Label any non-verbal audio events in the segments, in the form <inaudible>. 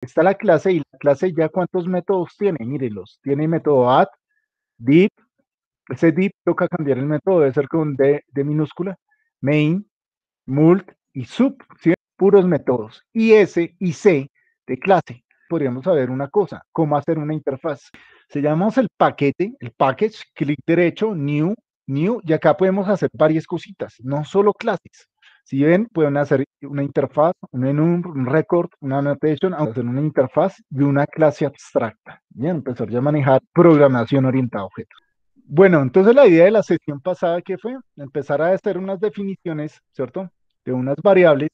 está la clase y la clase ya cuántos métodos tiene, mírenlos, tiene método add, div, ese div toca cambiar el método, debe ser con D, D minúscula, main, mult y sub, ¿sí? puros métodos, y S y C de clase. Podríamos saber una cosa, cómo hacer una interfaz. Se llamamos el paquete, el package, clic derecho, new, new, y acá podemos hacer varias cositas, no solo clases. Si ven, pueden hacer una interfaz, un menú, un record, una annotation, hacer una interfaz de una clase abstracta. Bien, empezar ya a manejar programación orientada a objetos. Bueno, entonces la idea de la sesión pasada, ¿qué fue? Empezar a hacer unas definiciones, ¿cierto? De unas variables.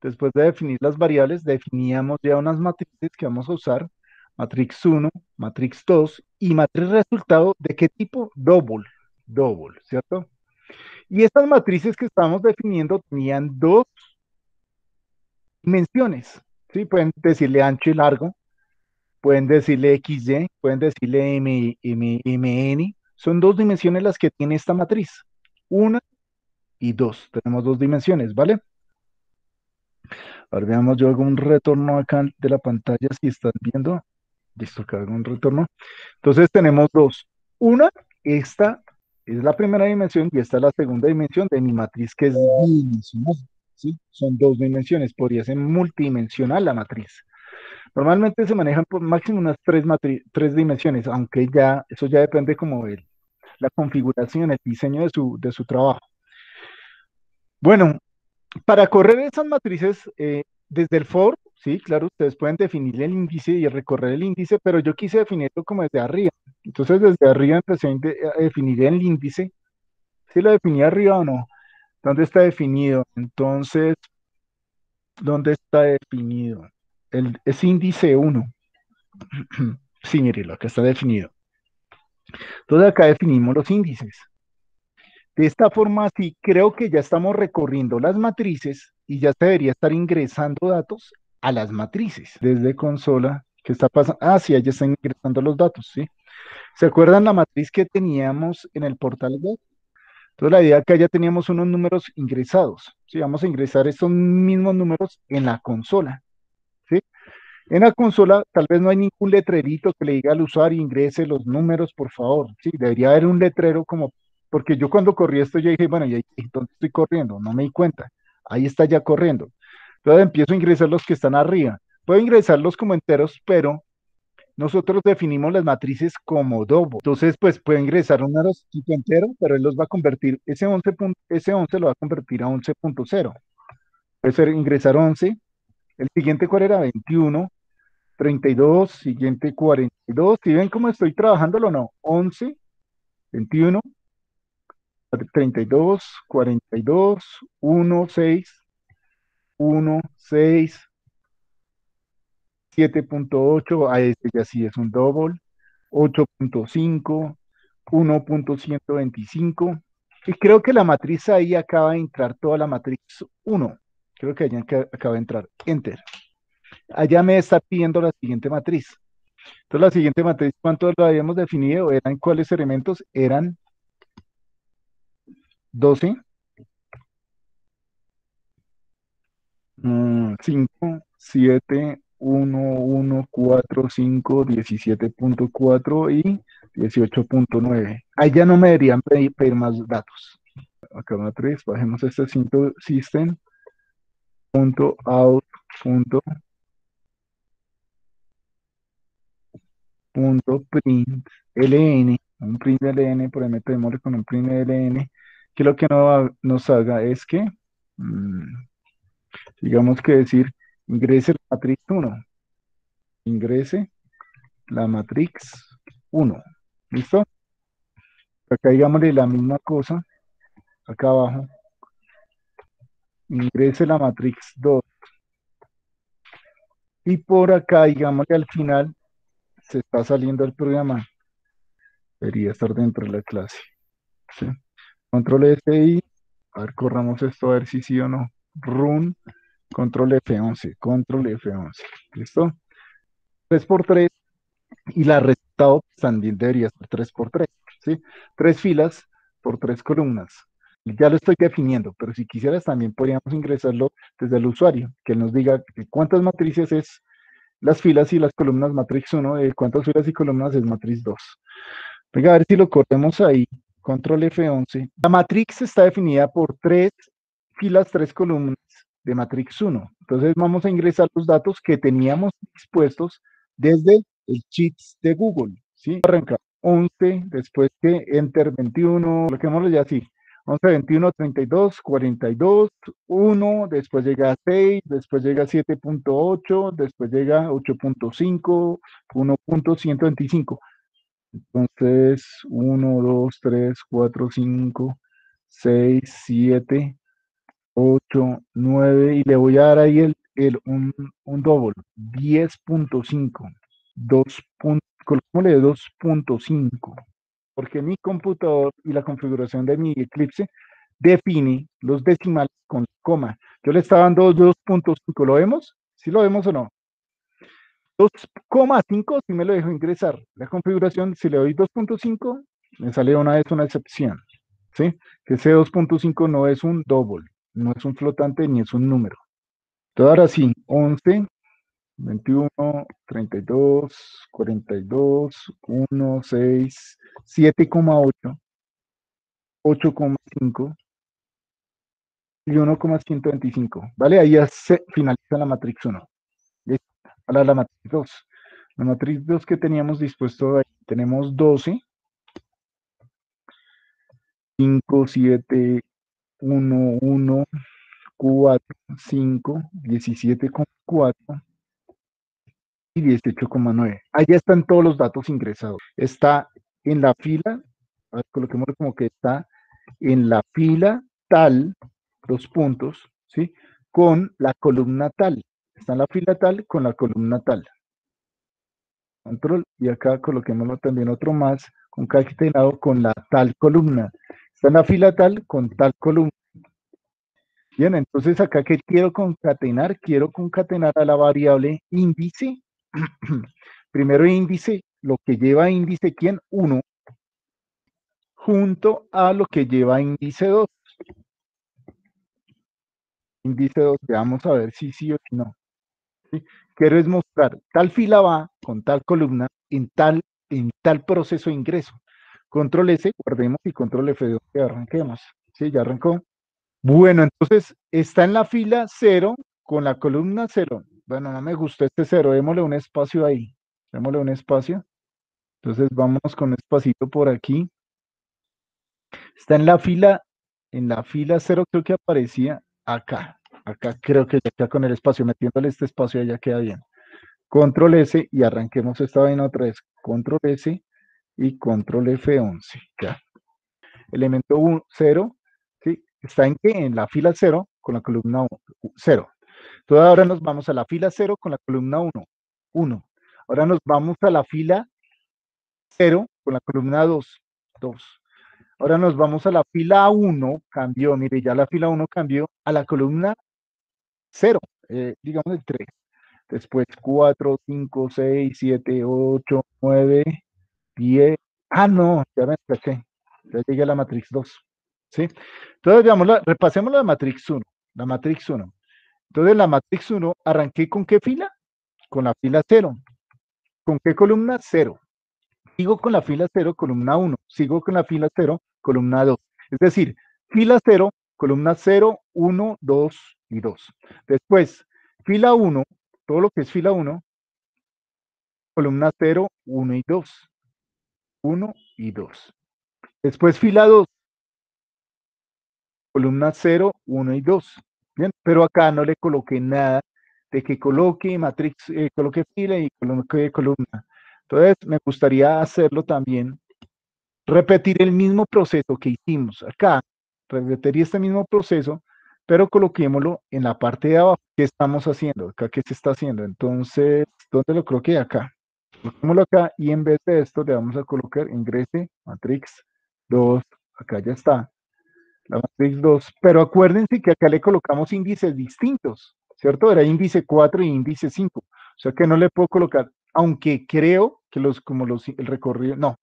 Después de definir las variables, definíamos ya unas matrices que vamos a usar. Matrix 1, matrix 2 y matriz resultado de qué tipo? Double, double, ¿cierto? Y estas matrices que estamos definiendo tenían dos dimensiones, ¿sí? Pueden decirle ancho y largo, pueden decirle XY, pueden decirle M, M, MN. Son dos dimensiones las que tiene esta matriz. Una y dos. Tenemos dos dimensiones, ¿vale? Ahora veamos, yo hago un retorno acá de la pantalla, si están viendo. Listo, que hago un retorno. Entonces tenemos dos. Una, esta es la primera dimensión y esta es la segunda dimensión de mi matriz que es bidimensional. ¿sí? Son dos dimensiones, podría ser multidimensional la matriz. Normalmente se manejan por máximo unas tres, tres dimensiones, aunque ya eso ya depende como de la configuración, el diseño de su, de su trabajo. Bueno, para correr esas matrices, eh, desde el for, sí, claro, ustedes pueden definir el índice y recorrer el índice, pero yo quise definirlo como desde arriba. Entonces, desde arriba empecé a definir el índice. ¿Sí lo definí arriba o no? ¿Dónde está definido? Entonces, ¿dónde está definido? El, es índice 1. <clears throat> sí, mire, lo que está definido. Entonces, acá definimos los índices. De esta forma, sí, creo que ya estamos recorriendo las matrices y ya se debería estar ingresando datos a las matrices desde consola. ¿Qué está pasando? Ah, sí, ya están ingresando los datos, ¿sí? ¿Se acuerdan la matriz que teníamos en el portal web? Entonces la idea es que ya teníamos unos números ingresados. ¿sí? Vamos a ingresar estos mismos números en la consola. ¿sí? En la consola tal vez no hay ningún letrerito que le diga al usuario ingrese los números, por favor. Sí, debería haber un letrero como, porque yo cuando corrí esto ya dije, bueno, ya entonces estoy corriendo, no me di cuenta. Ahí está ya corriendo. Entonces empiezo a ingresar los que están arriba. Puedo ingresarlos como enteros, pero nosotros definimos las matrices como dobo. Entonces, pues puede ingresar un tipo entero, pero él los va a convertir, ese 11, ese 11 lo va a convertir a 11.0. Puede ser ingresar 11. El siguiente, ¿cuál era? 21, 32, siguiente 42. ¿Si ven cómo estoy trabajándolo no? 11, 21, 32, 42, 1, 6, 1, 6, 7.8, a este ya sí es un double, 8.5, 1.125, y creo que la matriz ahí acaba de entrar toda la matriz 1, creo que allá acaba de entrar, enter. Allá me está pidiendo la siguiente matriz. Entonces la siguiente matriz, ¿cuánto lo habíamos definido? ¿Eran cuáles elementos? Eran 12, 5, 7, 1, 1, 4, 5, 17.4 y 18.9. Ahí ya no me deberían pedir, más datos. Acá matriz, bajemos este system. Punto out. Punto, punto print ln. Un print ln, por ahí metemos con un print ln. Que lo que no nos haga es que, mmm, digamos que decir Ingrese la matriz 1. Ingrese la matrix 1. ¿Listo? Acá digámosle la misma cosa. Acá abajo. Ingrese la matrix 2. Y por acá, digámosle al final, se está saliendo el programa. Debería estar dentro de la clase. Control F y, a ver, corramos esto a ver si sí o no. Run Control F11, control F11. ¿Listo? 3 por 3 y la resultado también debería ser 3 por 3, ¿sí? Tres filas por tres columnas. Ya lo estoy definiendo, pero si quisieras también podríamos ingresarlo desde el usuario, que nos diga cuántas matrices es las filas y las columnas matrix 1, de cuántas filas y columnas es matrix 2. Venga, a ver si lo corremos ahí, control F11. La matrix está definida por tres filas, tres columnas de matrix 1. Entonces vamos a ingresar los datos que teníamos dispuestos desde el cheats de Google. ¿sí? Arranca 11, después que enter 21, coloquémoslo ya así. 11, 21, 32, 42, 1, después llega 6, después llega 7.8, después llega 8.5, 1.125. Entonces, 1, 2, 3, 4, 5, 6, 7, 8, 9, y le voy a dar ahí un, double, 10.5, 2. Colocémosle 2.5 porque mi computador y la configuración de mi Eclipse define los decimales con coma. Yo le estaba dando 2.5, ¿lo vemos? ¿Sí lo vemos o no? 2,5 si me lo dejo ingresar. La configuración, si le doy 2.5, me sale una vez una excepción. ¿Sí? Que ese 2.5 no es un double, no es un flotante ni es un número. Entonces ahora sí, 11 21, 32, 42, 1, 6, 7,8, 8,5 y 1,125. ¿Vale? Ahí ya se finaliza la matriz 1. Ahora la matriz 2. La matriz 2 que teníamos dispuesto ahí, tenemos 12, 5, 7, 1, 1, 4, 5, 17,4, 18,9. Allá están todos los datos ingresados. Está en la fila, coloquémoslo como que está en la fila tal, dos puntos, ¿sí? Con la columna tal. Está en la fila tal con la columna tal. Control, y acá coloquémoslo también otro más, concatenado con la tal columna. La fila tal con tal columna. Bien, entonces acá que quiero concatenar, quiero concatenar a la variable índice <clears throat> Primero índice, lo que lleva índice, ¿quién? 1, junto a lo que lleva índice 2. Índice 2, vamos a ver si sí o si no. Quiero es mostrar, tal fila va con tal columna en tal, en tal proceso de ingreso. Control S, guardemos y control F2 que arranquemos. Sí, ya arrancó. Bueno, entonces está en la fila 0 con la columna 0. Bueno, no me gustó este cero, démosle un espacio ahí. Démosle un espacio. Entonces vámonos con un espacito por aquí. Está en la fila, en la fila cero creo que aparecía acá. Acá creo que ya con el espacio, metiéndole este espacio ya queda bien. Control S y arranquemos esta vaina otra vez. Control S y control F11. Ya. Elemento 0, ¿sí? Está en qué? En la fila 0 con la columna 0. Entonces ahora nos vamos a la fila 0 con la columna 1. 1. Ahora nos vamos a la fila 0 con la columna 2. 2. Ahora nos vamos a la fila 1, cambió, mire, ya la fila 1 cambió a la columna 0, eh, digamos el 3. Después 4, 5, 6, 7, 8, 9, 10. Ah, no, ya me escaché. Ya llegué a la matrix 2. ¿Sí? Entonces, veamos, repasemos la matrix 1. La matrix 1. Entonces, la matrix 1, arranqué con qué fila? Con la fila 0. ¿Con qué columna? 0. Sigo con la fila 0, columna 1. Sigo con la fila 0, columna 2. Es decir, fila 0, columna 0, 1, 2 y 2. Después, fila 1, todo lo que es fila 1, columna 0, 1 y 2. 1 y 2. Después fila 2, columna 0, 1 y 2. Bien, pero acá no le coloqué nada de que coloque matrix, eh, coloque fila y coloque columna. Entonces, me gustaría hacerlo también, repetir el mismo proceso que hicimos acá, repetiría este mismo proceso, pero coloquémoslo en la parte de abajo. ¿Qué estamos haciendo? Acá, ¿qué se está haciendo? Entonces, ¿dónde lo coloqué? Acá. Coloquémoslo acá y en vez de esto le vamos a colocar ingrese matrix 2, acá ya está la matriz 2, pero acuérdense que acá le colocamos índices distintos, ¿cierto? Era índice 4 y índice 5, o sea que no le puedo colocar, aunque creo que los, como los, el recorrido, no,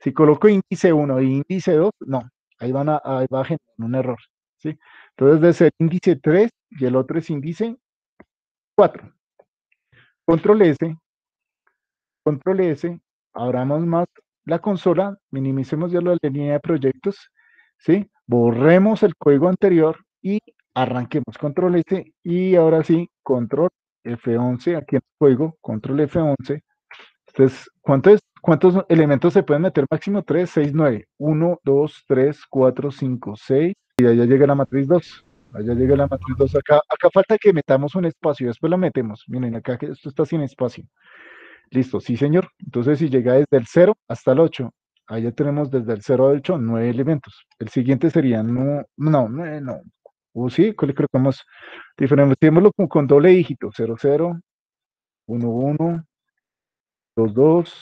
si coloco índice 1 y índice 2, no, ahí van a, ahí va a generar un error, ¿sí? Entonces debe ser índice 3 y el otro es índice 4. control S, control S, abramos más la consola, minimicemos ya la línea de proyectos, ¿sí? Borremos el código anterior y arranquemos control S y ahora sí, control F11 aquí en el código, control F11. Entonces, ¿cuántos, ¿cuántos elementos se pueden meter? Máximo 3, 6, 9. 1, 2, 3, 4, 5, 6. Y allá llega la matriz 2. Allá llega la matriz 2. Acá, acá falta que metamos un espacio, después la metemos. Miren, acá esto está sin espacio. Listo, sí señor. Entonces si llega desde el 0 hasta el 8, ahí ya tenemos desde el 0 al 8 9 elementos. El siguiente sería no, no, no, no. O sí, creo que vamos, diferenciémoslo con, con doble dígito, 0, 0, 1, 1, 2, 2,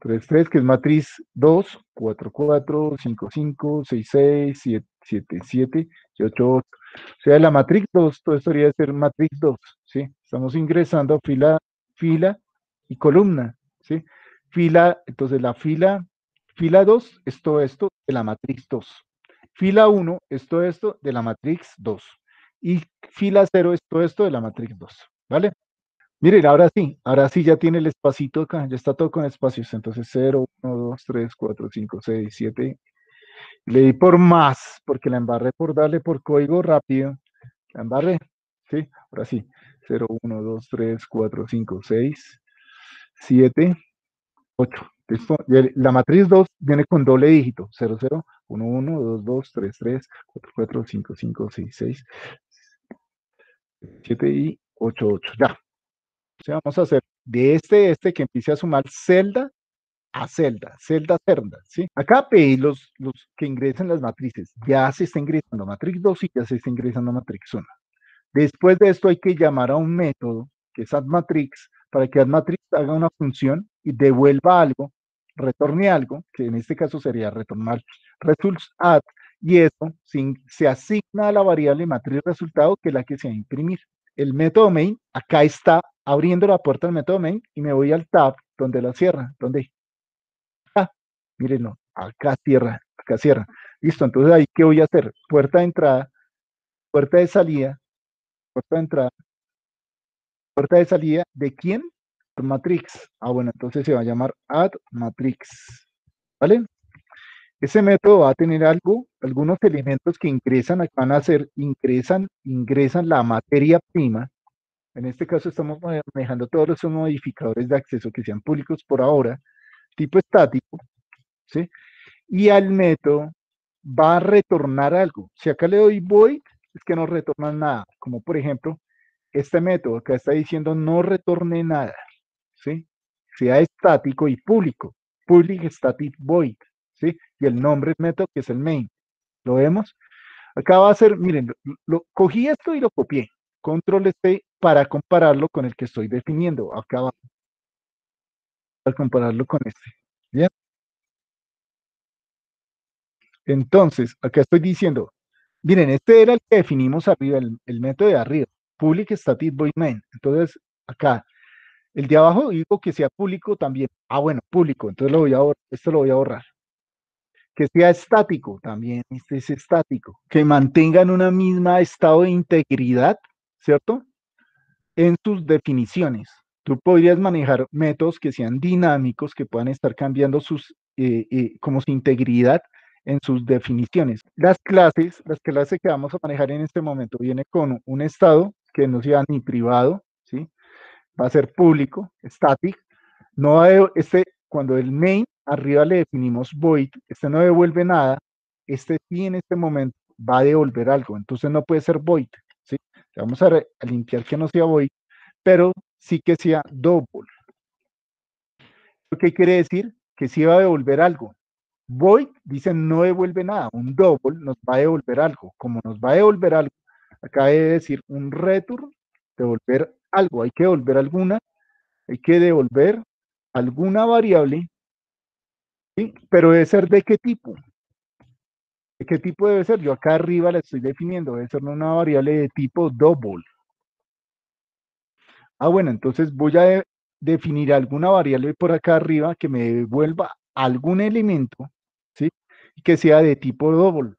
3, 3, que es matriz 2, 4, 4, 5, 5, 6, 6, 7, 7, 7 y 8, 8. O sea, la matriz 2, todo esto debería ser matriz 2, ¿sí? Estamos ingresando a fila, fila y columna, ¿sí? Fila, entonces la fila, fila 2 es todo esto de la matriz 2. Fila 1 es todo esto de la matriz 2. Y fila 0 es todo esto de la matriz 2, ¿vale? Miren, ahora sí, ahora sí ya tiene el espacito acá, ya está todo con espacios. Entonces 0, 1, 2, 3, 4, 5, 6, 7. Le di por más, porque la embarré por darle por código rápido. La embarré, ¿sí? Ahora sí, 0, 1, 2, 3, 4, 5, 6, 7, 8. ¿Listo? la matriz 2 viene con doble dígito, 0, 0, 1, 1, 2, 2, 3, 3, 4, 4, 5, 5, 6, 6, 7 y 8, 8. Ya. O sea, vamos a hacer de este, este que empiece a sumar celda a celda, celda, celda, ¿sí? Acá pedí los, los que ingresen las matrices. Ya se está ingresando matriz 2 y ya se está ingresando matriz 1. Después de esto hay que llamar a un método, que es addMatrix, para que addMatrix haga una función y devuelva algo, retorne algo, que en este caso sería retornar results add, y eso se asigna a la variable matriz resultado, que es la que se va a imprimir. El método main, acá está abriendo la puerta del método main, y me voy al tab donde la cierra, donde acá, mírenlo, acá cierra, acá cierra. Listo, entonces ahí, ¿qué voy a hacer? Puerta de entrada, puerta de salida, puerta de entrada, puerta de salida, ¿de quién? Matrix. Ah, bueno, entonces se va a llamar add matrix. ¿Vale? Ese método va a tener algo, algunos elementos que ingresan, van a ser, ingresan, ingresan la materia prima. En este caso estamos manejando todos los modificadores de acceso que sean públicos por ahora, tipo estático, ¿sí? Y al método va a retornar algo. Si acá le doy void, es que no retorna nada. Como por ejemplo, este método acá está diciendo no retorne nada. ¿sí? Sea estático y público. Public static void, ¿sí? Y el nombre método que es el main. ¿Lo vemos? Acá va a ser, miren, lo, cogí esto y lo copié. Control S para compararlo con el que estoy definiendo. Acá va. Para compararlo con este. ¿Bien? Entonces, acá estoy diciendo, miren, este era el que definimos arriba, el método de arriba, public static void main. Entonces, acá, el de abajo digo que sea público también. Ah, bueno, público, entonces lo voy a esto lo voy a borrar. Que sea estático también, este es estático. Que mantengan una misma estado de integridad, ¿cierto? En sus definiciones. Tú podrías manejar métodos que sean dinámicos, que puedan estar cambiando sus, eh, eh, como su integridad en sus definiciones. Las clases, las clases que vamos a manejar en este momento, viene con un estado que no sea ni privado, ¿sí? va a ser público, static. No este, cuando el main arriba le definimos void, este no devuelve nada, este sí en este momento va a devolver algo, entonces no puede ser void, ¿sí? Vamos a, limpiar que no sea void, pero sí que sea double. ¿Qué quiere decir? Que sí va a devolver algo. Void dice no devuelve nada, un double nos va a devolver algo. Como nos va a devolver algo, acá debe decir un return, devolver algo, hay que devolver alguna, hay que devolver alguna variable, ¿sí? pero debe ser de qué tipo. ¿De qué tipo debe ser? Yo acá arriba la estoy definiendo, debe ser una variable de tipo double. Ah, bueno, entonces voy a definir alguna variable por acá arriba que me devuelva algún elemento, ¿sí? Que sea de tipo double.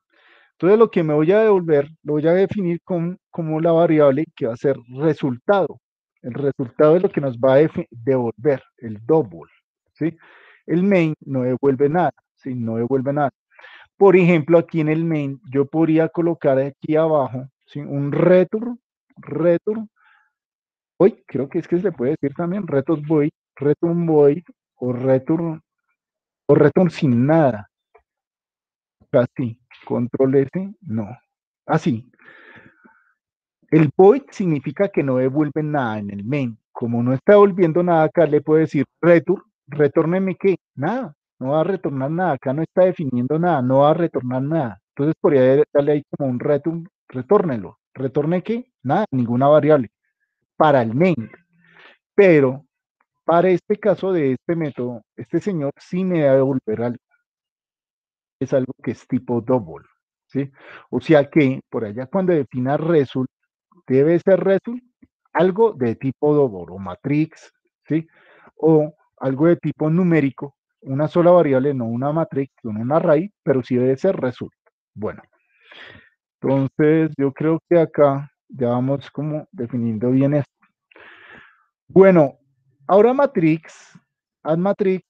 Entonces lo que me voy a devolver, lo voy a definir como la variable que va a ser resultado. El resultado es lo que nos va a devolver, el double, ¿sí? El main no devuelve nada, ¿sí? No devuelve nada. Por ejemplo, aquí en el main, yo podría colocar aquí abajo. Un return, return, hoy creo que es que se puede decir también return void, return void, o return, o return sin nada. Así, control S, no. Así, el void significa que no devuelve nada en el main. Como no está devolviendo nada acá, le puedo decir return, retórneme qué, nada, no va a retornar nada, acá no está definiendo nada, no va a retornar nada. Entonces podría darle ahí como un return, retórnelo. ¿Retorne qué? Nada, ninguna variable. Para el main. Pero para este caso de este método, este señor sí me debe devolver algo. Es algo que es tipo double. ¿sí? O sea que por allá cuando defina result, debe ser result algo de tipo double o matrix, ¿sí? O algo de tipo numérico, una sola variable, no una matrix, no un array, pero sí debe ser result. Bueno, entonces yo creo que acá ya vamos como definiendo bien esto. Bueno, ahora matrix, add matrix,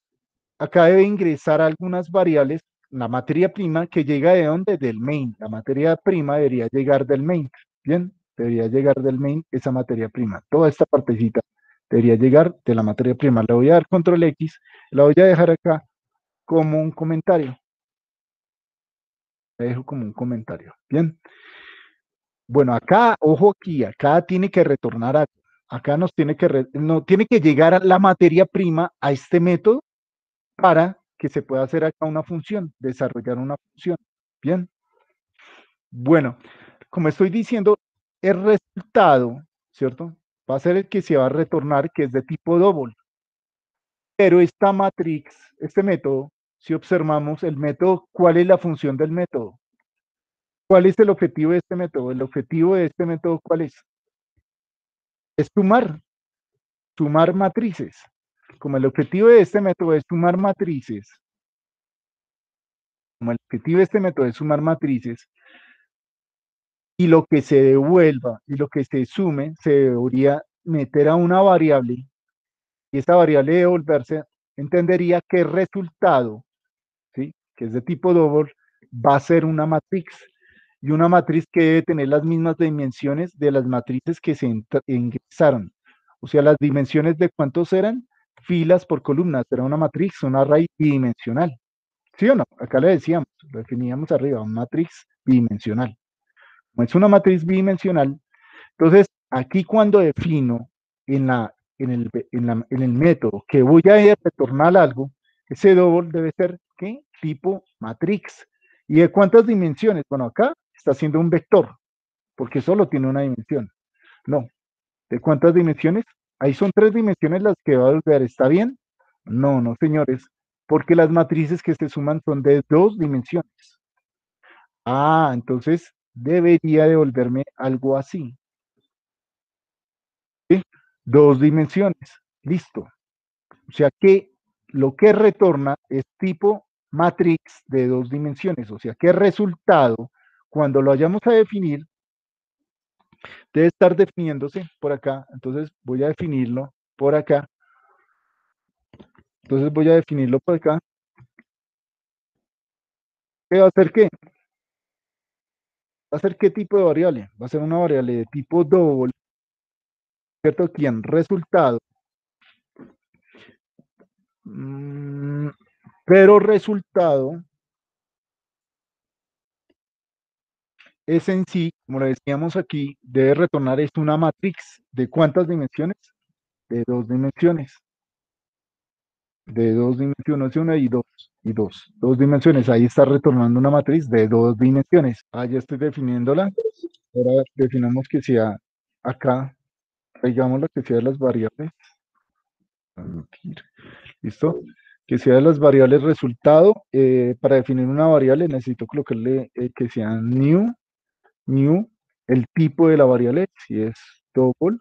acá debe ingresar algunas variables, la materia prima que llega de dónde? Del main. La materia prima debería llegar del main. Bien, debería llegar del main esa materia prima. Toda esta partecita debería llegar de la materia prima. Le voy a dar control X, la voy a dejar acá como un comentario. La dejo como un comentario. Bien. Bueno, acá, ojo aquí, acá tiene que retornar a, acá nos tiene que, no, tiene que llegar la materia prima a este método para que se pueda hacer acá una función, desarrollar una función. Bien. Bueno, como estoy diciendo, el resultado, ¿cierto? Va a ser el que se va a retornar, que es de tipo double. Pero esta matrix, este método, si observamos el método, ¿cuál es la función del método? ¿Cuál es el objetivo de este método? El objetivo de este método, ¿cuál es? Es sumar, sumar matrices. Como el objetivo de este método es sumar matrices, como el objetivo de este método es sumar matrices, y lo que se devuelva y lo que se sume se debería meter a una variable y esa variable devolverse entendería que el resultado, ¿sí? que es de tipo double, va a ser una matriz y una matriz que debe tener las mismas dimensiones de las matrices que se ingresaron. O sea, las dimensiones de cuántos eran filas por columnas, era una matriz, una array bidimensional. ¿Sí o no? Acá le decíamos, lo definíamos arriba, una matriz bidimensional. Es una matriz bidimensional, entonces aquí cuando defino en, la, en, el, en, el método que voy a retornar algo, ese double debe ser ¿qué? tipo matrix. ¿Y de cuántas dimensiones? Bueno, acá está haciendo un vector, porque solo tiene una dimensión. No. ¿De cuántas dimensiones? Ahí son tres dimensiones las que va a volver. ¿Está bien? No, no, señores, porque las matrices que se suman son de dos dimensiones. Ah, entonces debería devolverme algo así. Dos dimensiones, listo. O sea que lo que retorna es tipo matrix de dos dimensiones, o sea que el resultado, cuando lo vayamos a definir, debe estar definiéndose por acá. Entonces voy a definirlo por acá. Entonces voy a definirlo por acá. ¿Qué va a hacer qué? ¿Va a ser qué tipo de variable? Va a ser una variable de tipo double, ¿cierto? Aquí en resultado. Mm, pero resultado es en sí, como lo decíamos aquí, debe retornar esto una matriz. ¿De cuántas dimensiones? De dos dimensiones. De dos dimensiones, una y dos y dos, dos dimensiones. Ahí está retornando una matriz de dos dimensiones. Ah, ya estoy definiéndola. Ahora definamos que sea acá, digamos que sea las variables. ¿Listo? Que sea las variables resultado. Eh, para definir una variable necesito colocarle eh, que sea new, new, el tipo de la variable, si es double.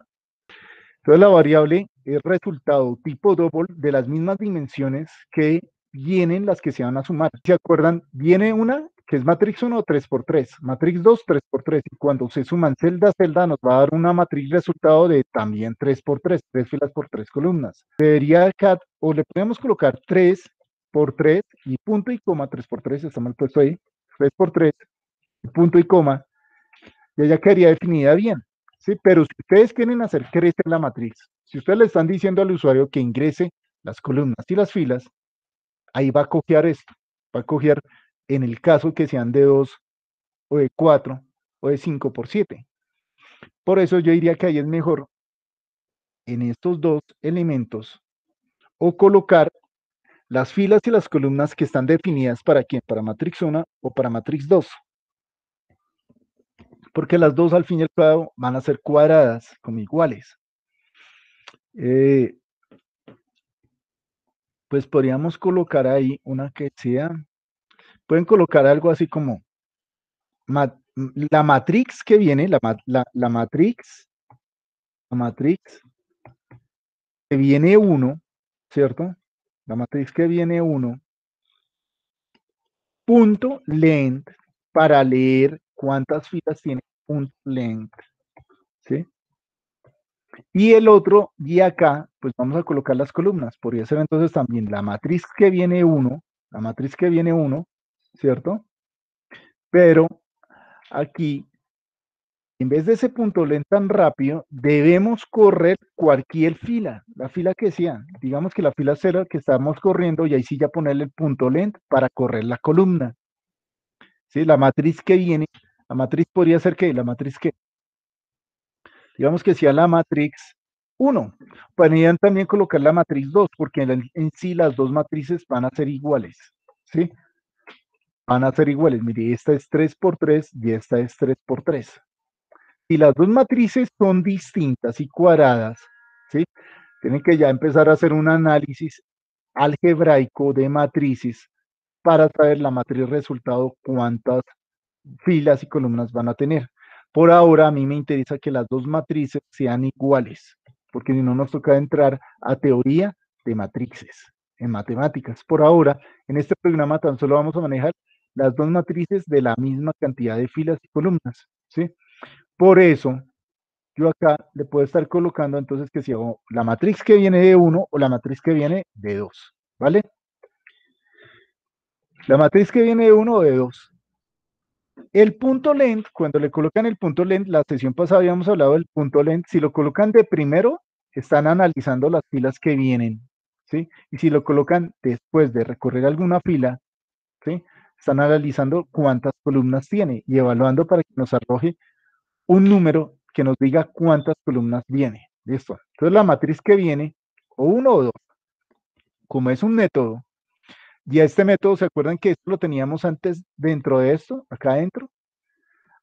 Entonces la variable es resultado tipo double de las mismas dimensiones que vienen las que se van a sumar. ¿Se acuerdan? Viene una que es matrix 1, 3 por 3, matrix 2, 3 por 3, y cuando se suman celda a celda nos va a dar una matriz resultado de también 3 por 3, 3 filas por 3 columnas. Debería acá, o le podemos colocar 3 por 3 y punto y coma, 3 por 3, está mal puesto ahí, 3 por 3, punto y coma, y ya quedaría definida bien. ¿sí? Pero si ustedes quieren hacer crecer la matriz, si ustedes le están diciendo al usuario que ingrese las columnas y las filas, ahí va a copiar esto, va a copiar en el caso que sean de 2 o de 4 o de 5 por 7. Por eso yo diría que ahí es mejor en estos dos elementos o colocar las filas y las columnas que están definidas para quién, para matrix 1 o para matrix 2. Porque las dos al fin y al cabo van a ser cuadradas como iguales. Eh, pues podríamos colocar ahí una que sea, pueden colocar algo así como la matrix que viene, la, la, la matrix, la matrix que viene 1, ¿cierto? La matriz que viene 1, punto length para leer cuántas filas tiene punto length, ¿sí? Y el otro, y acá, pues vamos a colocar las columnas. Podría ser entonces también la matriz que viene 1, la matriz que viene 1, ¿cierto? Pero aquí, en vez de ese punto lent tan rápido, debemos correr cualquier fila, la fila que sea. Digamos que la fila cero que estamos corriendo y ahí sí ya ponerle el punto lent para correr la columna. ¿Sí? La matriz que viene, la matriz podría ser que, la matriz que, digamos que sea la matriz 1. Podrían también colocar la matriz 2, porque en, sí las dos matrices van a ser iguales, ¿sí? Van a ser iguales. Mire, esta es 3 por 3 y esta es 3 por 3. Si las dos matrices son distintas y cuadradas, ¿sí? Tienen que ya empezar a hacer un análisis algebraico de matrices para saber la matriz resultado cuántas filas y columnas van a tener. Por ahora a mí me interesa que las dos matrices sean iguales, porque si no nos toca entrar a teoría de matrices en matemáticas. Por ahora, en este programa tan solo vamos a manejar las dos matrices de la misma cantidad de filas y columnas, ¿sí? Por eso, yo acá le puedo estar colocando entonces que si hago la matriz que viene de 1 o la matriz que viene de 2, ¿vale? La matriz que viene de 1 o de 2. El punto length, cuando le colocan el punto length, la sesión pasada habíamos hablado del punto length, si lo colocan de primero, están analizando las filas que vienen, ¿sí? Y si lo colocan después de recorrer alguna fila, ¿sí? Están analizando cuántas columnas tiene y evaluando para que nos arroje un número que nos diga cuántas columnas viene. ¿Listo? Entonces la matriz que viene, o uno o dos, como es un método, y a este método, ¿se acuerdan que esto lo teníamos antes dentro de esto, acá adentro?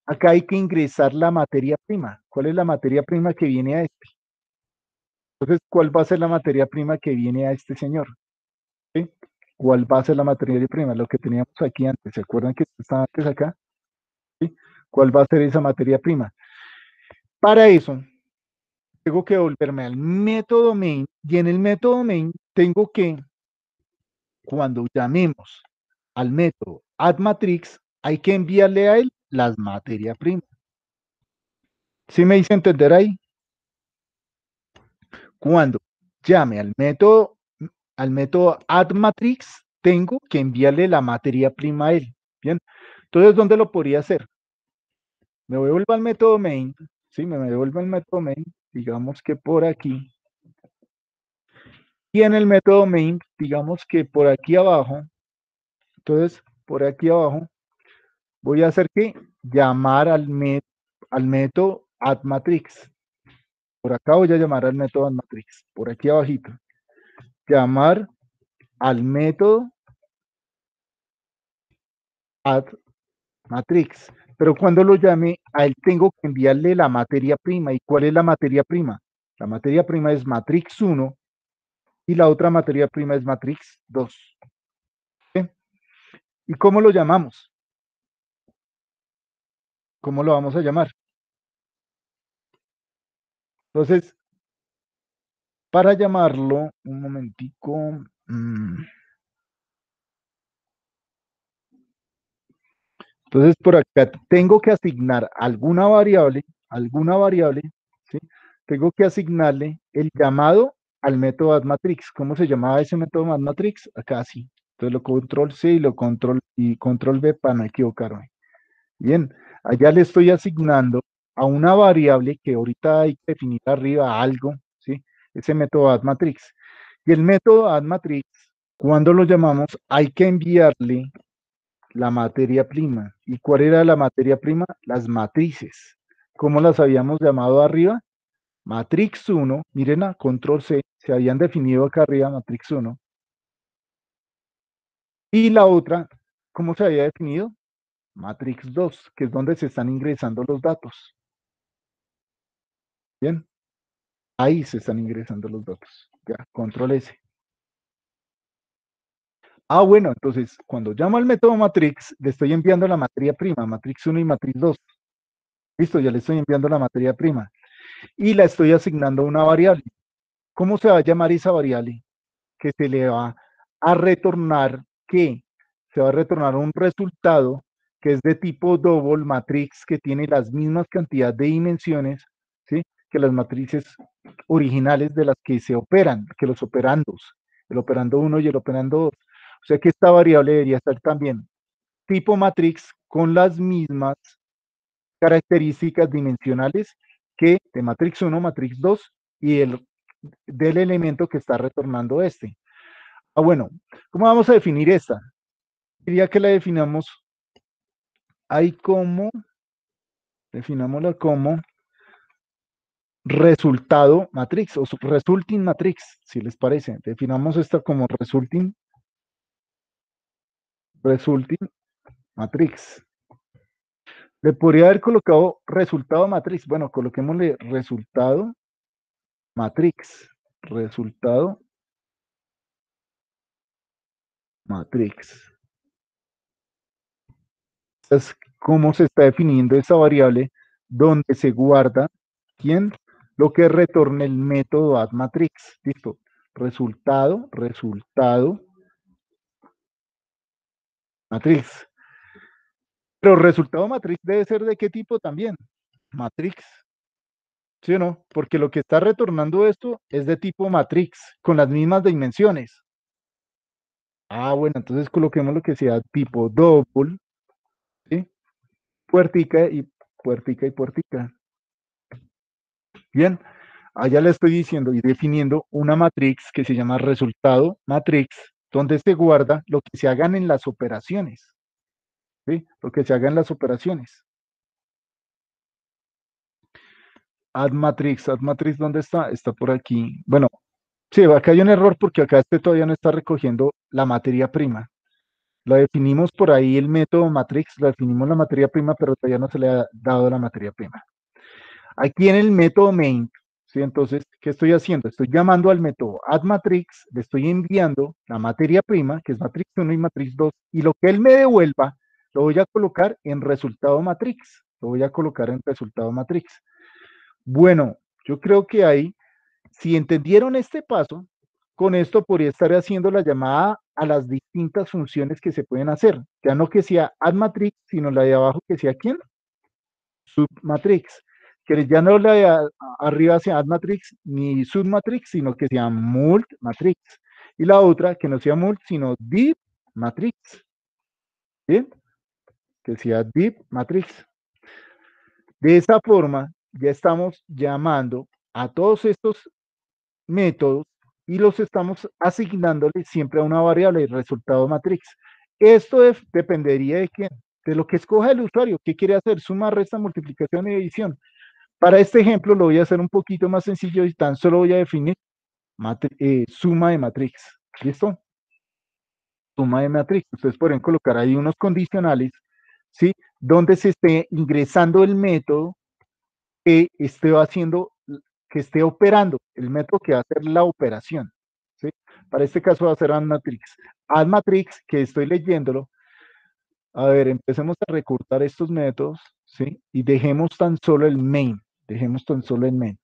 Acá hay que ingresar la materia prima. ¿Cuál es la materia prima que viene a este? Entonces, ¿cuál va a ser la materia prima que viene a este señor? ¿Sí? ¿Cuál va a ser la materia prima? Lo que teníamos aquí antes. ¿Se acuerdan que estaba antes acá? ¿Sí? ¿Cuál va a ser esa materia prima? Para eso, tengo que volverme al método main y en el método main tengo que cuando llamemos al método addMatrix, hay que enviarle a él las materias primas. ¿Sí me hice entender ahí? Cuando llame al método, al método addMatrix, tengo que enviarle la materia prima a él. Bien, entonces, ¿dónde lo podría hacer? Me devuelvo al método main, ¿sí? Me devuelvo al método main, digamos que por aquí, en el método main, digamos que por aquí abajo, entonces por aquí abajo, voy a hacer que llamar al, al método addMatrix. Por acá voy a llamar al método addMatrix, por aquí abajito. Llamar al método addMatrix. Pero cuando lo llame, a él tengo que enviarle la materia prima. ¿Y cuál es la materia prima? La materia prima es matrix 1 y la otra materia prima es matrix 2. ¿Y cómo lo llamamos? ¿Cómo lo vamos a llamar? Entonces, para llamarlo, un momentico. Mm, Entonces, por acá tengo que asignar alguna variable, alguna variable, ¿sí? Tengo que asignarle el llamado al método addMatrix. ¿Cómo se llamaba ese método addMatrix? Acá sí. Entonces lo control C y lo control y control V para no equivocarme. Bien, allá le estoy asignando a una variable que ahorita hay que definir arriba algo, ¿sí? Ese método addMatrix. Y el método addMatrix, cuando lo llamamos, hay que enviarle la materia prima. ¿Y cuál era la materia prima? Las matrices. ¿Cómo las habíamos llamado arriba? Matrix 1, miren control C, se habían definido acá arriba matrix 1. Y la otra, ¿cómo se había definido? Matrix 2, que es donde se están ingresando los datos. Bien, ahí se están ingresando los datos. Ya, control S. Ah, bueno, entonces, cuando llamo al método matrix, le estoy enviando la materia prima, matrix 1 y matrix 2. Listo, ya le estoy enviando la materia prima. Y la estoy asignando a una variable. ¿Cómo se va a llamar esa variable? Que se le va a retornar, ¿qué? Se va a retornar un resultado que es de tipo double matrix, que tiene las mismas cantidades de dimensiones, ¿sí? Que las matrices originales de las que se operan, que los operandos, el operando 1 y el operando 2. O sea que esta variable debería estar también tipo matrix con las mismas características dimensionales que de matrix 1, matrix 2 y el del elemento que está retornando este. Ah, bueno, ¿cómo vamos a definir esta? Diría que la definamos ahí como, definámosla como resultado matrix o resulting matrix, si les parece. Definamos esta como resulting resulting matrix. Le podría haber colocado resultado matrix. Bueno, coloquémosle resultado matrix. Resultado matrix. Es cómo se está definiendo esa variable donde se guarda quién lo que retorna el método addMatrix. Listo. Resultado, resultado matriz. Pero resultado matriz debe ser de qué tipo también? Matrix. ¿Sí o no? Porque lo que está retornando esto es de tipo matrix, con las mismas dimensiones. Ah, bueno, entonces coloquemos lo que sea tipo double, ¿sí? Puertica y puertica y puertica. Bien, allá le estoy diciendo y definiendo una matrix que se llama resultado matrix donde se guarda lo que se hagan en las operaciones. Lo que se haga en las operaciones. Add matrix, add matrix, ¿dónde está? Está por aquí. Bueno, sí, acá hay un error porque acá este todavía no está recogiendo la materia prima. Lo definimos por ahí el método matrix, lo definimos la materia prima, pero todavía no se le ha dado la materia prima. Aquí en el método main ¿sí? Entonces, ¿qué estoy haciendo? Estoy llamando al método addMatrix, le estoy enviando la materia prima, que es matrix 1 y matrix 2, y lo que él me devuelva, lo voy a colocar en resultado matrix. Lo voy a colocar en resultado matrix. Bueno, yo creo que ahí, si entendieron este paso, con esto podría estar haciendo la llamada a las distintas funciones que se pueden hacer. Ya no que sea addMatrix, sino la de abajo que sea quién? Submatrix que ya no la arriba sea matrix ni submatrix, sino que sea mult matrix. Y la otra que no sea mult, sino deep matrix. ¿Bien? Que sea deep matrix. De esa forma, ya estamos llamando a todos estos métodos y los estamos asignándole siempre a una variable, el resultado matrix. Esto dependería de quién, de lo que escoja el usuario, qué quiere hacer, suma, resta, multiplicación y división. Para este ejemplo lo voy a hacer un poquito más sencillo y tan solo voy a definir eh, suma de matrix. ¿Listo? Suma de matrix. Ustedes pueden colocar ahí unos condicionales, ¿sí? Donde se esté ingresando el método que esté haciendo, que esté operando, el método que va a hacer la operación. ¿sí? Para este caso va a ser addMatrix. AddMatrix, que estoy leyéndolo. A ver, empecemos a recortar estos métodos, ¿sí? Y dejemos tan solo el main. Dejemos tan solo el main.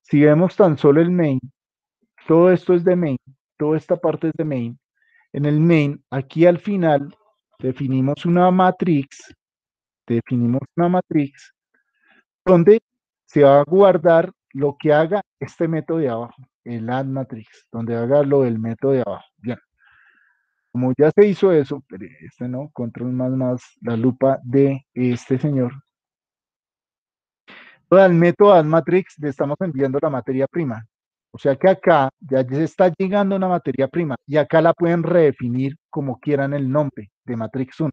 Si vemos tan solo el main, todo esto es de main, toda esta parte es de main. En el main, aquí al final, definimos una matrix, definimos una matriz donde se va a guardar lo que haga este método de abajo, el add matrix, donde haga lo del método de abajo. Bien. Como ya se hizo eso, pero este no, control más más la lupa de este señor. Al método add matrix le estamos enviando la materia prima. O sea que acá ya se está llegando una materia prima y acá la pueden redefinir como quieran el nombre de matrix 1.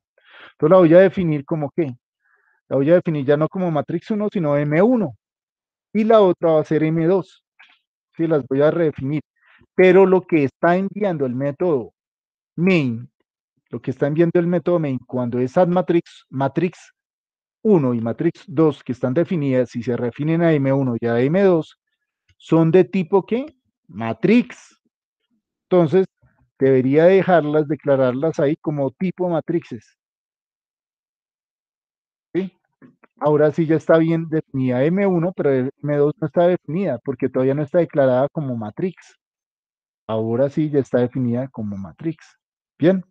Entonces la voy a definir como qué? La voy a definir ya no como matrix 1, sino M1. Y la otra va a ser M2. Sí, las voy a redefinir. Pero lo que está enviando el método main, lo que está enviando el método main cuando es add matrix, matrix 1 y matrix 2 que están definidas, si se refinen a M1 y a M2, son de tipo ¿qué? Matrix. Entonces, debería dejarlas, declararlas ahí como tipo matrices. ¿Sí? Ahora sí ya está bien definida M1, pero M2 no está definida porque todavía no está declarada como matrix. Ahora sí ya está definida como matrix. Bien.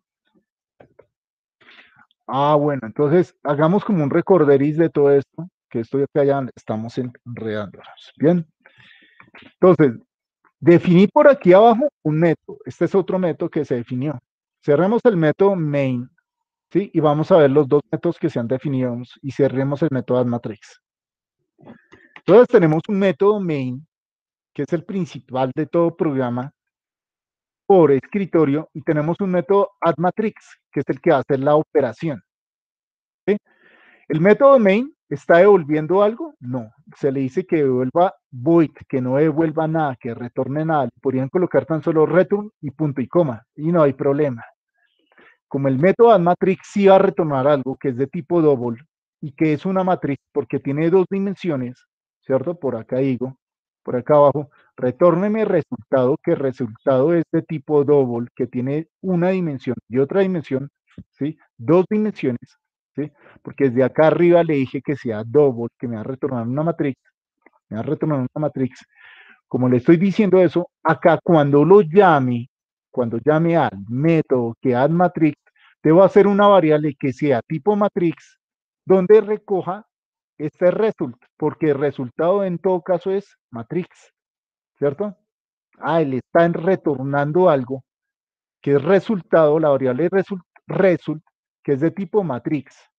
Ah, bueno, entonces hagamos como un recorderis de todo esto, que esto ya estamos enredándonos. Bien. Entonces, definí por aquí abajo un método. Este es otro método que se definió. Cerremos el método main, ¿sí? Y vamos a ver los dos métodos que se han definido y cerremos el método matrix. Entonces tenemos un método main, que es el principal de todo programa por escritorio, y tenemos un método addMatrix, que es el que hace la operación. El método main ¿Está devolviendo algo? No. Se le dice que devuelva void, que no devuelva nada, que retorne nada. Podrían colocar tan solo return y punto y coma, y no hay problema. Como el método matrix sí va a retornar algo que es de tipo double y que es una matriz porque tiene dos dimensiones, ¿cierto? Por acá digo, por acá abajo, retórneme resultado, que resultado es de tipo double, que tiene una dimensión y otra dimensión, ¿sí? Dos dimensiones porque desde acá arriba le dije que sea double, que me va a retornar una matriz, me va a retornar una matriz. Como le estoy diciendo eso, acá cuando lo llame, cuando llame al método que add matrix, debo hacer una variable que sea tipo matrix, donde recoja este result, porque el resultado en todo caso es matrix, ¿cierto? Ah, le están retornando algo que es resultado, la variable result, result, que es de tipo matrix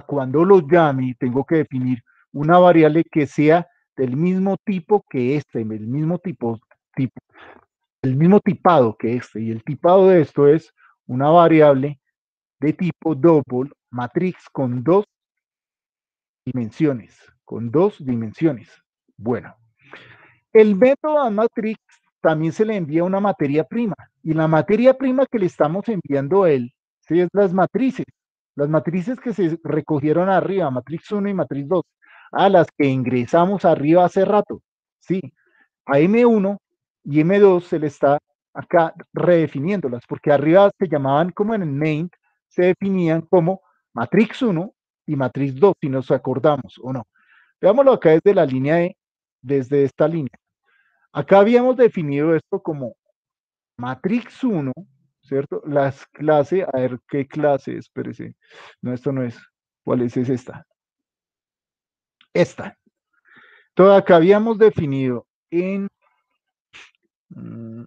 cuando lo llame, tengo que definir una variable que sea del mismo tipo que este, el mismo tipo, tipo, el mismo tipado que este. Y el tipado de esto es una variable de tipo double matrix con dos dimensiones, con dos dimensiones. Bueno, el método matrix también se le envía una materia prima y la materia prima que le estamos enviando a él ¿sí? es las matrices. Las matrices que se recogieron arriba, matriz 1 y matriz 2, a las que ingresamos arriba hace rato, ¿sí? A M1 y M2 se le está acá redefiniéndolas, porque arriba se llamaban como en el main, se definían como matrix 1 y matriz 2, si nos acordamos o no. Veámoslo acá desde la línea de, desde esta línea. Acá habíamos definido esto como matrix 1 ¿cierto? Las clases, a ver, ¿qué clase? Espérese. No, esto no es. ¿Cuál es? Es esta. Esta. Todo acá habíamos definido en, mm,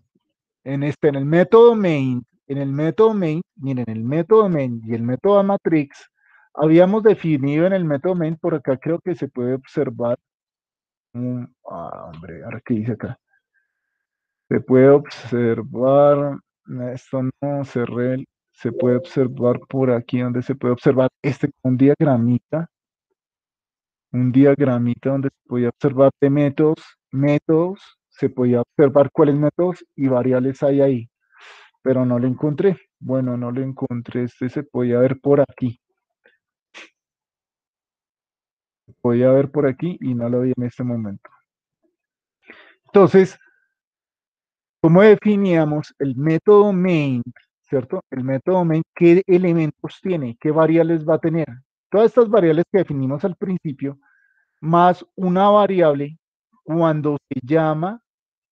en este, en el método main, en el método main, miren, el método main y el método matrix, habíamos definido en el método main, por acá creo que se puede observar, ah, hombre, ahora qué dice acá, se puede observar, esto no, cerré, se puede observar por aquí donde se puede observar este un diagramita, un diagramita donde se podía observar de métodos, métodos, se podía observar cuáles métodos y variables hay ahí, pero no lo encontré. Bueno, no lo encontré, este se podía ver por aquí. Podía ver por aquí y no lo vi en este momento. Entonces, ¿Cómo definíamos el método main, cierto? El método main, ¿qué elementos tiene? ¿Qué variables va a tener? Todas estas variables que definimos al principio, más una variable cuando se llama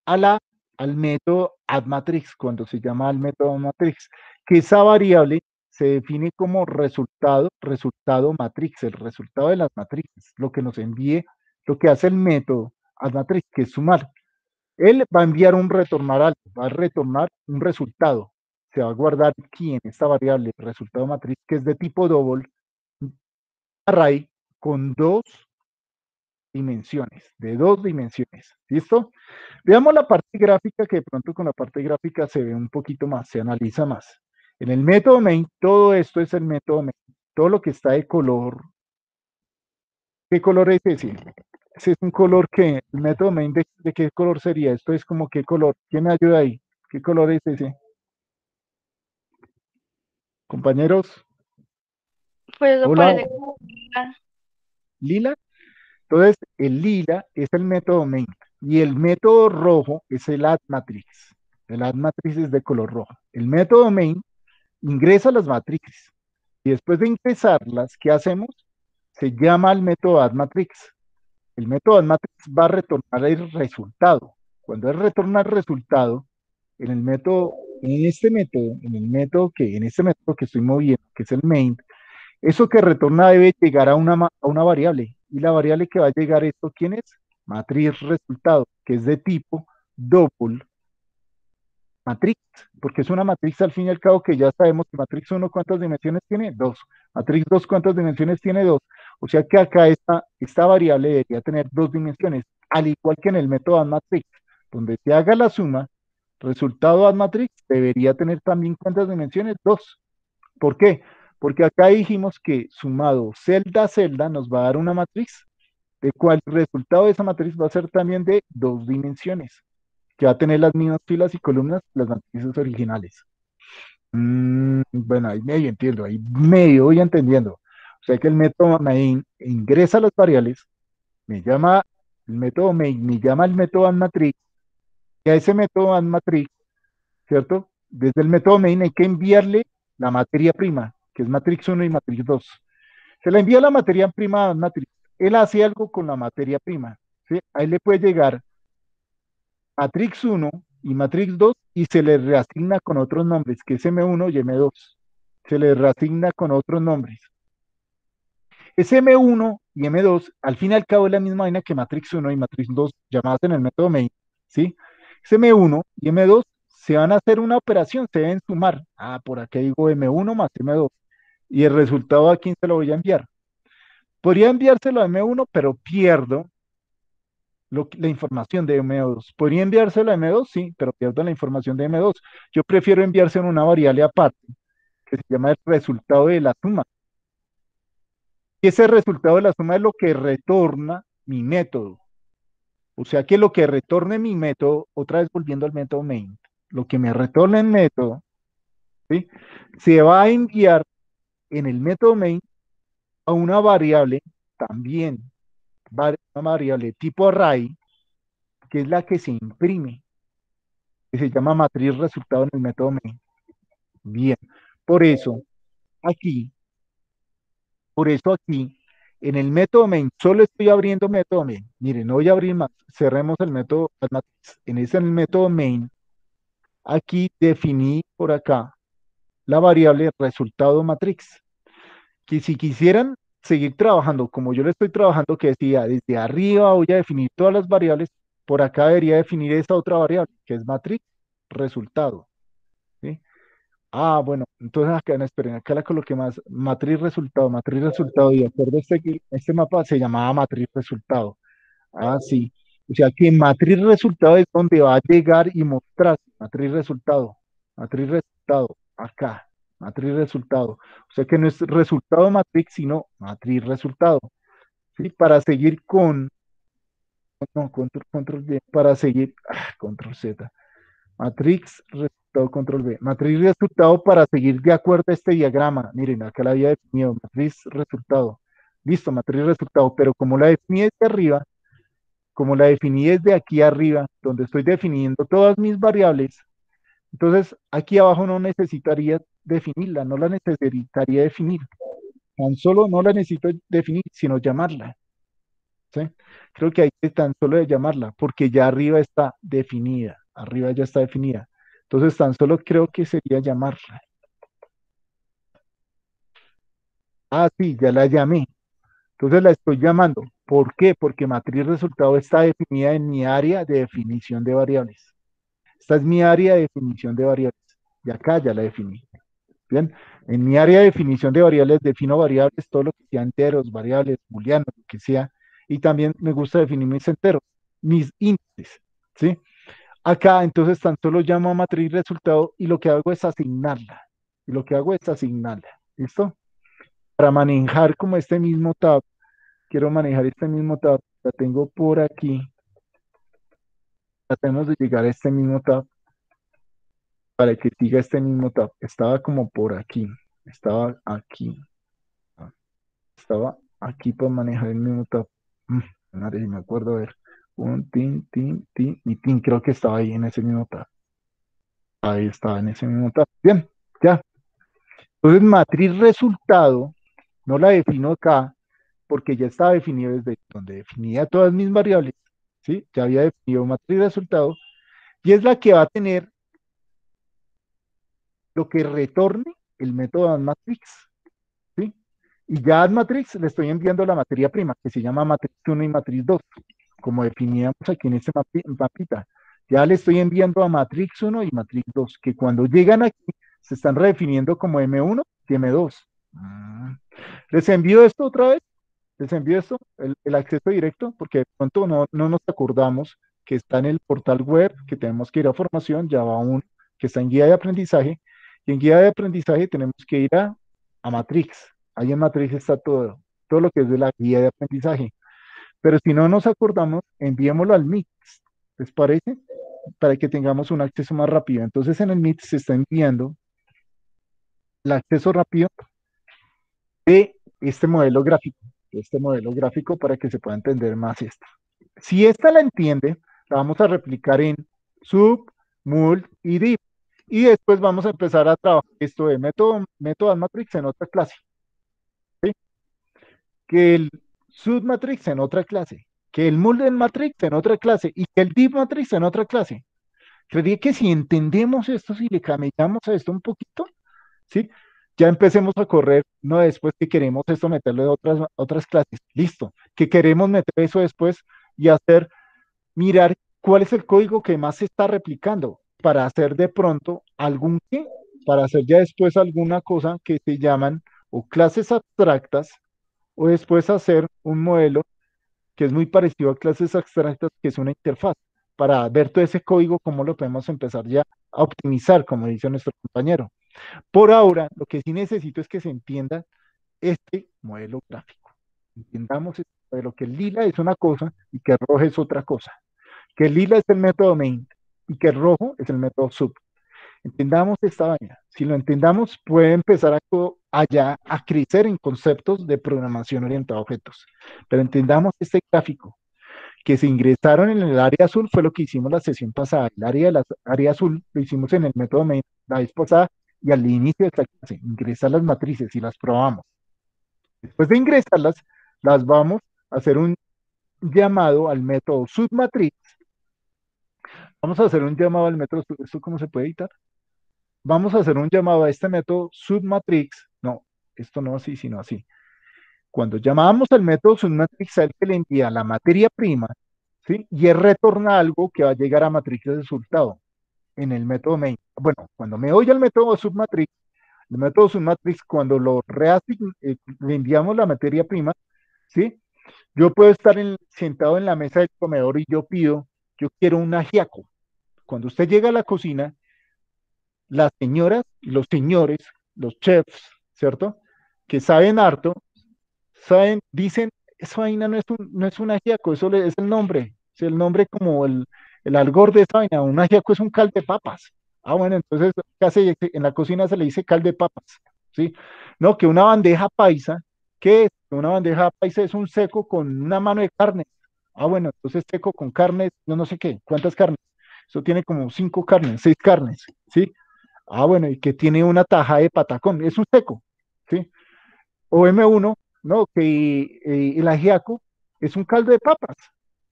al método addMatrix, cuando se llama al método matrix, que esa variable se define como resultado, resultado matrix, el resultado de las matrices, lo que nos envíe, lo que hace el método matriz, que es sumar. Él va a enviar un retornar algo, va a retornar un resultado. Se va a guardar aquí en esta variable, resultado matriz, que es de tipo double, array con dos dimensiones, de dos dimensiones. ¿Listo? Veamos la parte gráfica, que de pronto con la parte gráfica se ve un poquito más, se analiza más. En el método main, todo esto es el método main. Todo lo que está de color. ¿Qué color es ese? Ese es un color que, el método main, de, qué color sería? Esto es como qué color. ¿Quién me ayuda ahí? ¿Qué color es ese? Compañeros. Pues eso parece como lila. ¿Lila? Entonces, el lila es el método main y el método rojo es el add matrix. El add matrix es de color rojo. El método main ingresa las matrices y después de ingresarlas, ¿qué hacemos? Se llama el método add matrix. El método add matrix va a retornar el resultado. Cuando él retorna el resultado, en el método, en este método, en el método que, en este método que estoy moviendo, que es el main, eso que retorna debe llegar a una, a una variable. Y la variable que va a llegar esto, ¿quién es? Matriz resultado, que es de tipo double matriz, porque es una matriz al fin y al cabo que ya sabemos que matriz 1 cuántas dimensiones tiene, dos. Matriz 2 cuántas dimensiones tiene, dos. O sea que acá esta, esta variable debería tener dos dimensiones, al igual que en el método matrix, donde se haga la suma, resultado matrix debería tener también cuántas dimensiones, dos. ¿Por qué? Porque acá dijimos que sumado celda a celda nos va a dar una matriz, de cual resultado de esa matriz va a ser también de dos dimensiones que va a tener las mismas filas y columnas las matrices originales. Mm, bueno, ahí medio entiendo, ahí medio voy entendiendo. O sea que el método main ingresa las variables, me llama el método main, me llama el método matrix, y a ese método matrix, ¿cierto? Desde el método main hay que enviarle la materia prima, que es matrix 1 y matrix 2. Se le envía la materia prima a matrix. Él hace algo con la materia prima. Ahí le puede llegar matrix 1 y matrix 2 y se le reasigna con otros nombres, que es M1 y M2. Se le reasigna con otros nombres. Ese M1 y M2, al fin y al cabo, es la misma vaina que matrix 1 y matrix 2, llamadas en el método main, ¿sí? Ese M1 y M2 se van a hacer una operación, se deben sumar. Ah, por aquí digo M1 más M2. Y el resultado a quién se lo voy a enviar. Podría enviárselo a M1, pero pierdo la información de M2. ¿Podría enviárselo a M2? Sí, pero pierdo la información de M2. Yo prefiero enviarse en una variable aparte, que se llama el resultado de la suma. Y ese resultado de la suma es lo que retorna mi método. O sea que lo que retorne mi método, otra vez volviendo al método main, lo que me retorne el método, ¿sí? se va a enviar en el método main a una variable también una variable tipo array, que es la que se imprime, que se llama matriz resultado en el método main. Bien, por eso aquí, por eso aquí, en el método main, solo estoy abriendo método main. Miren, no voy a abrir más, cerremos el método. En ese el método main, aquí definí por acá la variable resultado matrix. Que si quisieran seguir trabajando como yo le estoy trabajando, que decía, desde arriba voy a definir todas las variables, por acá debería definir esta otra variable, que es matriz resultado. Ah, bueno, entonces acá, no, esperen, acá la coloqué más, matriz resultado, matriz resultado, y de acuerdo a este, este mapa se llamaba matriz resultado. Ah, sí. O sea que matriz resultado es donde va a llegar y mostrar matriz resultado, matriz resultado, acá matriz resultado. O sea que no es resultado matrix, sino matriz resultado. ¿sí? Para seguir con, no, control, control B, para seguir, ah, control Z, matrix resultado, control B, matriz resultado para seguir de acuerdo a este diagrama. Miren, acá la había definido, matriz resultado. Listo, matriz resultado, pero como la definí desde arriba, como la definí desde aquí arriba, donde estoy definiendo todas mis variables, entonces aquí abajo no necesitaría definirla, no la necesitaría definir. Tan solo no la necesito definir, sino llamarla. ¿sí? Creo que hay que tan solo de llamarla, porque ya arriba está definida, arriba ya está definida. Entonces tan solo creo que sería llamarla. Ah, sí, ya la llamé. Entonces la estoy llamando. ¿Por qué? Porque matriz resultado está definida en mi área de definición de variables. Esta es mi área de definición de variables. Y acá ya la definí. Bien, en mi área de definición de variables defino variables, todo lo que sea enteros, variables, booleanos, lo que sea. Y también me gusta definir mis enteros, mis índices. ¿Sí? Acá entonces tan solo llamo a matriz resultado y lo que hago es asignarla. Y lo que hago es asignarla. ¿Listo? Para manejar como este mismo tab, quiero manejar este mismo tab, la tengo por aquí. Tratemos de llegar a este mismo tab para que siga este mismo tab. Estaba como por aquí, estaba aquí. Estaba aquí para manejar el mismo tab. Mm, me acuerdo a ver un tin, tin, tin, y tin, creo que estaba ahí en ese mismo tab. Ahí estaba en ese mismo tab. Bien, ya. Entonces, matriz resultado, no la defino acá, porque ya estaba definido desde donde definía todas mis variables, ¿sí? Ya había definido matriz resultado, y es la que va a tener lo que retorne el método matrix, ¿sí? Y ya a matrix le estoy enviando la materia prima, que se llama matriz 1 y matriz 2 como definíamos aquí en este mapita. Ya le estoy enviando a Matrix 1 y Matrix 2, que cuando llegan aquí se están redefiniendo como M1 y M2. Mm. Les envío esto otra vez, les envío esto, el, acceso directo, porque de pronto no, no, nos acordamos que está en el portal web, que tenemos que ir a formación, ya va un, que está en guía de aprendizaje, y en guía de aprendizaje tenemos que ir a, a Matrix. Ahí en Matrix está todo, todo lo que es de la guía de aprendizaje. Pero si no nos acordamos, enviémoslo al Mix, ¿les parece? Para que tengamos un acceso más rápido. Entonces en el Mix se está enviando el acceso rápido de este modelo gráfico, este modelo gráfico para que se pueda entender más esto. Si esta la entiende, la vamos a replicar en sub, mul y div. Y después vamos a empezar a trabajar esto de método, método matrix en otra clase. Que el submatrix en otra clase, que el Mulden matrix en otra clase y que el deep matrix en otra clase. Creería que si entendemos esto, si le cambiamos a esto un poquito, ¿sí? Ya empecemos a correr, no después que queremos esto meterlo en otras, otras clases. Listo. Que queremos meter eso después y hacer, mirar cuál es el código que más se está replicando para hacer de pronto algún qué, para hacer ya después alguna cosa que se llaman o clases abstractas o después hacer un modelo que es muy parecido a clases abstractas, que es una interfaz, para ver todo ese código, cómo lo podemos empezar ya a optimizar, como dice nuestro compañero. Por ahora, lo que sí necesito es que se entienda este modelo gráfico. Entendamos este modelo, que lila es una cosa y que el rojo es otra cosa. Que lila es el método main y que el rojo es el método sub. Entendamos esta vaina. Si lo entendamos, puede empezar a, allá a crecer en conceptos de programación orientada a objetos. Pero entendamos este gráfico que se ingresaron en el área azul fue lo que hicimos la sesión pasada. El área, azul lo hicimos en el método main la vez pasada y al inicio de esta clase, ingresar las matrices y las probamos. Después de ingresarlas, las vamos a hacer un llamado al método submatriz. Vamos a hacer un llamado al método, ¿esto cómo se puede editar? vamos a hacer un llamado a este método submatrix. No, esto no así, sino así. Cuando llamamos al método submatrix, él que le envía la materia prima, ¿sí? Y él retorna algo que va a llegar a matriz de resultado en el método main. Bueno, cuando me oye el método submatrix, el método submatrix, cuando lo eh, le enviamos la materia prima, ¿sí? Yo puedo estar sentado en la mesa del comedor y yo pido, yo quiero un ajiaco. Cuando usted llega a la cocina, las señoras y los señores, los chefs, ¿cierto? Que saben harto, saben, dicen, esa vaina no es un, no es un ajiaco, eso es el nombre, es el nombre como el, el algor de esa vaina, un ajiaco es un cal de papas. Ah, bueno, entonces casi en la cocina se le dice cal de papas, ¿sí? No, que una bandeja paisa, ¿qué es? Una bandeja paisa es un seco con una mano de carne. Ah, bueno, entonces seco con carnes, yo no sé qué, ¿cuántas carnes? Eso tiene como cinco carnes, seis carnes, ¿sí? Ah, bueno, y que tiene una taja de patacón, es un seco, ¿sí? O M1, no, que eh, el ajiaco es un caldo de papas,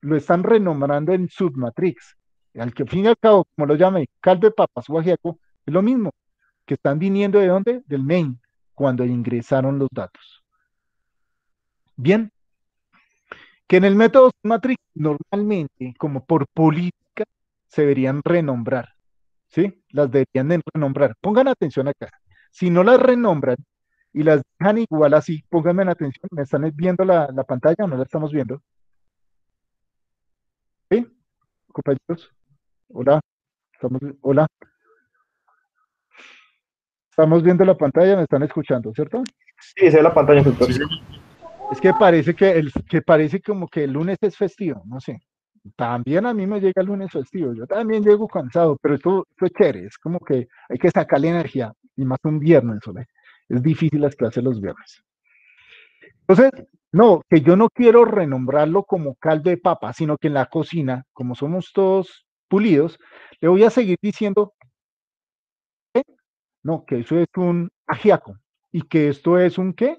lo están renombrando en submatrix, al que al fin y al cabo, como lo llame, caldo de papas o ajiaco, es lo mismo, que están viniendo de dónde? Del main, cuando ingresaron los datos. Bien, que en el método matrix normalmente, como por política, se deberían renombrar, ¿sí? Las deberían de renombrar. Pongan atención acá. Si no las renombran y las dejan igual así, pónganme atención. ¿Me están viendo la, la pantalla o no la estamos viendo? ¿Sí? Compañeros. Hola. Estamos, hola. Estamos viendo la pantalla, me están escuchando, ¿cierto? Sí, esa es la pantalla, Es que parece que, el, que parece como que el lunes es festivo, no sé. También a mí me llega el lunes festivo, yo también llego cansado, pero esto, es chévere, es como que hay que sacarle energía, y más un viernes, ¿vale? es difícil las clases los viernes. Entonces, no, que yo no quiero renombrarlo como caldo de papa, sino que en la cocina, como somos todos pulidos, le voy a seguir diciendo, no, que eso es un ajiaco, y que esto es un qué,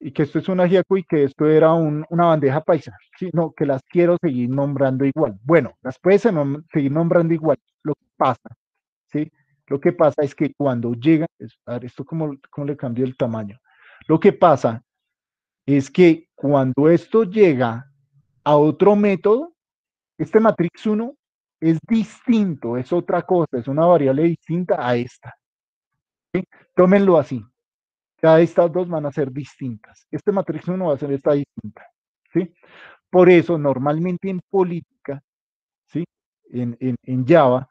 y que esto es un ajiaco y que esto era una bandeja paisa, ¿sí? no, que las quiero seguir nombrando igual. Bueno, las puedes seguir nombrando igual. Lo que pasa, ¿sí? Lo que pasa es que cuando llega, a ver, esto cómo, cómo le cambió el tamaño. Lo que pasa es que cuando esto llega a otro método, este matrix 1 es distinto, es otra cosa, es una variable distinta a esta. Tómenlo así. Cada estas dos van a ser distintas. Este matrix 1 va a ser esta distinta. ¿sí? Por eso, normalmente en política, ¿sí? en, en, en Java,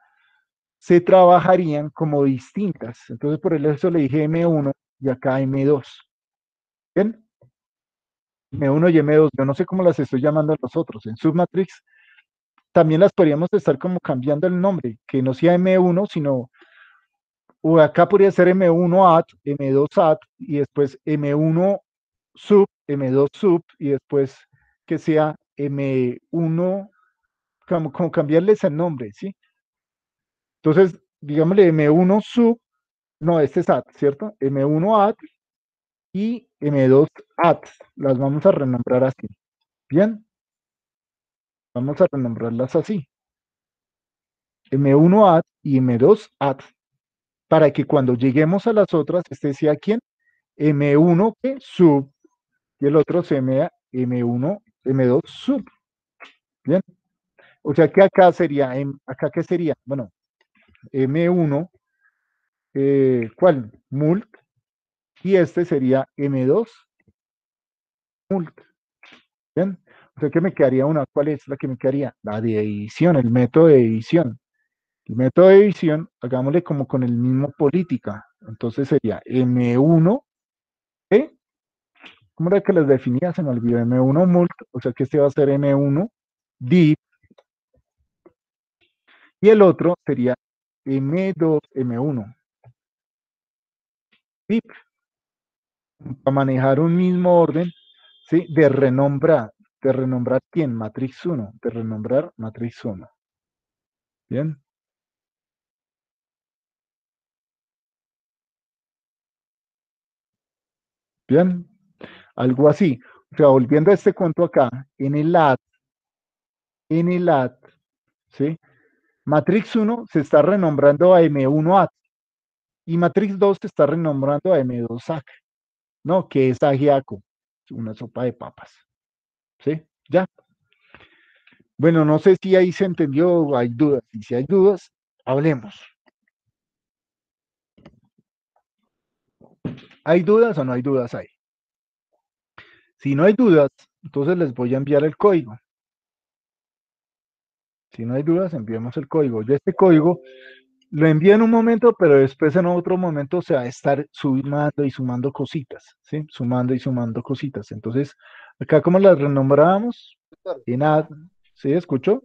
se trabajarían como distintas. Entonces, por eso le dije M1 y acá M2. ¿Bien? M1 y M2, yo no sé cómo las estoy llamando a nosotros. En Submatrix también las podríamos estar como cambiando el nombre, que no sea M1, sino, o acá podría ser M1 at, M2 at, y después M1 sub, M2 sub, y después que sea M1, como, como cambiarles el nombre, ¿sí? Entonces, digámosle M1 sub, no, este es at, ¿cierto? M1 at y M2 at. Las vamos a renombrar así. Bien. Vamos a renombrarlas así. M1 at y M2 at. Para que cuando lleguemos a las otras, este sea quién? M1 que sub y el otro se me M1, M2 sub. Bien. O sea que acá sería, acá qué sería, bueno, M1, eh, ¿cuál? Mult, y este sería M2 mult. ¿Bien? O sea que me quedaría una, ¿cuál es la que me quedaría? La de edición, el método de edición. El método de edición, hagámosle como con el mismo política. Entonces sería M1, ¿eh? ¿Cómo era que les definía? Se me olvidó M1 mult, o sea que este va a ser M1 div. Y el otro sería M2, M1. PIP. Para manejar un mismo orden, ¿sí? De renombrar. ¿De renombrar quién? Matrix 1. De renombrar matrix 1. Bien. Bien. Algo así. O sea, volviendo a este cuento acá, en el AT, en el AT, ¿sí? Matrix 1 se está renombrando a M1AT y Matrix 2 se está renombrando a M2AC, ¿no? Que es agiaco, una sopa de papas. ¿Sí? ¿Ya? Bueno, no sé si ahí se entendió hay dudas. Y si hay dudas, hablemos. ¿Hay dudas o no hay dudas ahí? Si no hay dudas, entonces les voy a enviar el código. Si no hay dudas, enviamos el código. Yo este código lo envío en un momento, pero después en otro momento se va a estar sumando y sumando cositas, ¿sí? Sumando y sumando cositas. Entonces, acá como las renombramos, en nada, ¿sí? ¿Escucho?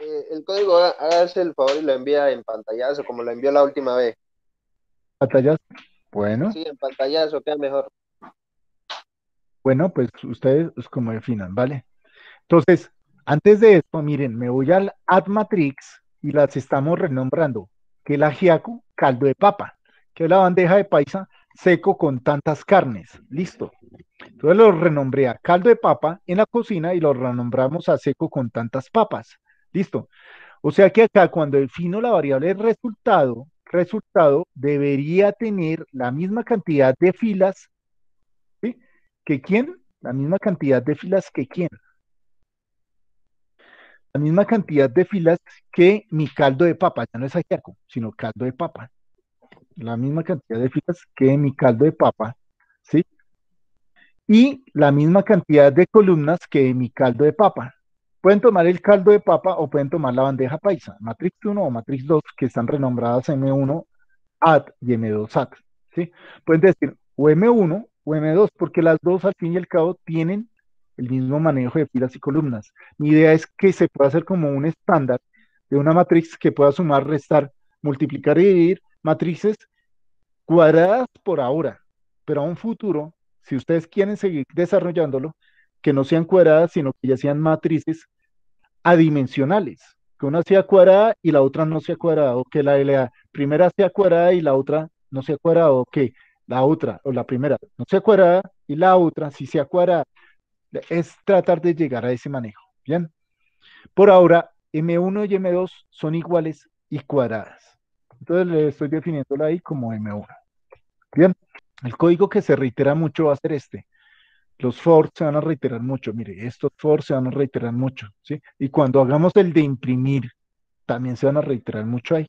Eh, el código, hágase el favor y lo envía en pantallazo, como lo envió la última vez. ¿Pantallazo? Bueno. Sí, en pantallazo, queda mejor. Bueno, pues ustedes es como definan, ¿vale? Entonces, antes de esto, miren, me voy al Add Matrix y las estamos renombrando, que el ajiaco, caldo de papa, que es la bandeja de paisa seco con tantas carnes. Listo. Entonces lo renombré a caldo de papa en la cocina y lo renombramos a seco con tantas papas. Listo. O sea que acá cuando defino la variable resultado, resultado debería tener la misma cantidad de filas ¿sí? que quién? La misma cantidad de filas que quién. La misma cantidad de filas que mi caldo de papa. Ya no es ajiaco, sino caldo de papa. La misma cantidad de filas que mi caldo de papa. ¿Sí? Y la misma cantidad de columnas que mi caldo de papa. Pueden tomar el caldo de papa o pueden tomar la bandeja paisa, Matrix 1 o Matrix 2, que están renombradas M1 AD y M2 AD. ¿sí? Pueden decir o M1 o M2, porque las dos al fin y al cabo tienen el mismo manejo de filas y columnas. Mi idea es que se pueda hacer como un estándar de una matriz que pueda sumar, restar, multiplicar y dividir matrices cuadradas por ahora, pero a un futuro, si ustedes quieren seguir desarrollándolo, que no sean cuadradas, sino que ya sean matrices adimensionales, que una sea cuadrada y la otra no sea cuadrada, o que la, la primera sea cuadrada y la otra no sea cuadrada, o que la otra o la primera no sea cuadrada y la otra sí sea cuadrada. Es tratar de llegar a ese manejo. Bien. Por ahora, M1 y M2 son iguales y cuadradas. Entonces le estoy definiéndola ahí como M1. Bien. El código que se reitera mucho va a ser este. Los for se van a reiterar mucho. Mire, estos for se van a reiterar mucho. ¿sí? Y cuando hagamos el de imprimir, también se van a reiterar mucho ahí.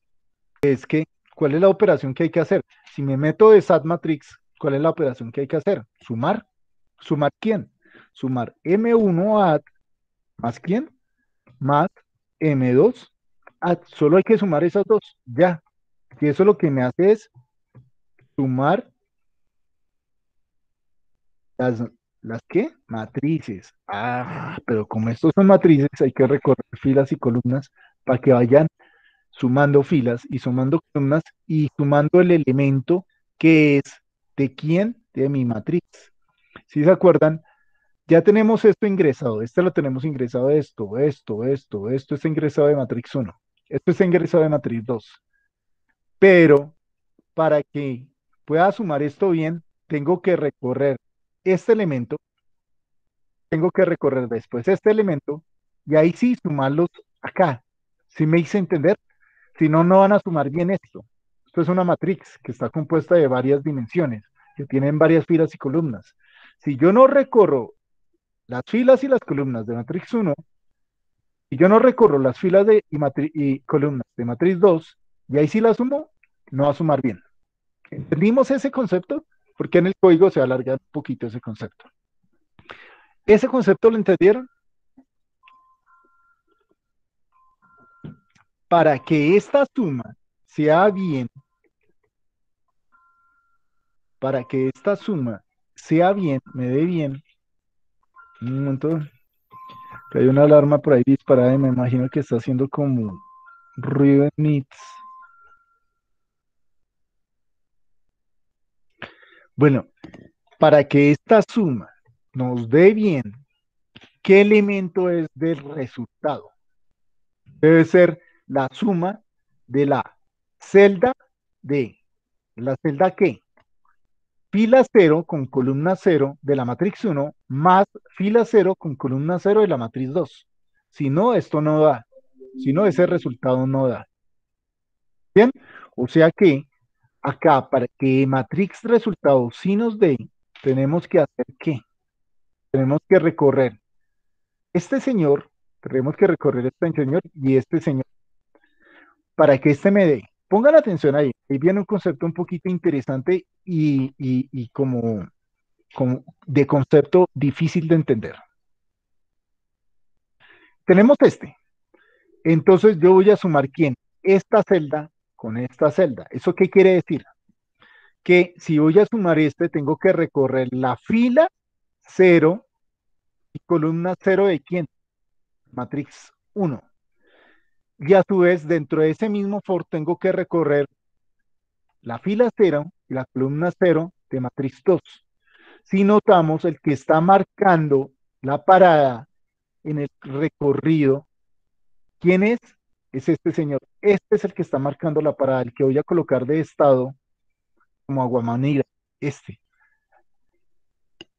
Es que, ¿cuál es la operación que hay que hacer? Si me meto de SAT matrix, ¿cuál es la operación que hay que hacer? Sumar. ¿Sumar quién? Sumar M1 add más quién? Más M2 add. Solo hay que sumar esas dos. Ya. Y eso lo que me hace es sumar las ¿Las qué? Matrices. Ah, pero como estos son matrices, hay que recorrer filas y columnas para que vayan sumando filas y sumando columnas y sumando el elemento que es de quién, de mi matriz. Si se acuerdan, ya tenemos esto ingresado, este lo tenemos ingresado, esto, esto, esto, esto es ingresado de matriz 1, esto es ingresado de matriz 2. Pero para que pueda sumar esto bien, tengo que recorrer este elemento, tengo que recorrer después este elemento y ahí sí sumarlos acá. Si me hice entender? Si no, no van a sumar bien esto. Esto es una matriz que está compuesta de varias dimensiones, que tienen varias filas y columnas. Si yo no recorro las filas y las columnas de matriz 1, y yo no recorro las filas de, y, y columnas de matriz 2, y ahí sí las sumo, no va a sumar bien. ¿Entendimos ese concepto? Porque en el código se va a alargar un poquito ese concepto. ¿Ese concepto lo entendieron? Para que esta suma sea bien, para que esta suma sea bien, me dé bien, un momento, que hay una alarma por ahí disparada y me imagino que está haciendo como ruido en nits. Bueno, para que esta suma nos dé bien, ¿qué elemento es del resultado? Debe ser la suma de la celda de la celda que fila 0 con columna 0 de la matriz 1 más fila 0 con columna 0 de la matriz 2. Si no, esto no da. Si no, ese resultado no da. Bien, o sea que acá, para que matrix resultado sí nos dé, tenemos que hacer qué? Tenemos que recorrer este señor, tenemos que recorrer este señor y este señor, para que este me dé. Pongan atención ahí, ahí viene un concepto un poquito interesante y, y como, como de concepto difícil de entender. Tenemos este. Entonces yo voy a sumar quién? Esta celda con esta celda. ¿Eso qué quiere decir? Que si voy a sumar este, tengo que recorrer la fila 0 y columna 0 de quién? Matrix 1. Y a su vez, dentro de ese mismo for, tengo que recorrer la fila 0 y la columna 0 de matriz 2. Si notamos, el que está marcando la parada en el recorrido, ¿quién es? Es este señor. Este es el que está marcando la parada, el que voy a colocar de estado como aguamanera. Este.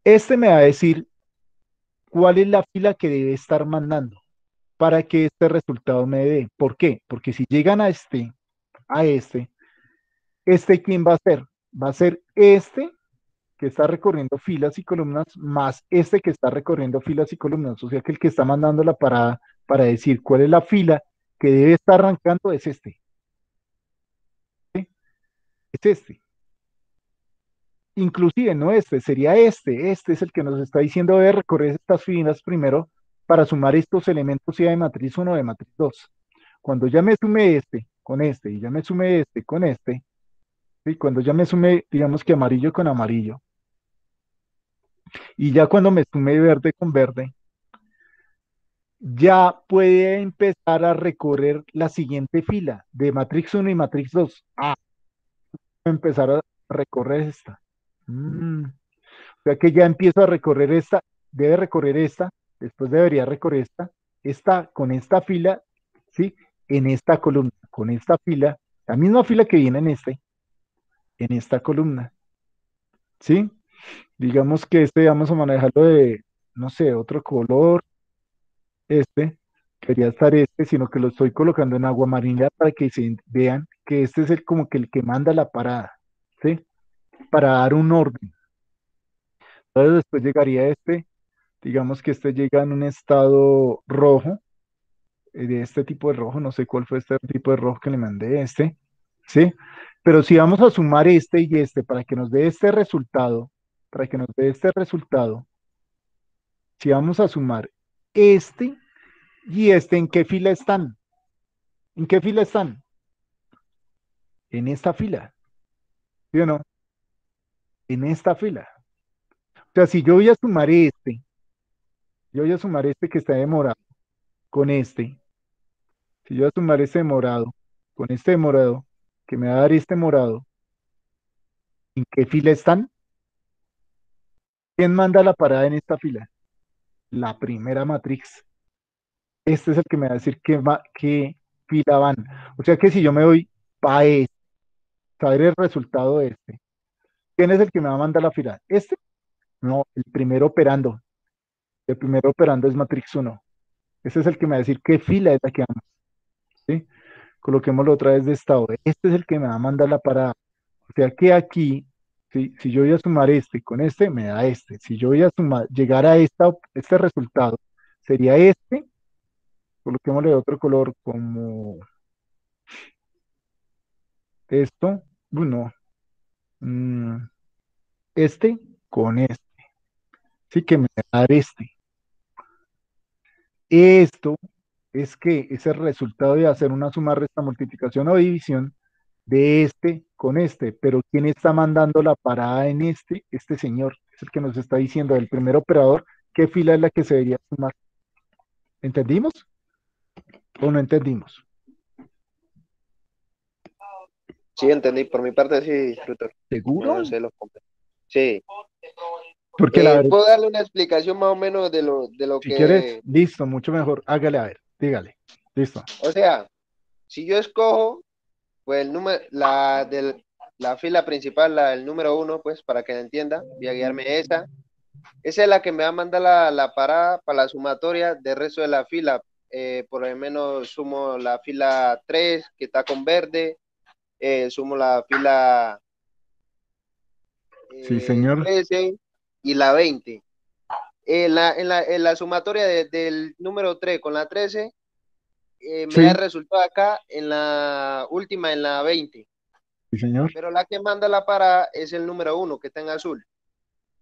Este me va a decir cuál es la fila que debe estar mandando para que este resultado me dé. ¿Por qué? Porque si llegan a este, a este, este quién va a ser? Va a ser este que está recorriendo filas y columnas más este que está recorriendo filas y columnas. O sea que el que está mandando la parada para decir cuál es la fila que debe estar arrancando es este. Es este. Inclusive no este, sería este. Este es el que nos está diciendo de recorrer estas filas primero para sumar estos elementos ya de matriz 1 de matriz 2. Cuando ya me sume este con este y ya me sume este con este, y cuando ya me sume, digamos que amarillo con amarillo, y ya cuando me sume verde con verde, ya puede empezar a recorrer la siguiente fila de matrix 1 y matrix 2. Ah, empezar a recorrer esta. Mm. O sea que ya empiezo a recorrer esta, debe recorrer esta, después debería recorrer esta, esta con esta fila, ¿sí? En esta columna, con esta fila, la misma fila que viene en este, en esta columna. ¿Sí? Digamos que este vamos a manejarlo de, no sé, otro color. Este, quería estar este, sino que lo estoy colocando en agua marina para que se vean que este es el como que el que manda la parada, ¿sí? Para dar un orden. Entonces después llegaría este, digamos que este llega en un estado rojo, eh, de este tipo de rojo, no sé cuál fue este tipo de rojo que le mandé, este, ¿sí? Pero si vamos a sumar este y este para que nos dé este resultado, para que nos dé este resultado, si vamos a sumar este y este, ¿en qué fila están? ¿En qué fila están? En esta fila. ¿Sí o no? En esta fila. O sea, si yo voy a sumar este, yo voy a sumar este que está de morado con este. Si yo voy a sumar este de morado con este de morado, que me va a dar este morado, ¿en qué fila están? ¿Quién manda la parada en esta fila? La primera matrix. Este es el que me va a decir qué, qué fila van. O sea que si yo me voy para este, saber el resultado de este, ¿quién es el que me va a mandar la fila? ¿Este? No, el primero operando. El primero operando es matrix 1. Ese es el que me va a decir qué fila es la que vamos. ¿Sí? coloquémoslo otra vez de estado. Este es el que me va a mandar la parada. O sea que aquí, si, si yo voy a sumar este con este, me da este. Si yo voy a sumar, llegar a esta, este resultado, sería este. Coloquémosle otro color como esto. Bueno, mm, este con este. Sí que me va a dar este. Esto es que es el resultado de hacer una suma, resta, multiplicación o división de este con este, pero ¿quién está mandando la parada en este? Este señor es el que nos está diciendo del primer operador qué fila es la que se debería sumar. ¿Entendimos? ¿O no entendimos? Sí, entendí. Por mi parte, sí, ¿Seguro? sí. Porque la eh, ¿Puedo darle una explicación más o menos de lo, de lo si que... quieres, listo, mucho mejor. Hágale a ver. Dígale. Listo. O sea, si yo escojo, pues el número, la de la fila principal, la del número uno, pues para que entienda, voy a guiarme esa. Esa es la que me va a mandar la, la parada para la sumatoria del resto de la fila. Eh, por lo menos sumo la fila 3 que está con verde, eh, sumo la fila sí, eh, señor. 13 y la 20 en la, en la, en la sumatoria del número 3 con la 13, eh, me da resultado acá en la última, en la 20. Sí, señor. Pero la que manda la para es el número 1, que está en azul.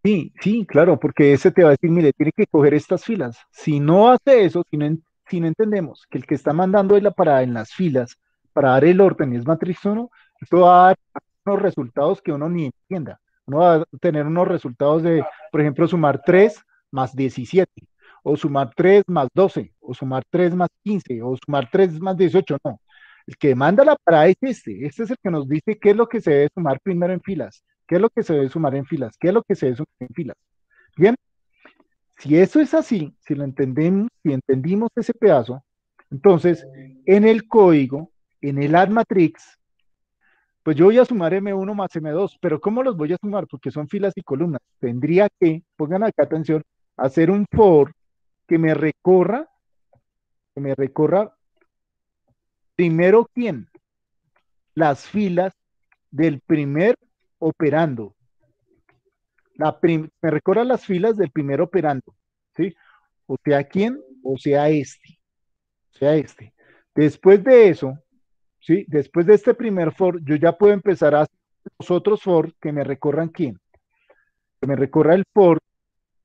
Sí, sí, claro, porque ese te va a decir, mire, tiene que coger estas filas. Si no hace eso, si no, si no entendemos que el que está mandando es la parada en las filas para dar el orden es matriz 1, esto va a dar unos resultados que uno ni entienda. Uno va a tener unos resultados de, por ejemplo, sumar 3 más 17, o sumar 3 más 12, o sumar 3 más 15, o sumar 3 más 18, no. El que manda la parada es este, este es el que nos dice qué es lo que se debe sumar primero en filas, qué es lo que se debe sumar en filas, qué es lo que se debe sumar en filas. Bien, si eso es así, si lo entendemos, si entendimos ese pedazo, entonces en el código, en el add matrix, pues yo voy a sumar M1 más M2, pero ¿cómo los voy a sumar? Porque son filas y columnas. Tendría que, pongan acá atención, hacer un for que me recorra, que me recorra primero quién? Las filas del primer operando. La me recorra las filas del primer operando, ¿sí? O sea, quién, o sea, este. O sea, este. Después de eso, ¿sí? Después de este primer for, yo ya puedo empezar a los otros for que me recorran quién. Que me recorra el for,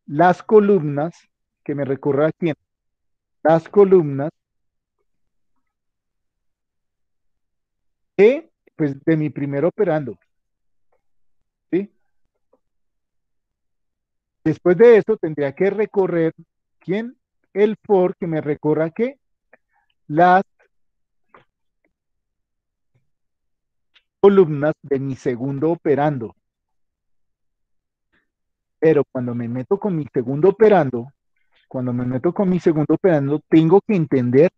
las columnas, que me recorra quién. Las columnas de, pues, de mi primer operando. ¿Sí? Después de esto tendría que recorrer, ¿quién? El for que me recorra qué? Las columnas de mi segundo operando. Pero cuando me meto con mi segundo operando, cuando me meto con mi segundo operando, tengo que entender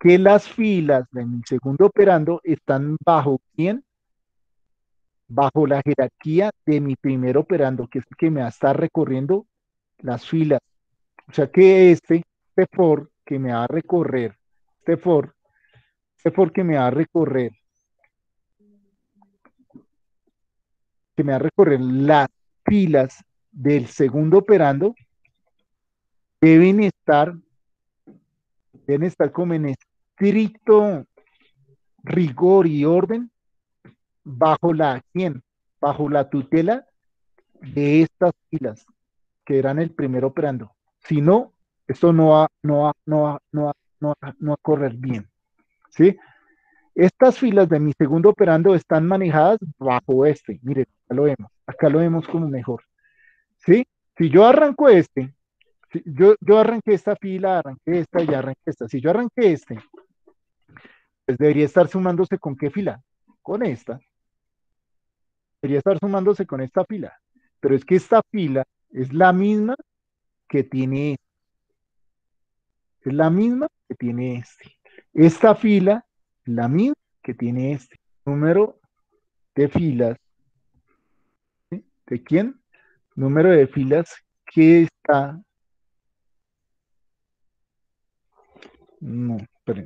que las filas de mi segundo operando están bajo quién? Bajo la jerarquía de mi primer operando, que es el que me va a estar recorriendo las filas. O sea que este, este for que me va a recorrer, este for, este for que me va a recorrer, que me va a recorrer las filas del segundo operando, deben estar, deben estar como en estricto rigor y orden bajo la quién, bajo la tutela de estas filas que eran el primer operando. Si no, esto no va, no va, no va, no va, no no a correr bien. ¿Sí? Estas filas de mi segundo operando están manejadas bajo este. Miren, acá lo vemos. Acá lo vemos como mejor. ¿Sí? Si yo arranco este, yo, yo arranqué esta fila, arranqué esta y arranqué esta. Si yo arranqué este, pues debería estar sumándose con qué fila? Con esta. Debería estar sumándose con esta fila. Pero es que esta fila es la misma que tiene este. Es la misma que tiene este. Esta fila es la misma que tiene este. Número de filas. ¿De quién? Número de filas que está. No,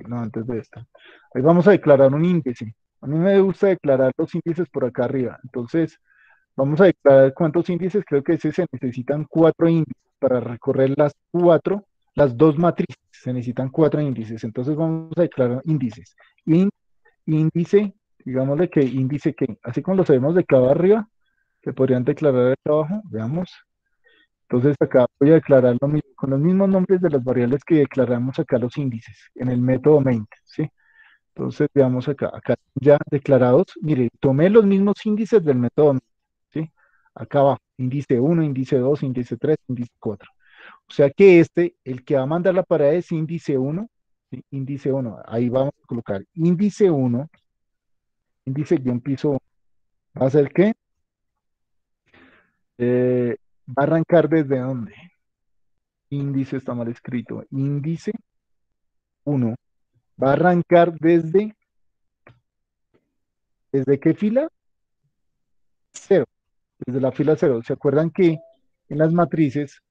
no, antes de esta. Ahí vamos a declarar un índice. A mí me gusta declarar los índices por acá arriba. Entonces, vamos a declarar cuántos índices. Creo que se necesitan cuatro índices para recorrer las cuatro, las dos matrices. Se necesitan cuatro índices. Entonces, vamos a declarar índices. índice, digámosle que índice que, así como lo sabemos declarado arriba, se podrían declarar acá abajo. Veamos. Entonces acá voy a declarar lo mismo, con los mismos nombres de las variables que declaramos acá los índices en el método main, ¿sí? Entonces veamos acá, acá ya declarados, mire, tomé los mismos índices del método main, ¿sí? Acá abajo, índice 1, índice 2, índice 3, índice 4. O sea que este, el que va a mandar la parada es índice 1, ¿sí? índice 1, ahí vamos a colocar índice 1, índice guion piso, ¿va a ser qué? Eh, ¿Va a arrancar desde dónde? Índice está mal escrito. Índice 1. Va a arrancar desde... ¿Desde qué fila? 0. Desde la fila 0. ¿Se acuerdan que en las matrices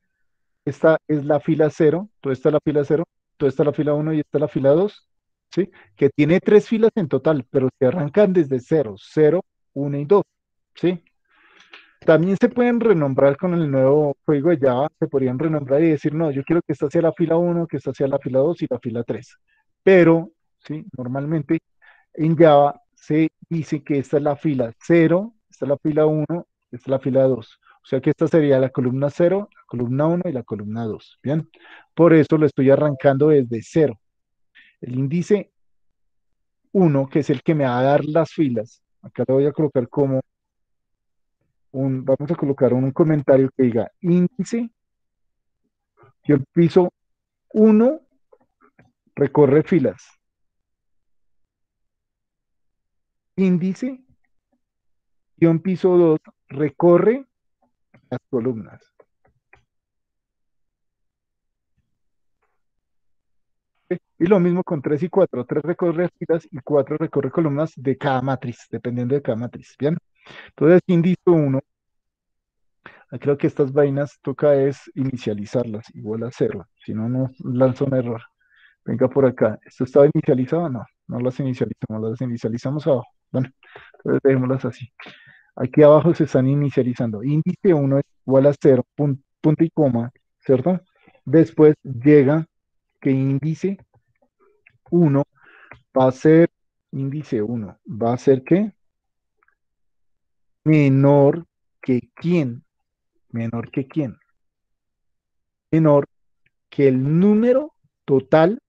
esta es la fila 0, toda esta es la fila 0, toda esta es la fila 1 y esta es la fila 2? ¿Sí? Que tiene tres filas en total, pero se arrancan desde 0, 0, 1 y 2. ¿Sí? También se pueden renombrar con el nuevo código de Java, se podrían renombrar y decir, no, yo quiero que esta sea la fila 1, que esta sea la fila 2 y la fila 3. Pero, ¿sí? Normalmente en Java se dice que esta es la fila 0, esta es la fila 1, esta es la fila 2. O sea que esta sería la columna 0, la columna 1 y la columna 2. Bien, por eso lo estoy arrancando desde 0. El índice 1, que es el que me va a dar las filas, acá lo voy a colocar como vamos a colocar un comentario que diga índice, yo el piso 1 recorre filas. Índice, guion piso 2 recorre las columnas. Y lo mismo con 3 y 4. 3 recorre filas y 4 recorre columnas de cada matriz, dependiendo de cada matriz. Bien. Entonces, índice 1, creo que estas vainas toca es inicializarlas, igual a cero, si no nos lanza un error. Venga por acá, ¿esto estaba inicializado? No, no las inicializamos, las inicializamos abajo. Bueno, entonces dejémoslas así. Aquí abajo se están inicializando. Índice 1 es igual a 0, punto, y coma, ¿cierto? Después llega que índice 1 va a ser, índice 1, va a ser que menor que quién, menor que quién, menor que el número total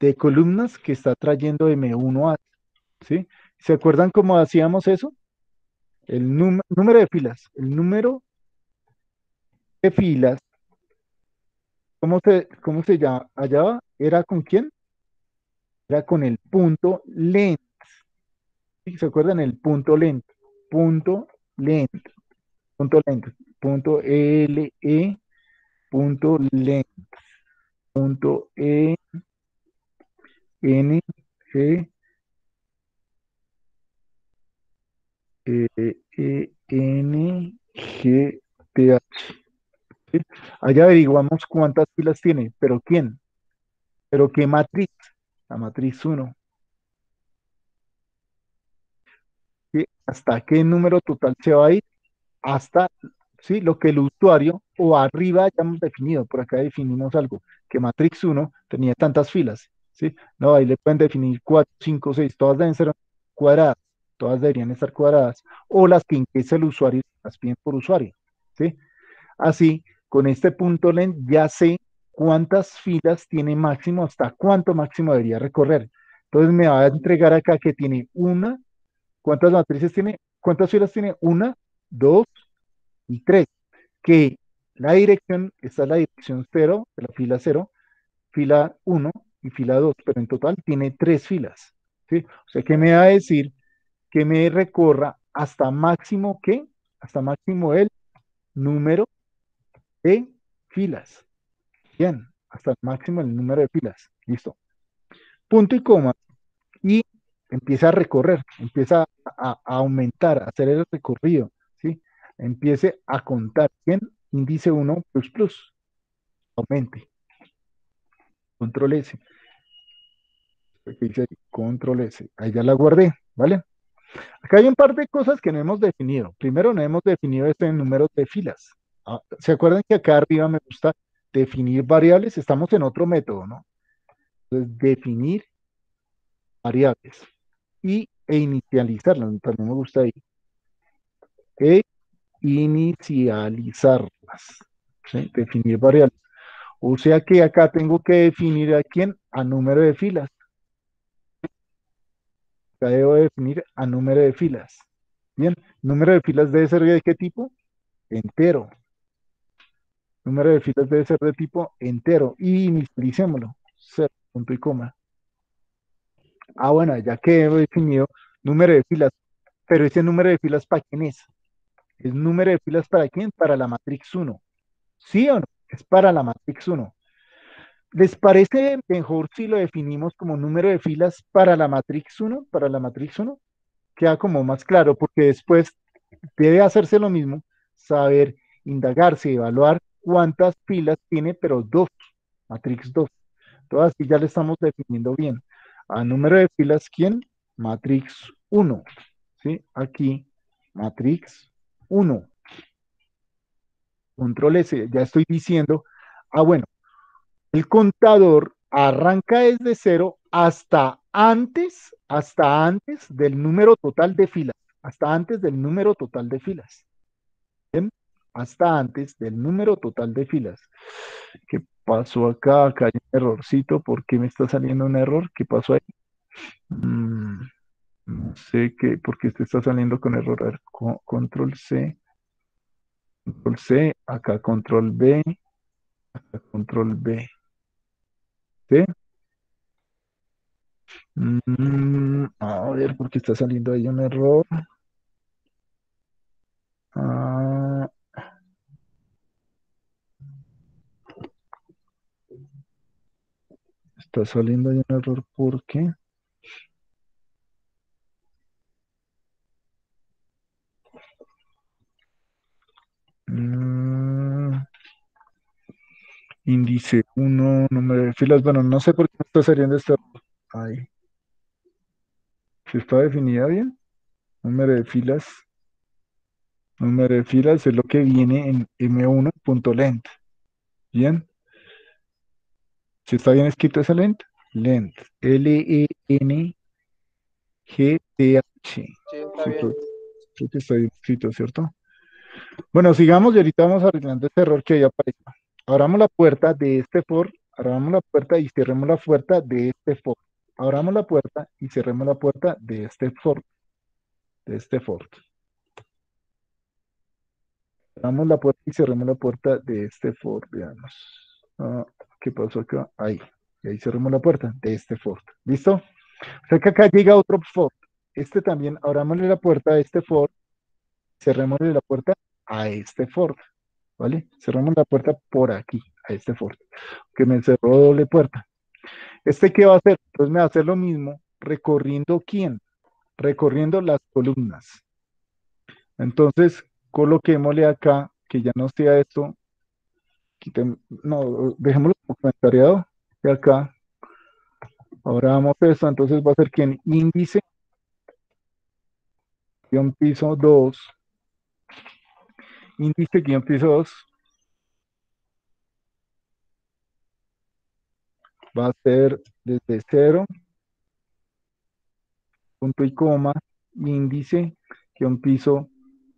de columnas que está trayendo M1 a, ¿sí? ¿Se acuerdan cómo hacíamos eso? El número de filas, el número de filas, ¿cómo se, cómo se llama? Allá era con quién? Era con el punto length. ¿Se acuerdan? El punto length. Punto length. Punto length. Punto L E. Punto length. Punto E. N. G. E, e N, G, T, H. Allá averiguamos cuántas filas tiene, pero ¿quién? ¿Pero qué matriz? La matriz 1. ¿Hasta qué número total se va a ir? Hasta ¿sí? lo que el usuario o arriba ya hemos definido, por acá definimos algo, que matrix 1 tenía tantas filas, ¿sí? No, ahí le pueden definir 4, 5, 6, todas deben ser cuadradas todas deberían estar cuadradas, o las que ingresa el usuario las piden por usuario. ¿sí? Así, con este punto length ya sé cuántas filas tiene máximo, hasta cuánto máximo debería recorrer. Entonces me va a entregar acá que tiene una, ¿cuántas matrices tiene? ¿Cuántas filas tiene? Una, dos y tres. Que la dirección, esta es la dirección cero, de la fila cero, fila 1 y fila 2, pero en total tiene tres filas. ¿sí? O sea, ¿qué me va a decir? que me recorra hasta máximo ¿qué? Hasta máximo el número de filas. Bien, hasta máximo el número de filas. Listo. Punto y coma. Y empieza a recorrer, empieza a, aumentar, a hacer el recorrido. ¿sí? Empiece a contar. Índice 1 plus plus. Aumente. Control S. Control S. Ahí ya la guardé, ¿vale? Acá hay un par de cosas que no hemos definido. Primero, no hemos definido este número de filas. Ah, ¿Se acuerdan que acá arriba me gusta definir variables? Estamos en otro método, ¿no? Entonces, definir variables y, e inicializarlas. También me gusta ahí. E inicializarlas. Definir variables. O sea que acá tengo que definir a quién? A número de filas debo definir a número de filas. Bien, número de filas debe ser de qué tipo? Entero. Número de filas debe ser de tipo entero. Y inicialicémoslo. Cero, punto y coma. Ah, bueno, ya que he definido número de filas, pero ese número de filas para quién es? ¿Es número de filas para quién? Para la matrix 1. ¿Sí o no? Es para la matrix 1. ¿Les parece mejor si lo definimos como número de filas para la matrix 1? Para la matrix 1 queda como más claro, porque después debe hacerse lo mismo, saber indagarse, evaluar cuántas filas tiene, pero dos, matrix 2. Todas así ya le estamos definiendo bien. A número de filas, ¿quién? Matrix 1. ¿Sí? Aquí, matrix 1. Control S, ya estoy diciendo, ah, bueno, el contador arranca desde cero hasta antes, hasta antes del número total de filas, hasta antes del número total de filas. ¿Bien? Hasta antes del número total de filas. ¿Qué pasó acá? Acá hay un errorcito. ¿Por qué me está saliendo un error? ¿Qué pasó ahí? Mm, no sé qué, por qué este está saliendo con error. A ver, control C. Control C, acá control B, acá control B. ¿Sí? Mm, a ver, porque está saliendo ahí un error. Ah. Está saliendo ahí un error porque mm. Índice 1, número de filas. Bueno, no sé por qué está saliendo este Ahí. ¿Se está definida bien? Número de filas. Número de filas es lo que viene en M1.length. Bien. ¿Si está bien escrito esa length? Length. L-E-N-G-T-H. Sí, está bien. Creo que está bien escrito, ¿cierto? Bueno, sigamos y ahorita vamos arreglando este error que ya apareció. Abramos la puerta de este for, abramos la puerta y cerremos la puerta de este for. Abramos la puerta y cerremos la puerta de este for. De este for. Abramos la puerta y cerremos la puerta de este for, veamos. Ah, ¿Qué pasó acá? Ahí. Y ahí cerremos la puerta de este for. ¿Listo? O sea que acá llega otro for. Este también, abramosle la puerta a este for, cerrémosle la puerta a este for. ¿Vale? Cerramos la puerta por aquí, a este for. Que me cerró doble puerta. ¿Este qué va a hacer? Pues me va a hacer lo mismo, recorriendo quién? Recorriendo las columnas. Entonces, coloquémosle acá, que ya no sea esto, no, dejémoslo como comentariado, de acá, ahora vamos a esto, entonces va a ser quien índice, guion piso 2, índice guion piso 2, va a ser desde 0, punto y coma, índice guion piso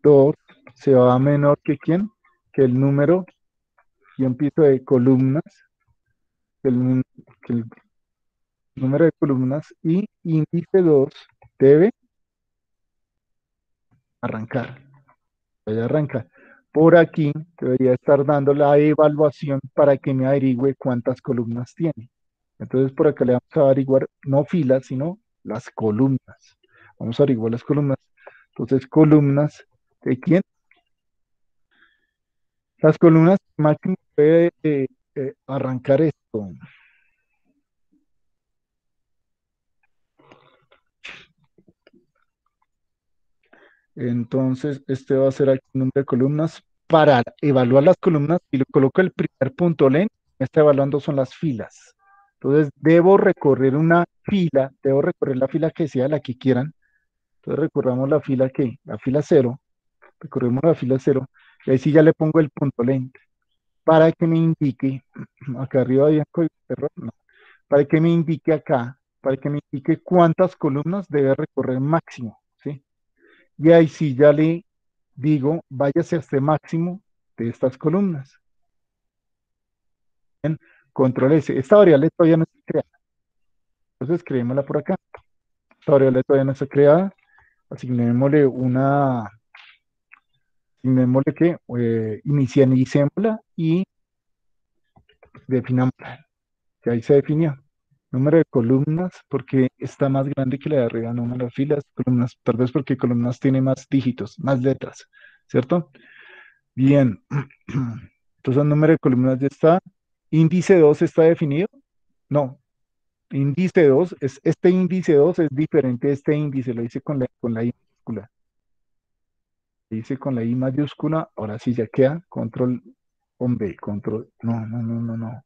2, se va a menor que quién, que el número guion piso de columnas, el, número de columnas y índice 2 debe arrancar. Voy a. Por aquí debería estar dando la evaluación para que me averigüe cuántas columnas tiene. Entonces por acá le vamos a averiguar no filas, sino las columnas. Vamos a averiguar las columnas. Entonces, columnas de quién? Las columnas máximo puede eh, eh, arrancar esto. Entonces, este va a ser el número de columnas. Para evaluar las columnas, y le coloco el primer punto length, me está evaluando son las filas. Entonces, debo recorrer una fila, debo recorrer la fila que sea la que quieran. Entonces, recorramos la fila que, la fila 0, recorremos la fila 0, y ahí sí ya le pongo el punto length para que me indique, <clears throat> acá arriba había error, no, para que me indique acá, para que me indique cuántas columnas debe recorrer máximo, ¿sí? Y ahí sí ya le digo, váyase a este máximo de estas columnas. Bien, control S. Esta variable todavía no está creada. Entonces, creémosla por acá. Esta variable todavía no está creada. Asignémosle una, asignémosle que eh, inicialicémosla y definámosla. Que ahí se definió. Número de columnas, porque está más grande que la de arriba. Número de filas, columnas. Tal vez porque columnas tiene más dígitos, más letras. ¿Cierto? Bien. <clears throat> Entonces, el número de columnas ya está. Índice 2 está definido. No. Índice 2, es, este índice 2 es diferente a este índice. Lo hice con la, con la I hice con la I mayúscula. Ahora sí ya queda. Control, hombre, control. No, no, no, no, no.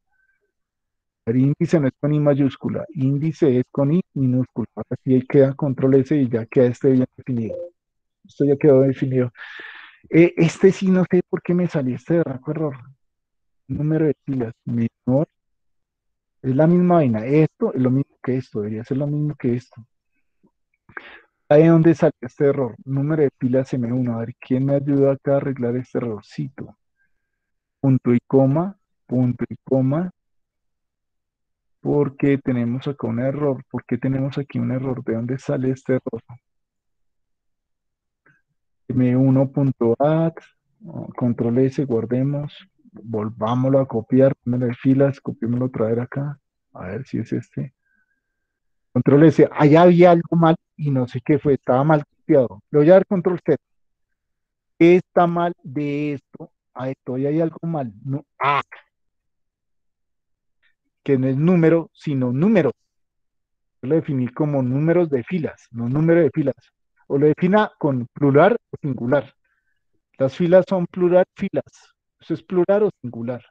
El índice no es con I mayúscula, índice es con I minúscula. Así ahí queda control S y ya queda este bien definido. Esto ya quedó definido. Eh, este sí no sé por qué me salió este error. Número de filas menor. Es la misma vaina. Esto es lo mismo que esto. Debería ser lo mismo que esto. Ahí donde salió este error. Número de filas M1. A ver, ¿quién me ayuda acá a arreglar este errorcito? Punto y coma, punto y coma, porque tenemos acá un error. ¿Por qué tenemos aquí un error? ¿De dónde sale este error? M1.add, control S, guardemos, volvámoslo a copiar, número de filas, copiémoslo otra vez acá, a ver si es este. Control S, allá había algo mal y no sé qué fue, estaba mal copiado. Le voy a dar control Z. ¿Qué está mal de esto? A esto, ahí hay algo mal. No, ah, que no es número, sino números. Lo definí como números de filas, no número de filas. O lo defina con plural o singular. Las filas son plural filas. Eso es plural o singular.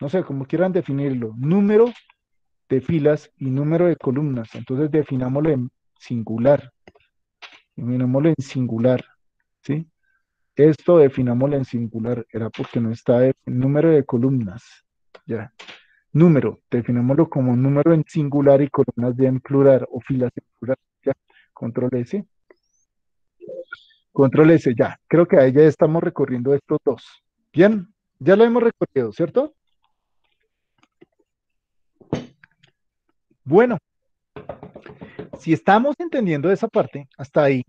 No sé, como quieran definirlo. Número de filas y número de columnas. Entonces definámoslo en singular. Definámoslo en singular. ¿Sí? esto definámoslo en singular, era porque no está el número de columnas, ya. Número, definámoslo como número en singular y columnas de en plural o filas en plural, ya. Control S. Control S, ya. Creo que ahí ya estamos recorriendo estos dos. Bien, ya lo hemos recorrido, ¿cierto? Bueno, si estamos entendiendo esa parte, hasta ahí,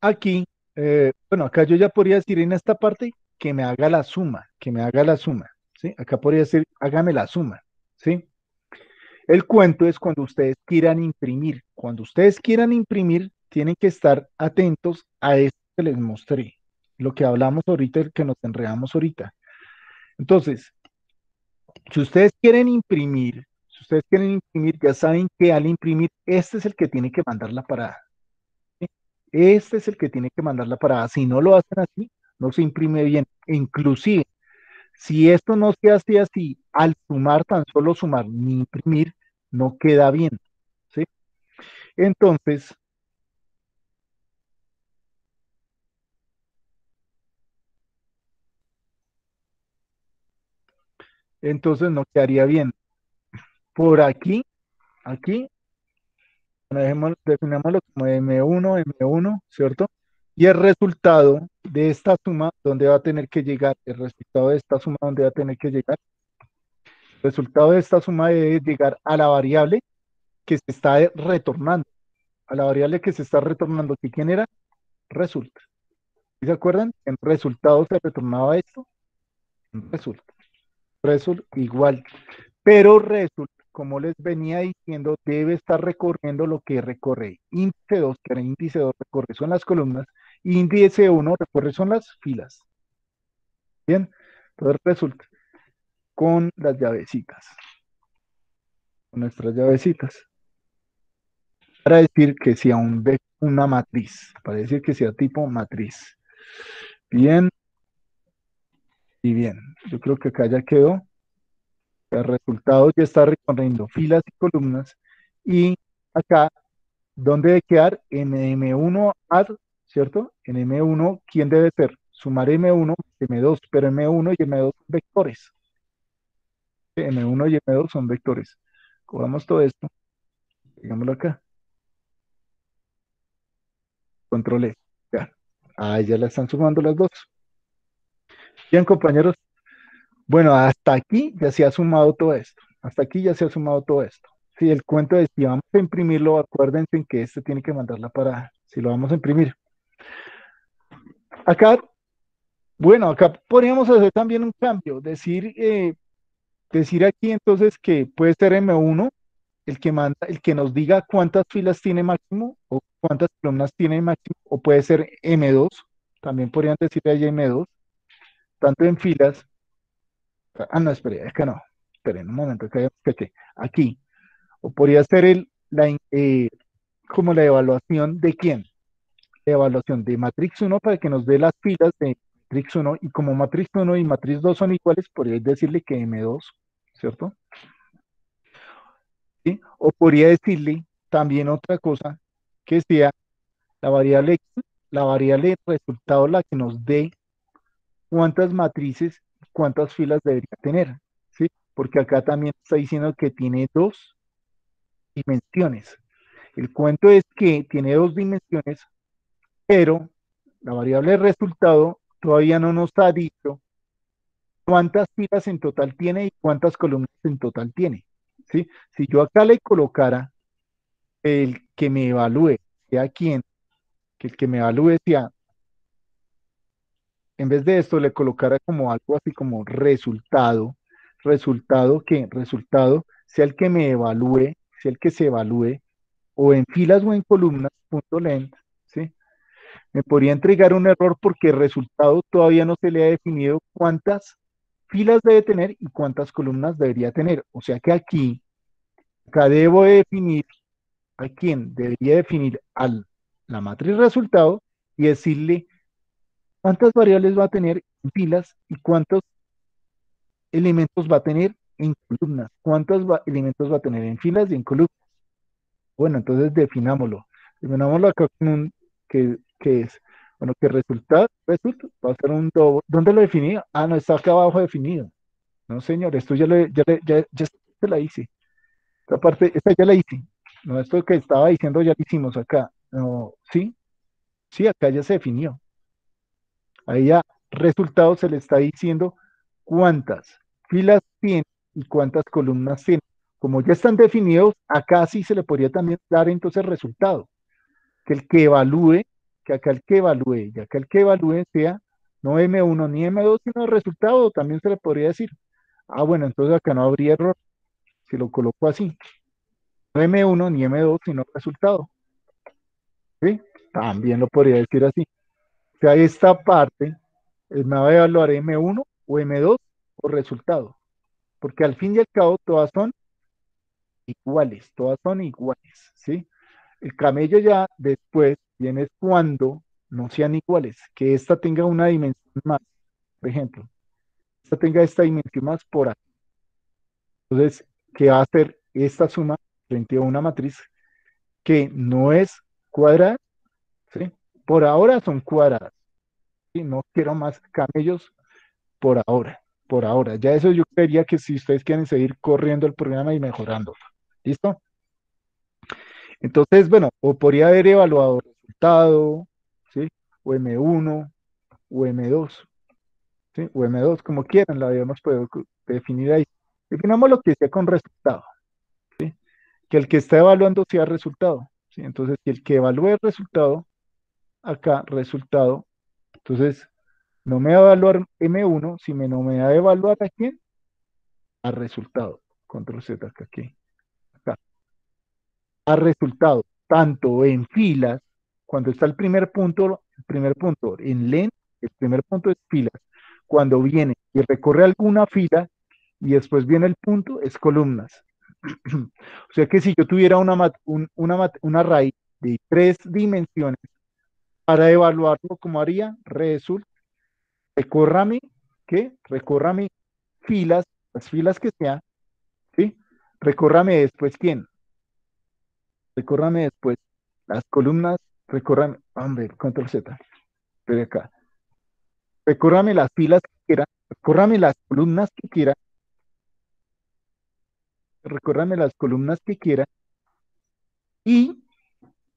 aquí, eh, bueno, acá yo ya podría decir en esta parte que me haga la suma, que me haga la suma, ¿sí? Acá podría decir, hágame la suma, ¿sí? El cuento es cuando ustedes quieran imprimir. Cuando ustedes quieran imprimir, tienen que estar atentos a esto que les mostré, lo que hablamos ahorita, el que nos enredamos ahorita. Entonces, si ustedes quieren imprimir, ustedes quieren imprimir, ya saben que al imprimir, este es el que tiene que mandar la parada. Este es el que tiene que mandar la parada. Si no lo hacen así, no se imprime bien. Inclusive, si esto no se hace así, al sumar, tan solo sumar ni imprimir, no queda bien. ¿sí? Entonces, entonces no quedaría bien. Por aquí, aquí, definámoslo como M1, M1, ¿cierto? Y el resultado de esta suma, ¿dónde va a tener que llegar? El resultado de esta suma, ¿dónde va a tener que llegar? El resultado de esta suma debe llegar a la variable que se está retornando. A la variable que se está retornando. ¿Y quién era? Resulta. ¿Se acuerdan? En resultado se retornaba esto. Resulta. Result igual. Pero result como les venía diciendo, debe estar recorriendo lo que recorre índice 2, que era índice 2 recorre son las columnas, índice 1 recorre son las filas. Bien, entonces resulta con las llavecitas, con nuestras llavecitas, para decir que sea un, una matriz, para decir que sea tipo matriz. Bien, y bien, yo creo que acá ya quedó. El resultado ya está recorriendo filas y columnas. Y acá, ¿dónde debe quedar? En M1 add, ¿cierto? En M1, ¿quién debe ser? Sumar M1, M2, pero M1 y M2 son vectores. M1 y M2 son vectores. Cogamos todo esto, digámoslo acá. Control E. Ya. Ahí ya la están sumando las dos. Bien, compañeros, bueno, hasta aquí ya se ha sumado todo esto. Hasta aquí ya se ha sumado todo esto. Si el cuento es si vamos a imprimirlo, acuérdense en que este tiene que mandarla para si lo vamos a imprimir. Acá, bueno, acá podríamos hacer también un cambio, decir, eh, decir aquí entonces que puede ser M1 el que manda, el que nos diga cuántas filas tiene máximo o cuántas columnas tiene máximo, o puede ser M2, también podrían decir ahí M2, tanto en filas Ah, no, espere, es que no. Esperen un momento, que aquí. O podría ser el, eh, como la evaluación de quién. La evaluación de matrix 1 para que nos dé las filas de matrix 1 y como matrix 1 y matrix 2 son iguales, podría decirle que M2, ¿cierto? ¿Sí? O podría decirle también otra cosa que sea la variable la variable resultado la que nos dé cuántas matrices cuántas filas debería tener, ¿sí? Porque acá también está diciendo que tiene dos dimensiones. El cuento es que tiene dos dimensiones, pero la variable resultado todavía no nos ha dicho cuántas filas en total tiene y cuántas columnas en total tiene. ¿sí? Si yo acá le colocara el que me evalúe, sea quién, que el que me evalúe sea en vez de esto le colocara como algo así como resultado, resultado que resultado sea el que me evalúe, sea el que se evalúe, o en filas o en columnas, punto length, ¿sí? Me podría entregar un error porque el resultado todavía no se le ha definido cuántas filas debe tener y cuántas columnas debería tener. O sea que aquí, acá debo definir a quién debería definir al la matriz resultado y decirle cuántas variables va a tener en filas y cuántos elementos va a tener en columnas, cuántos elementos va a tener en filas y en columnas. Bueno, entonces definámoslo. Definámoslo acá con un, que, es Bueno, que resulta, resulta, va a ser un doble. ¿Dónde lo definí? Ah, no, está acá abajo definido. No, señor, esto ya, le, ya, le, ya, ya se la hice. Esta parte, esta ya la hice. No, esto que estaba diciendo ya lo hicimos acá. No, ¿sí? Sí, acá ya se definió. Ahí ya resultado se le está diciendo cuántas filas tiene y cuántas columnas tiene. Como ya están definidos, acá sí se le podría también dar entonces resultado. Que el que evalúe, que acá el que evalúe y acá el que evalúe sea no M1 ni M2, sino el resultado, también se le podría decir. Ah, bueno, entonces acá no habría error si lo coloco así. No M1 ni M2, sino resultado. ¿Sí? También lo podría decir así. Sea, esta parte eh, me va a evaluar M1 o M2 o resultado. Porque al fin y al cabo todas son iguales, todas son iguales, ¿sí? El camello ya después viene cuando no sean iguales, que esta tenga una dimensión más, por ejemplo, esta tenga esta dimensión más por aquí. Entonces, ¿qué va a hacer esta suma frente a una matriz que no es cuadrada? ¿sí? Por ahora son cuadradas. y No quiero más camellos por ahora, por ahora. Ya eso yo creería que si ustedes quieren seguir corriendo el programa y mejorando. ¿Listo? Entonces, bueno, o podría haber evaluado resultado, ¿sí? O M1, o M2, ¿sí? O M2, como quieran, la habíamos podido definir ahí. Definamos lo que sea con resultado, ¿sí? Que el que está evaluando sea resultado, ¿sí? Entonces, si el que evalúe el resultado, acá, resultado, entonces, no me va a evaluar M1, sino me va a evaluar a quién? A resultado. Control Z acá, aquí ha resultado tanto en filas, cuando está el primer punto, el primer punto en len, el primer punto es filas, cuando viene y recorre alguna fila y después viene el punto, es columnas. <clears throat> o sea que si yo tuviera una, una, una raíz de tres dimensiones, para evaluarlo, ¿cómo haría? Resulta, recórrame, ¿qué? Recórrame filas, las filas que sean, ¿sí? Recórrame después, ¿quién? recórrame después las columnas, recórrame, hombre, control Z, estoy acá. Recórrame las filas que quiera, recórrame las columnas que quiera, recórrame las columnas que quiera, y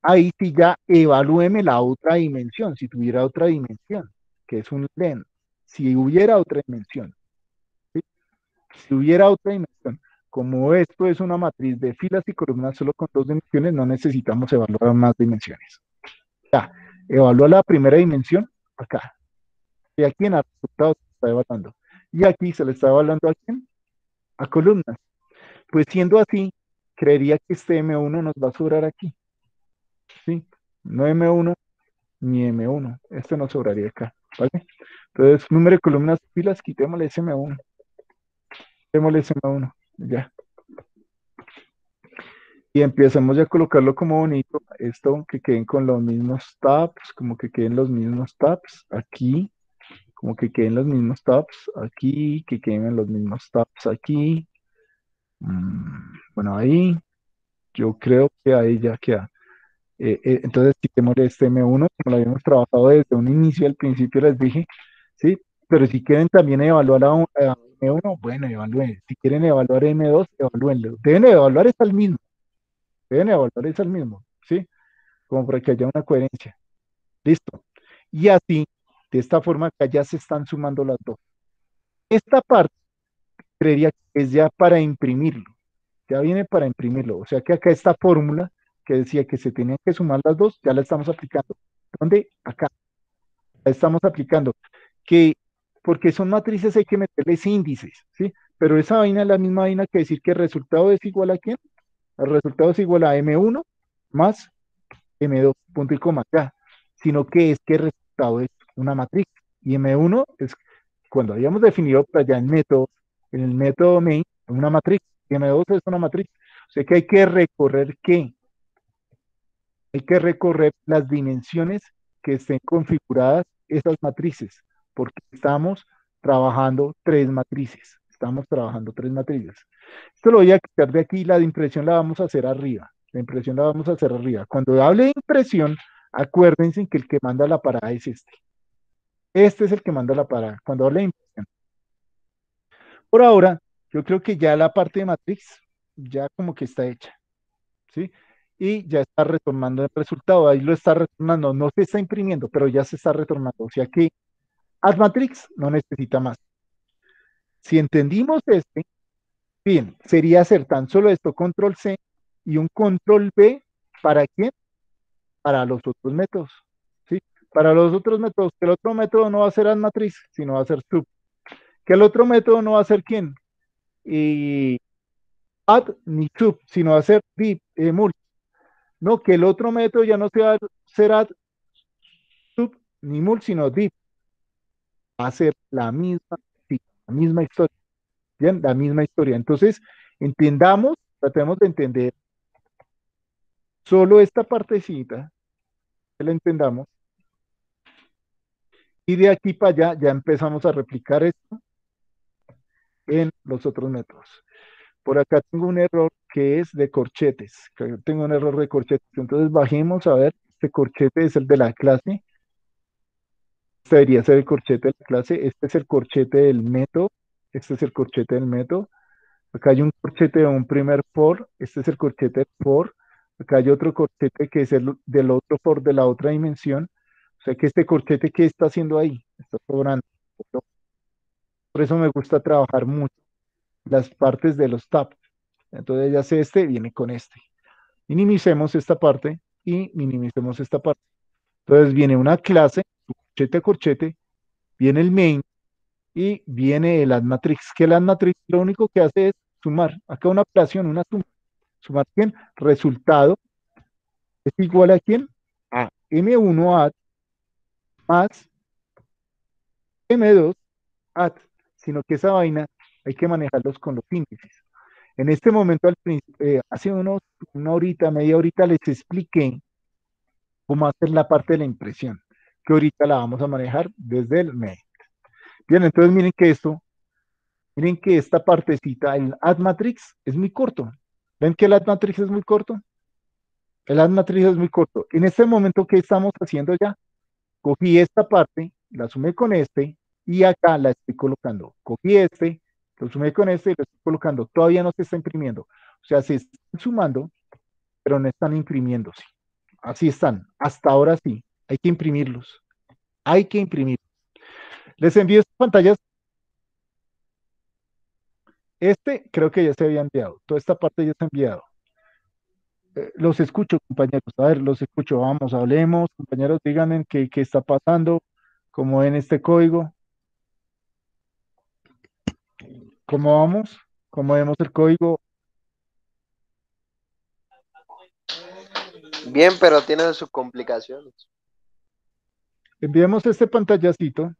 ahí sí ya evalúeme la otra dimensión, si tuviera otra dimensión, que es un len, si hubiera otra dimensión. Si hubiera otra dimensión. Como esto es una matriz de filas y columnas solo con dos dimensiones, no necesitamos evaluar más dimensiones. Ya, evalúa la primera dimensión acá. Y aquí en el resultado se está evaluando. Y aquí se le está evaluando a quién? A columnas. Pues siendo así, creería que este M1 nos va a sobrar aquí. ¿Sí? No M1 ni M1. Esto nos sobraría acá. ¿Vale? Entonces, número de columnas filas, quitémosle ese M1. Quitémosle ese M1 ya. Y empezamos ya a colocarlo como bonito, esto que queden con los mismos tabs, como que queden los mismos tabs aquí, como que queden los mismos tabs aquí, que queden los mismos tabs aquí. Mm, bueno, ahí, yo creo que ahí ya queda. Eh, eh, entonces quitemos este M1, como lo habíamos trabajado desde un inicio, al principio les dije, ¿sí? Pero si quieren también evaluar a, a M1, bueno, evalúen. Si quieren evaluar M2, evalúenlo. Deben evaluar es al mismo. Deben evaluar es al mismo, ¿sí? Como para que haya una coherencia. Listo. Y así, de esta forma, acá ya se están sumando las dos. Esta parte, creería que es ya para imprimirlo. Ya viene para imprimirlo. O sea que acá esta fórmula que decía que se tenían que sumar las dos, ya la estamos aplicando. ¿Dónde? Acá. La estamos aplicando. Que porque son matrices hay que meterles índices, ¿sí? Pero esa vaina es la misma vaina que decir que el resultado es igual a quién? El resultado es igual a M1 más M2, punto y coma, ya. Sino que es que el resultado es una matriz. Y M1 es cuando habíamos definido allá en método, en el método main, una matriz. Y M2 es una matriz. O sea que hay que recorrer qué? Hay que recorrer las dimensiones que estén configuradas esas matrices porque estamos trabajando tres matrices. Estamos trabajando tres matrices. Esto lo voy a quitar de aquí, la impresión la vamos a hacer arriba. La impresión la vamos a hacer arriba. Cuando hable de impresión, Acuérdense que el que manda la parada es este. Este es el que manda la parada cuando habla de impresión. Por ahora, yo creo que ya la parte de matrix ya como que está hecha. ¿Sí? Y ya está retornando el resultado. Ahí lo está retornando. No se está imprimiendo, pero ya se está retornando. O sea que AdMatrix no necesita más. Si entendimos este, bien, sería hacer tan solo esto, control C y un control B, ¿para quién? Para los otros métodos, ¿sí? Para los otros métodos, que el otro método no va a ser AdMatrix, sino va a ser sub. Que el otro método no va a ser quién? Y add ni sub, sino va a ser div, eh, No, que el otro método ya no sea ser add sub ni mul, sino div. Va a ser la misma misma historia. Bien, la misma historia. Entonces, entendamos, tratemos de entender solo esta partecita, que la entendamos, y de aquí para allá ya empezamos a replicar esto en los otros métodos. Por acá tengo un error que es de corchetes. Tengo un error de corchetes. Entonces bajemos a ver, este corchete es el de la clase. Este debería ser el corchete de la clase. Este es el corchete del método. Este es el corchete del método. Acá hay un corchete de un primer for. Este es el corchete for. Acá hay otro corchete que es el del otro for de la otra dimensión. O sea que este corchete, ¿qué está haciendo ahí? Está sobrando. Por eso me gusta trabajar mucho las partes de los tabs. Entonces ya sé este, viene con este. Minimicemos esta parte y minimicemos esta parte. Entonces viene una clase, corchete corchete, viene el main, y viene el matrix, que el matrix lo único que hace es sumar. Acá una operación, una suma. ¿Sumar quién? Resultado es igual a quién? A M1 add más M2 add, sino que esa vaina hay que manejarlos con los índices. En este momento, al eh, hace unos, una horita, media horita, les expliqué cómo hacer la parte de la impresión, que ahorita la vamos a manejar desde el mail. Bien, entonces miren que esto, miren que esta partecita, el add matrix, es muy corto. ¿Ven que el add matrix es muy corto? El add matrix es muy corto. En este momento, ¿qué estamos haciendo ya? Cogí esta parte, la sumé con este, y acá la estoy colocando. Cogí este, lo sumé con este y lo estoy colocando. Todavía no se está imprimiendo. O sea, se están sumando, pero no están imprimiéndose. Así están. Hasta ahora sí. Hay que imprimirlos. Hay que imprimirlos. Les envío estas pantallas. Este creo que ya se había enviado. Toda esta parte ya se ha enviado. Eh, los escucho, compañeros. A ver, los escucho. Vamos, hablemos. Compañeros, díganme qué, qué está pasando, cómo ven este código. ¿Cómo vamos? ¿Cómo vemos el código? Bien, pero tiene sus complicaciones. Enviemos este pantallacito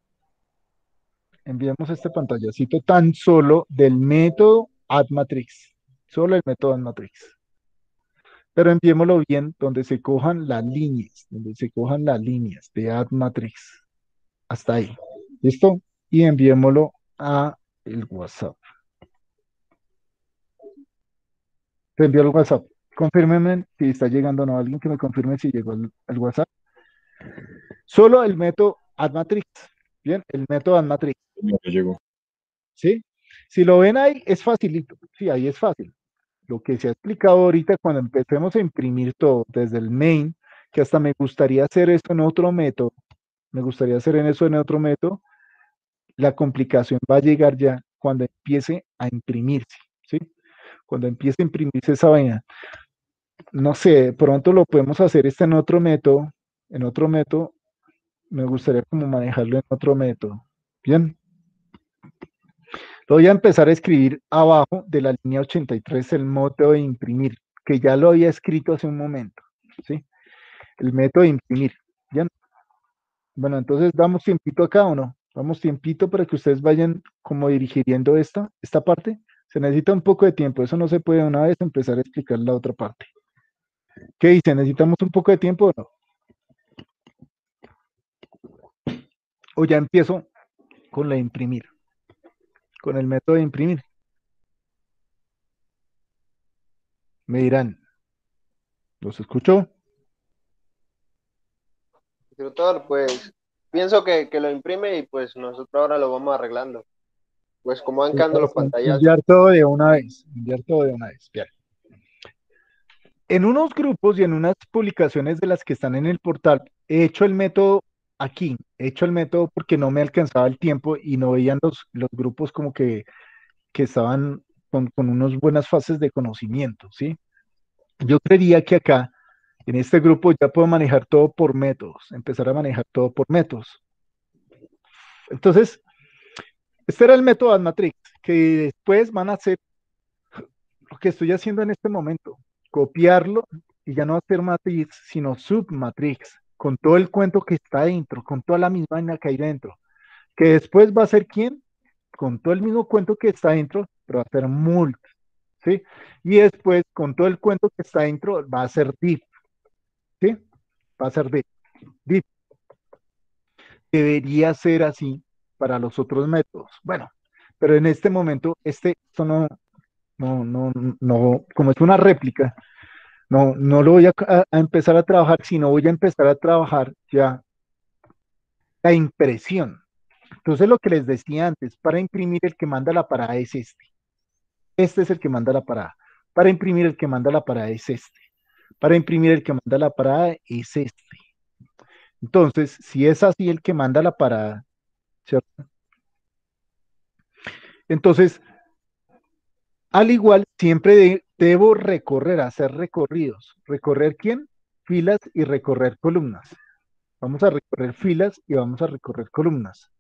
enviamos este pantallacito tan solo del método AdMatrix, solo el método AdMatrix. Pero enviémoslo bien donde se cojan las líneas, donde se cojan las líneas de AdMatrix. Hasta ahí. ¿Listo? Y enviémoslo a el WhatsApp. Te envío el WhatsApp. Confírmeme si está llegando o no. Alguien que me confirme si llegó el, el WhatsApp. Solo el método AdMatrix. Bien, el método AdMatrix. llegó. ¿Sí? Si lo ven ahí, es facilito. Sí, ahí es fácil. Lo que se ha explicado ahorita cuando empecemos a imprimir todo desde el main, que hasta me gustaría hacer esto en otro método, me gustaría hacer en eso en otro método, la complicación va a llegar ya cuando empiece a imprimirse, ¿sí? Cuando empiece a imprimirse esa vaina. No sé, pronto lo podemos hacer este en otro método, en otro método, me gustaría como manejarlo en otro método. Bien. Voy a empezar a escribir abajo de la línea 83 el método de imprimir, que ya lo había escrito hace un momento. ¿sí? El método de imprimir. Bien. Bueno, entonces damos tiempito acá o no? Damos tiempito para que ustedes vayan como dirigiendo esta, esta parte. Se necesita un poco de tiempo, eso no se puede una vez empezar a explicar la otra parte. ¿Qué dice? ¿Necesitamos un poco de tiempo o no? o ya empiezo con la imprimir, con el método de imprimir. Me dirán, ¿los escucho? Instructor, pues pienso que, que lo imprime y pues nosotros ahora lo vamos arreglando. Pues como van quedando los pantallazos. Enviar todo de una vez, enviar todo de una vez. Bien. En unos grupos y en unas publicaciones de las que están en el portal, he hecho el método aquí, he hecho el método porque no me alcanzaba el tiempo y no veían los, los grupos como que, que estaban con, con unas buenas fases de conocimiento, ¿sí? Yo creería que acá, en este grupo, ya puedo manejar todo por métodos, empezar a manejar todo por métodos. Entonces, este era el método Admatrix, que después van a hacer lo que estoy haciendo en este momento, copiarlo y ya no hacer matriz, sino submatrix, con todo el cuento que está dentro, con toda la misma vaina que hay dentro. Que después va a ser quién? Con todo el mismo cuento que está dentro, pero va a ser mult, ¿sí? Y después, con todo el cuento que está dentro, va a ser div, ¿sí? Va a ser div. Debería ser así para los otros métodos. Bueno, pero en este momento, este, esto no, no, no, no, como es una réplica, no, no lo voy a, a, empezar a trabajar, sino voy a empezar a trabajar ya la impresión. Entonces lo que les decía antes, para imprimir el que manda la parada es este. Este es el que manda la parada. Para imprimir el que manda la parada es este. Para imprimir el que manda la parada es este. Entonces, si es así el que manda la parada, ¿cierto? Entonces, al igual, siempre debo recorrer, hacer recorridos. ¿Recorrer quién? Filas y recorrer columnas. Vamos a recorrer filas y vamos a recorrer columnas.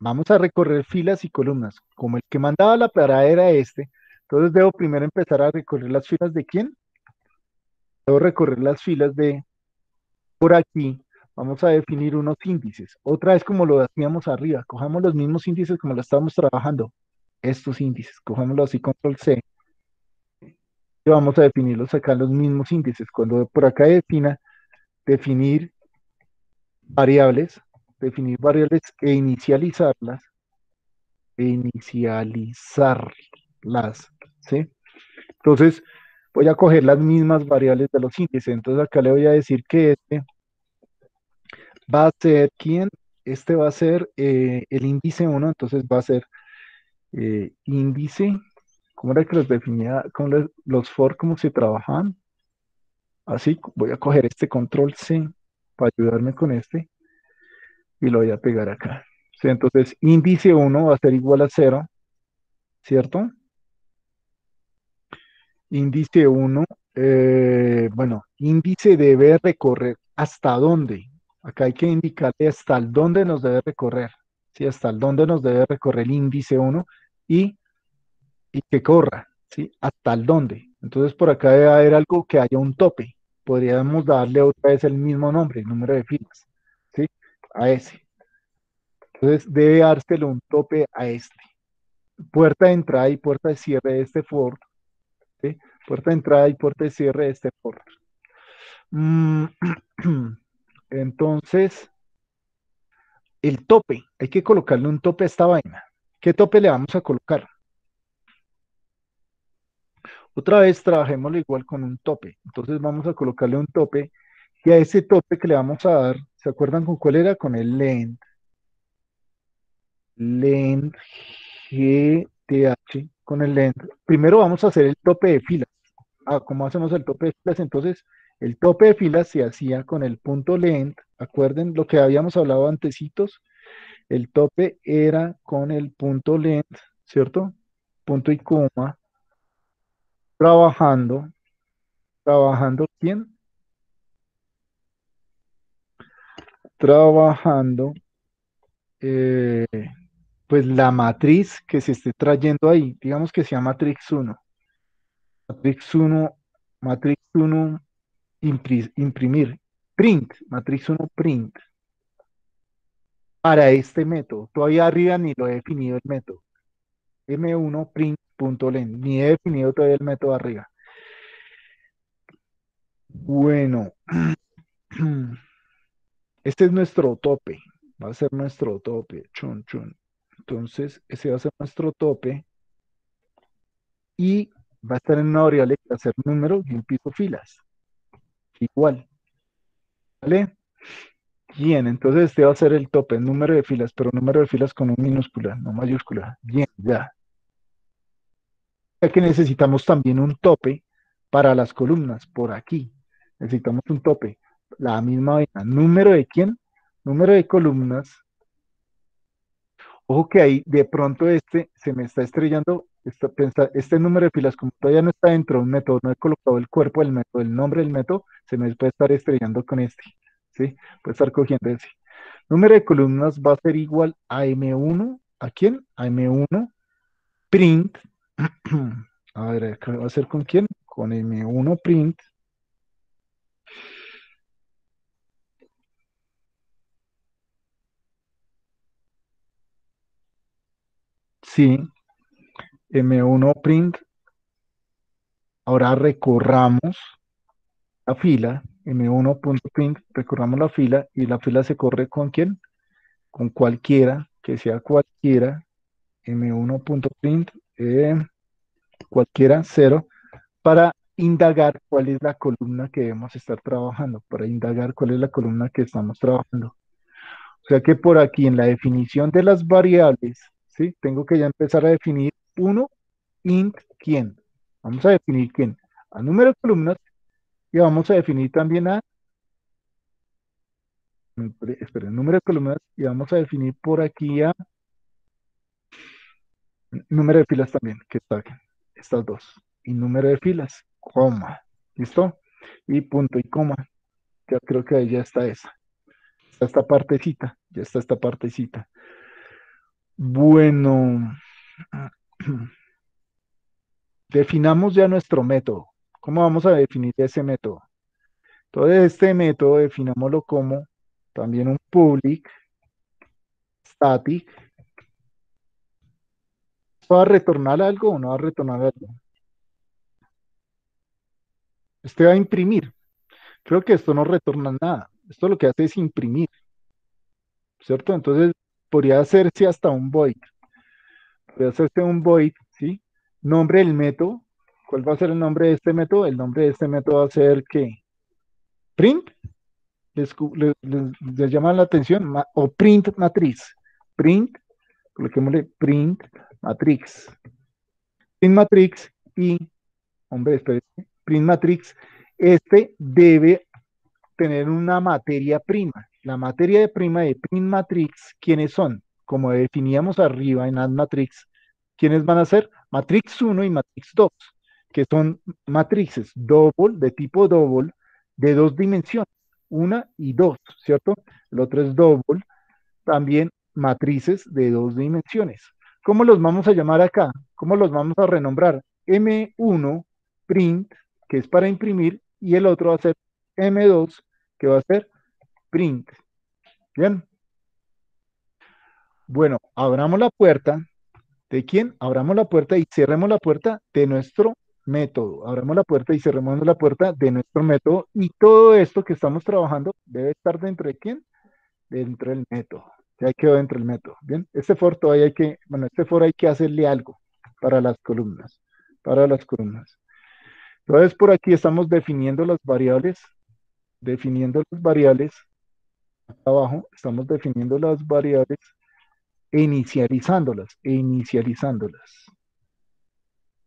Vamos a recorrer filas y columnas. Como el que mandaba la parada era este, entonces debo primero empezar a recorrer las filas de quién? Recorrer las filas de por aquí. Vamos a definir unos índices. Otra vez como lo hacíamos arriba. Cojamos los mismos índices como lo estábamos trabajando estos índices. Cojámoslo así, control C. Y vamos a definirlos acá los mismos índices. Cuando por acá defina, definir variables, definir variables e inicializarlas, e inicializarlas, ¿sí? Entonces, voy a coger las mismas variables de los índices. Entonces acá le voy a decir que este va a ser, ¿quién? Este va a ser eh, el índice 1, entonces va a ser eh, índice, ¿cómo era que los definía? ¿Cómo los for, cómo se trabajan? Así, voy a coger este control C para ayudarme con este y lo voy a pegar acá. entonces, índice 1 va a ser igual a 0, ¿cierto? Índice 1, eh, bueno, índice debe recorrer hasta dónde. Acá hay que indicarle hasta el dónde nos debe recorrer. ¿sí? Hasta el dónde nos debe recorrer el índice 1 y, y que corra, ¿sí? Hasta el dónde. Entonces por acá debe haber algo que haya un tope. Podríamos darle otra vez el mismo nombre, el número de filas, ¿sí? A ese. Entonces debe dárselo un tope a este. Puerta de entrada y puerta de cierre de este for, Puerta de entrada y puerta de cierre de este for. Mm, <clears throat> entonces, el tope, hay que colocarle un tope a esta vaina. ¿Qué tope le vamos a colocar? Otra vez trabajémoslo igual con un tope. Entonces vamos a colocarle un tope y a ese tope que le vamos a dar, ¿se acuerdan con cuál era? Con el length. Length GTH con el length. Primero vamos a hacer el tope de filas. Ah, ¿cómo hacemos el tope de filas? Entonces, el tope de filas se hacía con el punto length. Acuerden lo que habíamos hablado antecitos el tope era con el punto length, ¿cierto? Punto y coma, trabajando, trabajando, ¿quién? Trabajando, eh, pues la matriz que se esté trayendo ahí, digamos que sea matrix 1. Matrix 1, matrix 1, imprimir, print, matrix 1, print para este método. Todavía arriba ni lo he definido el método. M1 print.len, ni he definido todavía el método arriba. Bueno, <clears throat> este es nuestro tope, va a ser nuestro tope, chun, chun. Entonces, ese va a ser nuestro tope y va a estar en una variable que va a ser número y un piso filas. Igual. ¿Vale? Bien, entonces este va a ser el tope, número de filas, pero número de filas con un minúscula, no mayúscula. Bien, ya. Ya que necesitamos también un tope para las columnas, por aquí. Necesitamos un tope. La misma vaina. ¿Número de quién? Número de columnas. Ojo que ahí de pronto este se me está estrellando. Este, este número de filas, como todavía no está dentro de un método, no he colocado el cuerpo del método, el nombre del método, se me puede estar estrellando con este. ¿Sí? Puede estar cogiendo ese. Número de columnas va a ser igual a M1. ¿A quién? A M1 print. <clears throat> a ver, ¿qué va a ser con quién? Con M1 print Sí, M1 print. Ahora recorramos la fila, M1.print, recorramos la fila y la fila se corre con quién? Con cualquiera, que sea cualquiera, M1.print, eh, cualquiera, cero, para indagar cuál es la columna que debemos estar trabajando, para indagar cuál es la columna que estamos trabajando. O sea que por aquí en la definición de las variables, Tengo que ya empezar a definir uno, int, quién. Vamos a definir quién. A número de columnas y vamos a definir también a espera, número de columnas y vamos a definir por aquí a número de filas también, que está aquí, estas dos. Y número de filas, coma. ¿Listo? Y punto y coma. Ya creo que ahí ya está esa. Está esta partecita, ya está esta partecita. Bueno, definamos ya nuestro método. ¿Cómo vamos a definir ese método? Entonces, este método definámoslo como también un public static. ¿Va a retornar algo o no va a retornar algo? Este va a imprimir. Creo que esto no retorna nada. Esto lo que hace es imprimir. ¿Cierto? Entonces, podría hacerse hasta un void. Podría hacerse un void, ¿sí? Nombre del método. ¿Cuál va a ser el nombre de este método? El nombre de este método va a ser ¿qué? Print. Les, les, llama la atención. o print matriz. Print. Coloquémosle print matrix. Print matrix y, hombre, espere, print matrix, este debe tener una materia prima. La materia de prima de print matrix, ¿quiénes son? Como definíamos arriba en add matrix, ¿quiénes van a ser? Matrix 1 y matrix 2, que son matrices double, de tipo double, de dos dimensiones, una y dos, ¿cierto? El otro es double, también matrices de dos dimensiones. ¿Cómo los vamos a llamar acá? ¿Cómo los vamos a renombrar? M1 print, que es para imprimir, y el otro va a ser M2, que va a ser print. Bien. Bueno, abramos la puerta. ¿De quién? Abramos la puerta y cerremos la puerta de nuestro método. Abramos la puerta y cerremos la puerta de nuestro método. Y todo esto que estamos trabajando debe estar dentro de quién? Dentro del método. Ya quedó dentro del método. Bien, este for todavía hay que, bueno, este for hay que hacerle algo para las columnas. Para las columnas. Entonces, por aquí estamos definiendo las variables definiendo las variables, abajo estamos definiendo las variables e inicializándolas, e inicializándolas.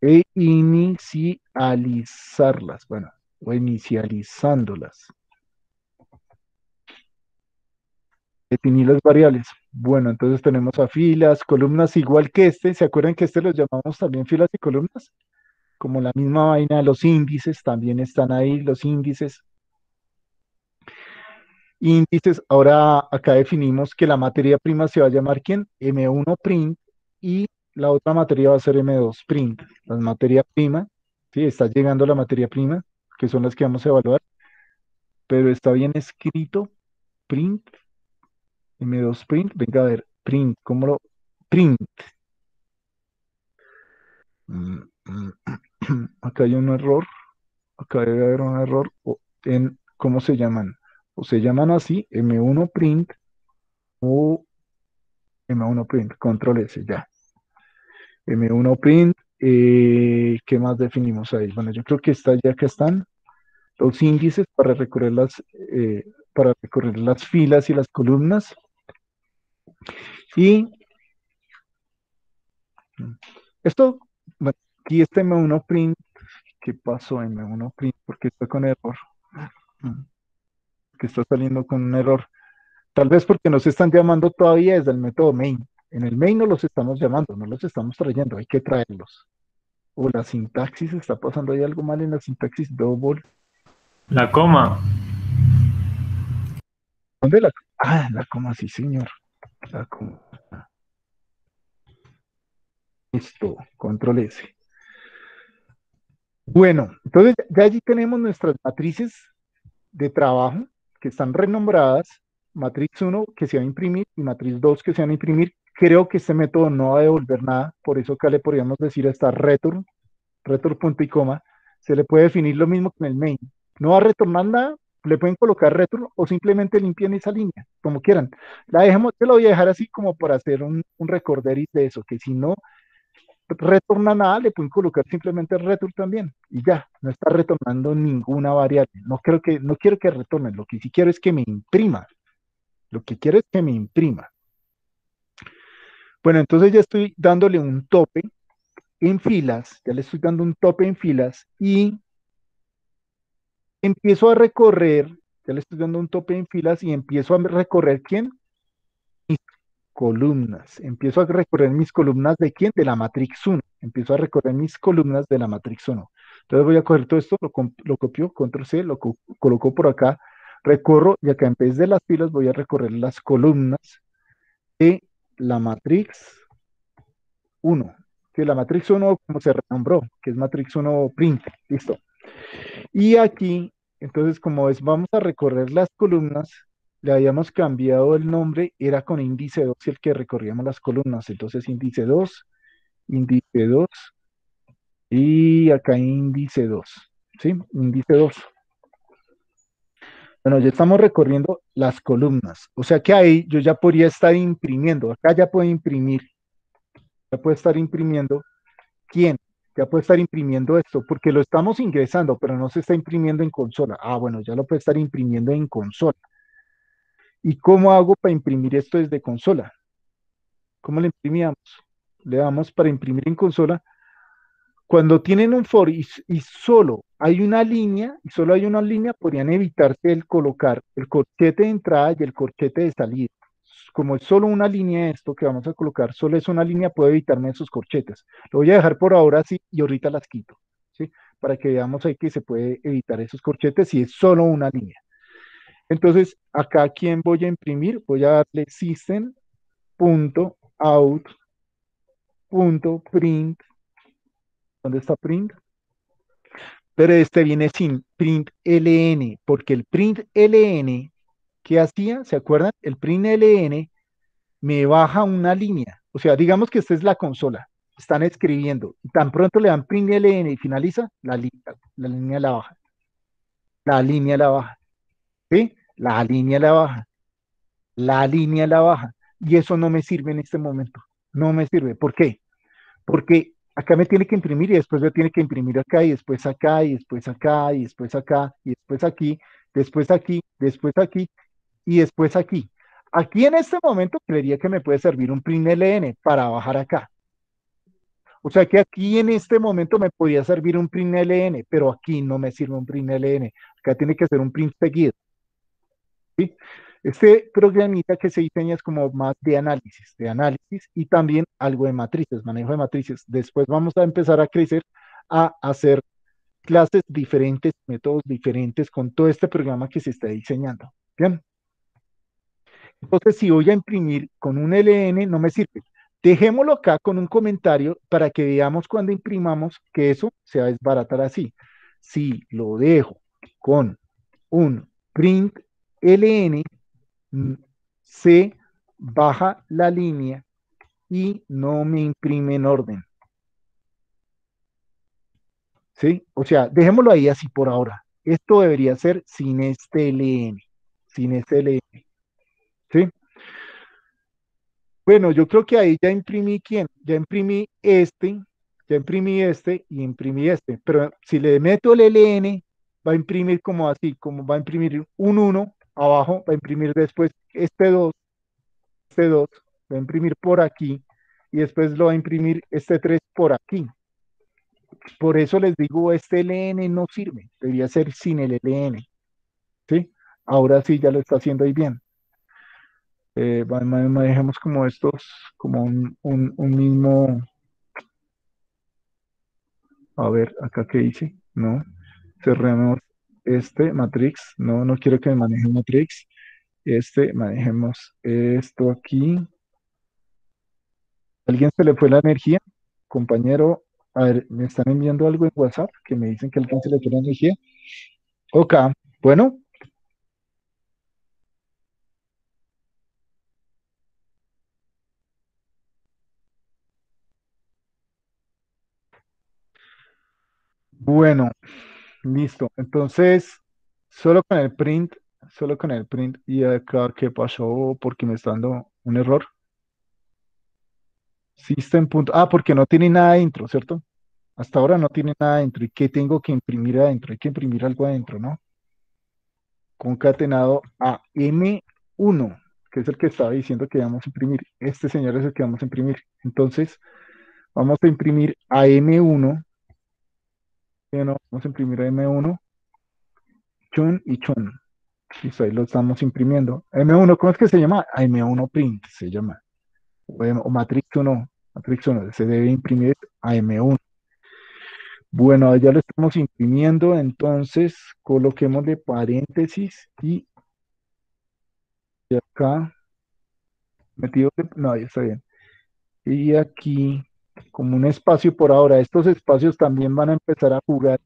E inicializarlas, bueno, o inicializándolas. Definir las variables. Bueno, entonces tenemos a filas, columnas igual que este. ¿Se acuerdan que este los llamamos también filas y columnas? Como la misma vaina, los índices también están ahí, los índices índices. Ahora acá definimos que la materia prima se va a llamar ¿quién? M1 print y la otra materia va a ser M2 print. La materia prima, ¿sí? Está llegando la materia prima, que son las que vamos a evaluar, pero está bien escrito print, M2 print. Venga a ver, print, ¿cómo lo? Print. Mm, mm, acá hay un error. Acá debe haber un error en cómo se llaman o se llaman así, M1 print o M1 print, control S, ya. M1 print, eh, ¿qué más definimos ahí? Bueno, yo creo que está ya que están los índices para recorrer las, eh, para recorrer las filas y las columnas. Y esto, aquí este M1 print, ¿qué pasó M1 print? Porque está con error. Que está saliendo con un error. Tal vez porque nos están llamando todavía desde el método main. En el main no los estamos llamando, no los estamos trayendo, hay que traerlos. O la sintaxis, está pasando ahí algo mal en la sintaxis double. La coma. ¿Dónde la Ah, la coma, sí, señor. La coma. Listo, control S. Bueno, entonces ya allí tenemos nuestras matrices de trabajo que están renombradas, matriz 1 que se va a imprimir y matriz 2 que se van a imprimir. Creo que este método no va a devolver nada, por eso acá le podríamos decir hasta return, return punto y coma. Se le puede definir lo mismo que el main. No va a retornar nada, le pueden colocar return o simplemente limpian esa línea, como quieran. La dejemos, yo voy a dejar así como para hacer un, un recorderis de eso, que si no retorna nada, le pueden colocar simplemente return también y ya, no está retornando ninguna variable. No, creo que, no quiero que retorne, lo que sí quiero es que me imprima. Lo que quiero es que me imprima. Bueno, entonces ya estoy dándole un tope en filas, ya le estoy dando un tope en filas y empiezo a recorrer, ya le estoy dando un tope en filas y empiezo a recorrer quién? Columnas. Empiezo a recorrer mis columnas de quién? De la matrix 1. Empiezo a recorrer mis columnas de la matrix 1. Entonces voy a coger todo esto, lo, copio, control C, lo coloco por acá, recorro y acá en vez de las filas voy a recorrer las columnas de la matrix 1, que la matrix 1 como se renombró, que es matrix 1 print, listo. Y aquí, entonces como es, vamos a recorrer las columnas, le habíamos cambiado el nombre, era con índice 2 el que recorríamos las columnas, entonces índice 2, índice 2, y acá índice 2, ¿sí? Índice 2. Bueno, ya estamos recorriendo las columnas, o sea que ahí yo ya podría estar imprimiendo, acá ya puedo imprimir, ya puedo estar imprimiendo, ¿quién? Ya puede estar imprimiendo esto, porque lo estamos ingresando, pero no se está imprimiendo en consola. Ah, bueno, ya lo puede estar imprimiendo en consola. ¿Y cómo hago para imprimir esto desde consola? ¿Cómo le imprimíamos? Le damos para imprimir en consola. Cuando tienen un for y, solo hay una línea, y solo hay una línea, podrían evitarse el colocar el corchete de entrada y el corchete de salida. Como es solo una línea esto que vamos a colocar, solo es una línea, puedo evitarme esos corchetes. Lo voy a dejar por ahora así y ahorita las quito, ¿sí? Para que veamos ahí que se puede evitar esos corchetes si es solo una línea. Entonces, acá, ¿quién voy a imprimir? Voy a darle system.out.print. ¿Dónde está print? pero este viene sin print ln, porque el print ln, ¿qué hacía? ¿Se acuerdan? El print ln me baja una línea. O sea, digamos que esta es la consola, están escribiendo, y tan pronto le dan print ln y finaliza, la, la línea la baja. La línea la baja. ¿Sí? La línea la baja. La línea la baja. Y eso no me sirve en este momento. No me sirve. ¿Por qué? Porque acá me tiene que imprimir y después me tiene que imprimir acá y después acá y después acá y después acá y después aquí, después aquí, después aquí y después aquí. Aquí en este momento creería que me puede servir un print LN para bajar acá. O sea que aquí en este momento me podría servir un print LN, pero aquí no me sirve un print LN. Acá tiene que ser un print seguido. ¿Sí? Este programita que se diseña es como más de análisis, de análisis y también algo de matrices, manejo de matrices. Después vamos a empezar a crecer a hacer clases diferentes, métodos diferentes con todo este programa que se está diseñando. Bien. Entonces, si voy a imprimir con un LN, no me sirve. Dejémoslo acá con un comentario para que veamos cuando imprimamos que eso se va a desbaratar así. Si lo dejo con un print LN, se baja la línea y no me imprime en orden. ¿Sí? O sea, dejémoslo ahí así por ahora. Esto debería ser sin este LN, sin este LN. ¿Sí? Bueno, yo creo que ahí ya imprimí quién, ya imprimí este, ya imprimí este y imprimí este, pero si le meto el LN, va a imprimir como así, como va a imprimir un 1 abajo va a imprimir después este 2, este 2, va a imprimir por aquí y después lo va a imprimir este 3 por aquí. Por eso les digo, este LN no sirve, debería ser sin el LN. ¿Sí? Ahora sí ya lo está haciendo ahí bien. Eh, manejemos como estos, como un, un, mismo. A ver, acá qué hice, ¿no? Cerremos este matrix, no, no quiero que me maneje matrix. Este, manejemos esto aquí. ¿Alguien se le fue la energía? Compañero, a ver, me están enviando algo en WhatsApp que me dicen que alguien se le fue la energía. Ok, bueno. Bueno, listo. Entonces, solo con el print, solo con el print. Y acá, ¿qué pasó? Porque me está dando un error. System. Ah, porque no tiene nada dentro, ¿cierto? Hasta ahora no tiene nada dentro. ¿Y qué tengo que imprimir adentro? Hay que imprimir algo adentro, ¿no? Concatenado a M1, que es el que estaba diciendo que vamos a imprimir. Este señor es el que vamos a imprimir. Entonces, vamos a imprimir a M1. Bueno, vamos a imprimir a M1. Chun y chun. Listo, ahí lo estamos imprimiendo. M1, ¿cómo es que se llama? M1 print se llama. O, matrix 1. Matrix 1 se debe imprimir a M1. Bueno, ya lo estamos imprimiendo, entonces coloquémosle paréntesis y acá metido, no, ya está bien. Y aquí, como un espacio por ahora, estos espacios también van a empezar a jugar,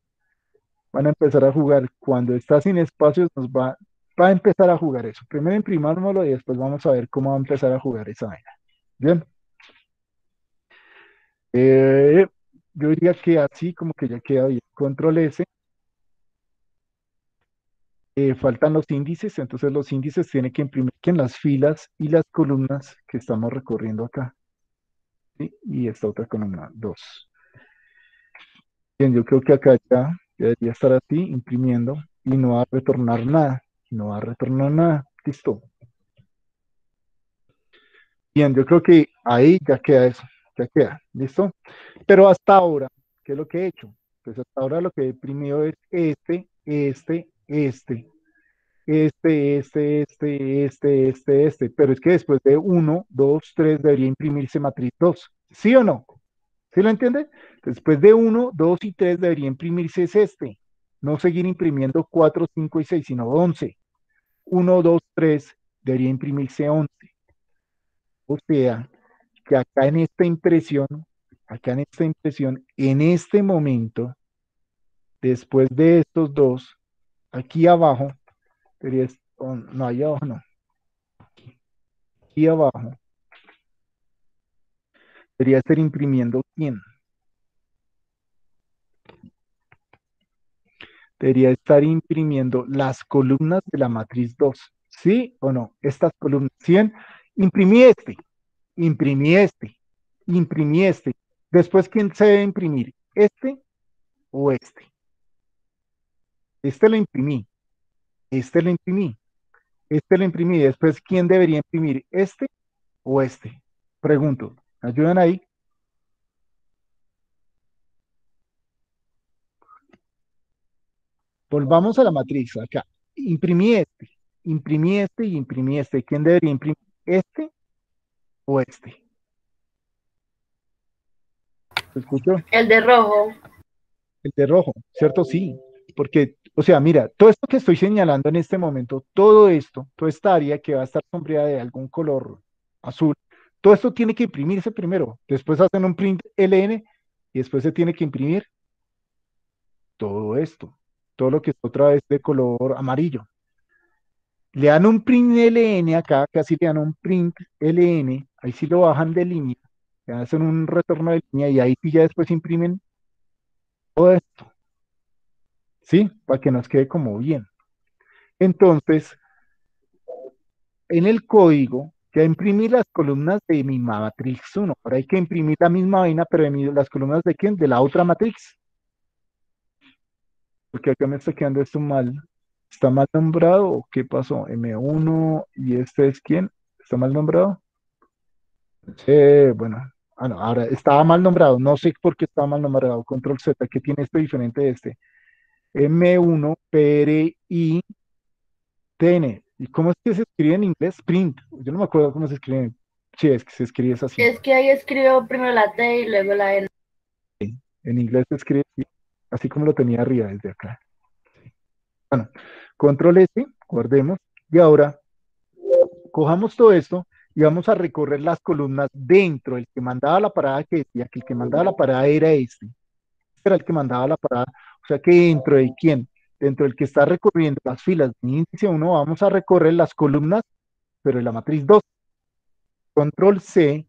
van a empezar a jugar. Cuando está sin espacios, nos va, va a empezar a jugar eso. Primero imprimámoslo y después vamos a ver cómo va a empezar a jugar esa vaina. Bien. Eh, yo diría que así como que ya queda bien. Control S. Eh, faltan los índices, entonces los índices tienen que imprimir en las filas y las columnas que estamos recorriendo acá. Y esta otra columna, 2. Bien, yo creo que acá ya debería estar así, imprimiendo, y no va a retornar nada. No va a retornar nada. Listo. Bien, yo creo que ahí ya queda eso, ya queda, ¿listo? Pero hasta ahora, ¿qué es lo que he hecho? Pues hasta ahora lo que he imprimido es este, este, este, este, este, este, este, este, este, pero es que después de 1, 2, 3 debería imprimirse matriz 2, ¿sí o no? ¿Sí lo entiende? Después de 1, 2 y 3 debería imprimirse es este, no seguir imprimiendo 4, 5 y 6, sino 11. 1, 2, 3 debería imprimirse 11. O sea, que acá en esta impresión, acá en esta impresión, en este momento, después de estos dos, aquí abajo, no, ahí abajo no, aquí abajo, debería estar imprimiendo quién. Debería estar imprimiendo las columnas de la matriz 2. ¿Sí o no? Estas columnas. 100 imprimí este, imprimí este, imprimí este. Después, ¿quién se debe imprimir? ¿Este o este? Este lo imprimí, este lo imprimí, este lo imprimí. Después, ¿quién debería imprimir? ¿Este o este? Pregunto, ¿me ayudan ahí? Volvamos a la matriz acá. Imprimí este, imprimí este y imprimí este. ¿Quién debería imprimir? ¿Este o este? ¿Se escuchó? El de rojo. El de rojo, ¿cierto? Sí, porque, o sea, mira, todo esto que estoy señalando en este momento, todo esto, toda esta área que va a estar sombreada de algún color azul, todo esto tiene que imprimirse primero, después hacen un print LN y después se tiene que imprimir todo esto, todo lo que es otra vez de color amarillo le dan un print LN acá, casi le dan un print LN, ahí sí lo bajan de línea, le hacen un retorno de línea y ahí sí ya después imprimen todo esto. ¿Sí? Para que nos quede como bien. Entonces, en el código, ya imprimí las columnas de mi matrix 1. Ahora hay que imprimir la misma vaina, pero de las columnas de quién? De la otra matrix. Porque acá me está quedando esto mal. ¿Está mal nombrado qué pasó? M1 y este es quién? ¿Está mal nombrado? Eh, bueno, ah, no, ahora estaba mal nombrado. No sé por qué estaba mal nombrado. Control Z, ¿qué tiene esto diferente de este? M1 PRI TN. ¿Y cómo es que se escribe en inglés? Print. Yo no me acuerdo cómo se escribe. Sí, es que se escribe así. Es que ahí escribió primero la T y luego la N. En inglés se escribe así como lo tenía arriba desde acá. Bueno, control S, guardemos. Y ahora, cojamos todo esto y vamos a recorrer las columnas dentro. El que mandaba la parada que decía que el que mandaba la parada era. Este era el que mandaba la parada. O sea que dentro de quién? Dentro del que está recorriendo las filas de índice 1, vamos a recorrer las columnas, pero de la matriz 2. Control C,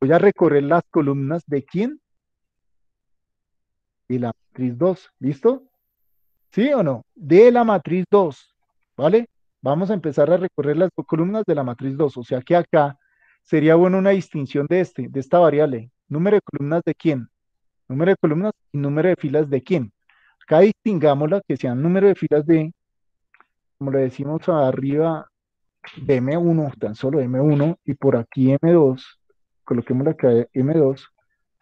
voy a recorrer las columnas de quién? De la matriz 2. ¿Listo? ¿Sí o no? De la matriz 2. ¿Vale? Vamos a empezar a recorrer las columnas de la matriz 2. O sea que acá sería bueno una distinción de este, de esta variable. Número de columnas de quién? Número de columnas y número de filas de quién. Acá distingámosla que sean número de filas de, como le decimos arriba, de M1, tan solo M1, y por aquí M2, coloquemos acá M2,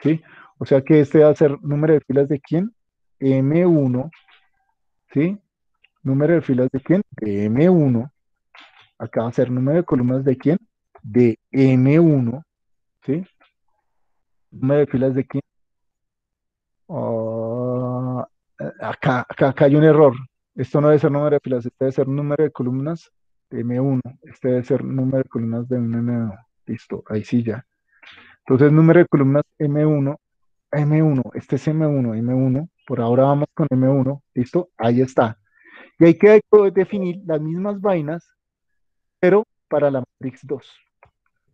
¿sí? O sea que este va a ser número de filas de quién? M1, ¿sí? Número de filas de quién? De M1. Acá va a ser número de columnas de quién? De M1, ¿sí? Número de filas de quién? Ah, acá, acá, hay un error. Esto no debe ser número de filas, este debe ser número de columnas de M1. Este debe ser número de columnas de M1. Listo, ahí sí ya. Entonces, número de columnas M1, M1, este es M1, M1. Por ahora vamos con M1. Listo, ahí está. Y hay que definir las mismas vainas, pero para la matrix 2.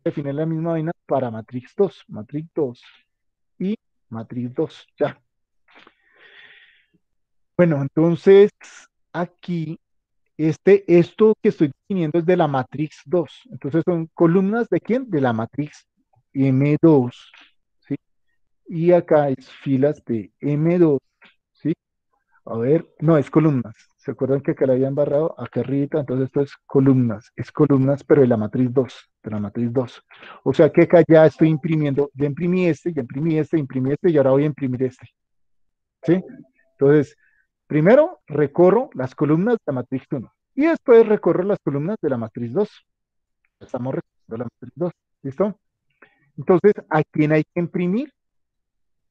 Definir la misma vaina para matrix 2, matrix 2 y matriz 2, ya. Bueno, entonces aquí, este, esto que estoy definiendo es de la matrix 2. Entonces son columnas de quién? De la matrix M2, ¿sí? Y acá es filas de M2, ¿sí? A ver, no, es columnas. ¿Se acuerdan que acá la habían barrado? Acá arriba, entonces esto es columnas. Es columnas, pero de la matriz 2, de la matriz 2. O sea que acá ya estoy imprimiendo, ya imprimí este, ya imprimí este, imprimí este y ahora voy a imprimir este. ¿Sí? Entonces, primero recorro las columnas de la matriz 1 y después recorro las columnas de la matriz 2. Estamos recorriendo la matriz 2. ¿Listo? Entonces, ¿a quién hay que imprimir?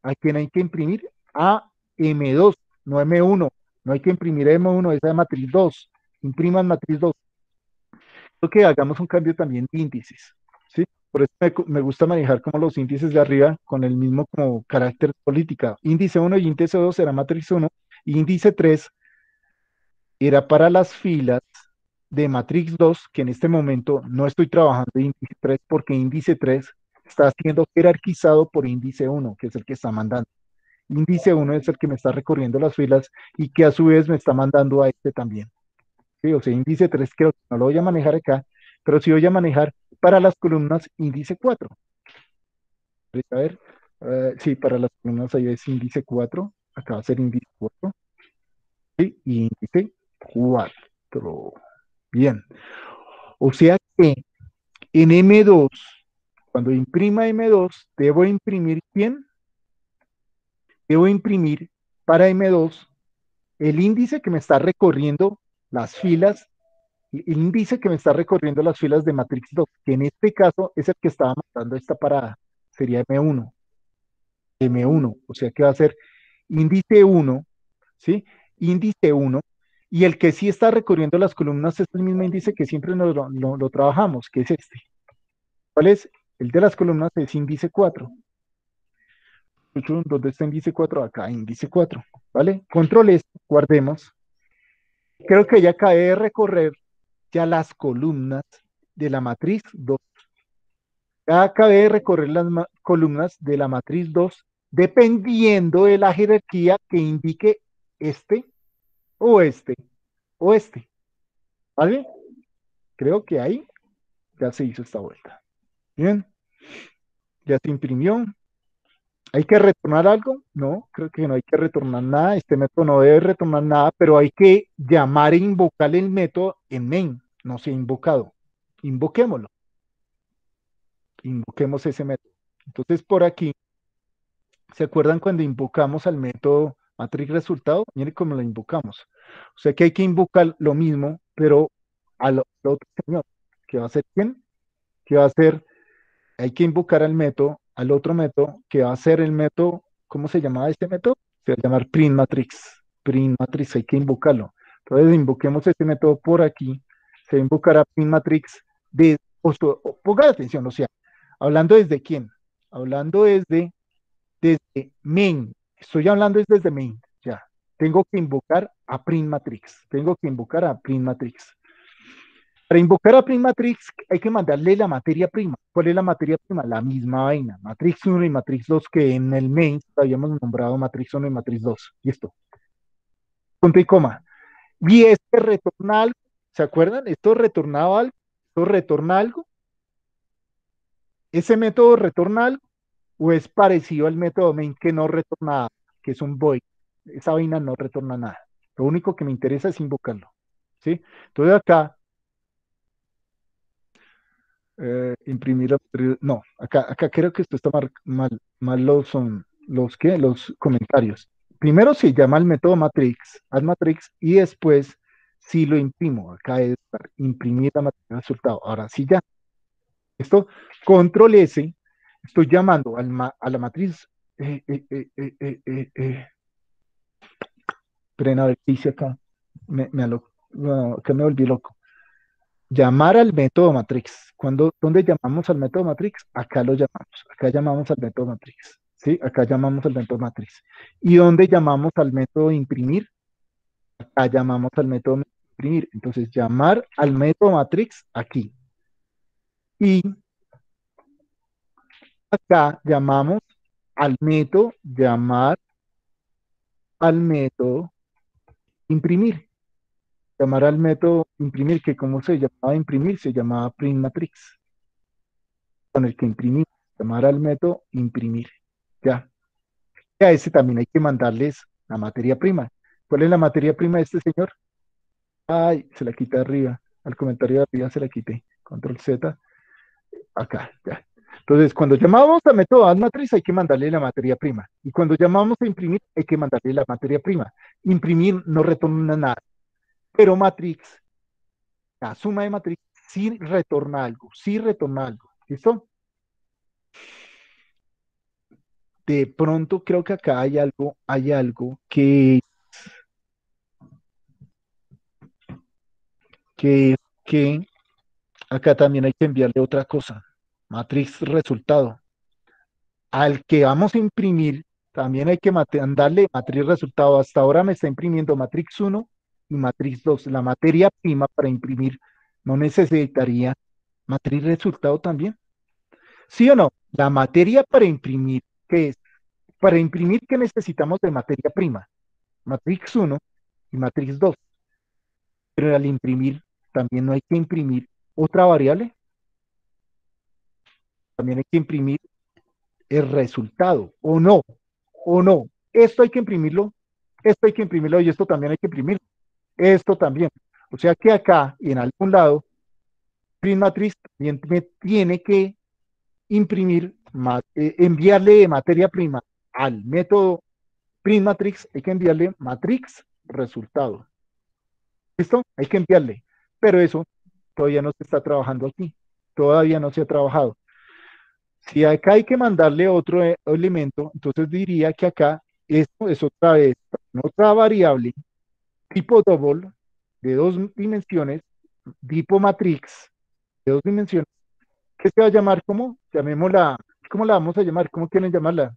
¿A quién hay que imprimir? A M2, no M1. No hay que imprimir M1, esa de matriz 2. Impriman matriz 2. Creo que hagamos un cambio también de índices. ¿sí? Por eso me, gusta manejar como los índices de arriba con el mismo como carácter política. Índice 1 y índice 2 era matriz 1 y índice 3 era para las filas de matrix 2, que en este momento no estoy trabajando índice 3 porque índice 3 está siendo jerarquizado por índice 1, que es el que está mandando índice 1 es el que me está recorriendo las filas y que a su vez me está mandando a este también. ¿Sí? O sea, índice 3 creo que no lo voy a manejar acá, pero sí voy a manejar para las columnas índice 4. A ver, uh, sí, para las columnas ahí es índice 4, acá va a ser índice 4, ¿sí? y índice 4. Bien, o sea que en M2, cuando imprima M2, debo imprimir quién? debo imprimir para M2 el índice que me está recorriendo las filas, el índice que me está recorriendo las filas de matrix 2, que en este caso es el que estaba mandando esta parada, sería M1. M1, o sea que va a ser índice 1, ¿sí? Índice 1, y el que sí está recorriendo las columnas es el mismo índice que siempre lo, lo trabajamos, que es este. ¿Cuál es? El de las columnas es índice 4. ¿Dónde está índice 4? Acá, índice 4, ¿vale? Control guardemos. Creo que ya acabé de recorrer ya las columnas de la matriz 2. Ya acabé de recorrer las columnas de la matriz 2 dependiendo de la jerarquía que indique este o este o este. ¿Vale? Creo que ahí ya se hizo esta vuelta. Bien. Ya se imprimió. ¿Hay que retornar algo? No, creo que no hay que retornar nada. Este método no debe retornar nada, pero hay que llamar e invocar el método en main. No se ha invocado. Invoquémoslo. Invoquemos ese método. Entonces, por aquí, ¿se acuerdan cuando invocamos al método matrix resultado? Miren cómo lo invocamos. O sea que hay que invocar lo mismo, pero al otro señor. ¿Qué va a ser quién? ¿Qué va a ser? Hay que invocar al método al otro método, que va a ser el método, ¿cómo se llamaba este método? Se va a llamar print matrix. Print matrix, hay que invocarlo. Entonces, invoquemos este método por aquí. Se invocará print matrix de, ponga atención, o sea, hablando desde quién? Hablando desde, desde main. Estoy hablando desde main, ya. Tengo que invocar a print matrix. Tengo que invocar a print matrix. Para invocar a Print Matrix hay que mandarle la materia prima. ¿Cuál es la materia prima? La misma vaina. Matrix 1 y Matrix 2 que en el main habíamos nombrado Matrix 1 y Matrix 2. Listo. Punto y coma. Y este retorna algo. ¿Se acuerdan? Esto retornaba algo. Esto retorna algo. ¿Ese método retorna algo? ¿O es parecido al método main que no retorna nada? Que es un void. Esa vaina no retorna nada. Lo único que me interesa es invocarlo. ¿Sí? Entonces acá eh, imprimir, no, acá, acá creo que esto está mal, mal, mal los, son los que, los comentarios. Primero se llama el método matrix, add matrix, y después si lo imprimo, acá es para imprimir la matriz resultado. Ahora sí ya. Esto, control S, estoy llamando a la matriz. Eh, eh, eh, eh, a ver hice acá. Me, me volví loco llamar al método matrix. Cuando, ¿Dónde llamamos al método matrix? Acá lo llamamos. Acá llamamos al método matrix. ¿Sí? Acá llamamos al método matrix. ¿Y dónde llamamos al método imprimir? Acá llamamos al método imprimir. Entonces, llamar al método matrix aquí. Y acá llamamos al método llamar al método imprimir llamar al método imprimir, que como se llamaba imprimir, se llamaba print matrix, con el que imprimir, llamar al método imprimir, ya. Y a ese también hay que mandarles la materia prima. ¿Cuál es la materia prima de este señor? Ay, se la quita arriba, al comentario de arriba se la quité, control Z, acá, ya. Entonces, cuando llamamos a método add matriz, hay que mandarle la materia prima. Y cuando llamamos a imprimir, hay que mandarle la materia prima. Imprimir no retorna nada. Pero Matrix, la suma de Matrix, sí retorna algo, sí retorna algo. ¿Listo? De pronto creo que acá hay algo, hay algo que, que, que acá también hay que enviarle otra cosa. Matrix resultado. Al que vamos a imprimir, también hay que mandarle matriz resultado. Hasta ahora me está imprimiendo Matrix 1 y matriz 2. La materia prima para imprimir no necesitaría matriz resultado también. ¿Sí o no? La materia para imprimir, ¿qué es? Para imprimir, ¿qué necesitamos de materia prima? Matrix 1 y matriz 2. Pero al imprimir, también no hay que imprimir otra variable. También hay que imprimir el resultado, o no, o no. Esto hay que imprimirlo, esto hay que imprimirlo y esto también hay que imprimirlo esto también. O sea que acá, en algún lado, print matriz también me tiene que imprimir, eh, enviarle materia prima al método print matrix, hay que enviarle matrix resultado. ¿Listo? Hay que enviarle. Pero eso todavía no se está trabajando aquí. Todavía no se ha trabajado. Si acá hay que mandarle otro eh, elemento, entonces diría que acá esto es otra vez otra variable tipo double de dos dimensiones, tipo matrix de dos dimensiones, que se va a llamar como, llamémosla, ¿cómo la vamos a llamar? ¿Cómo quieren llamarla?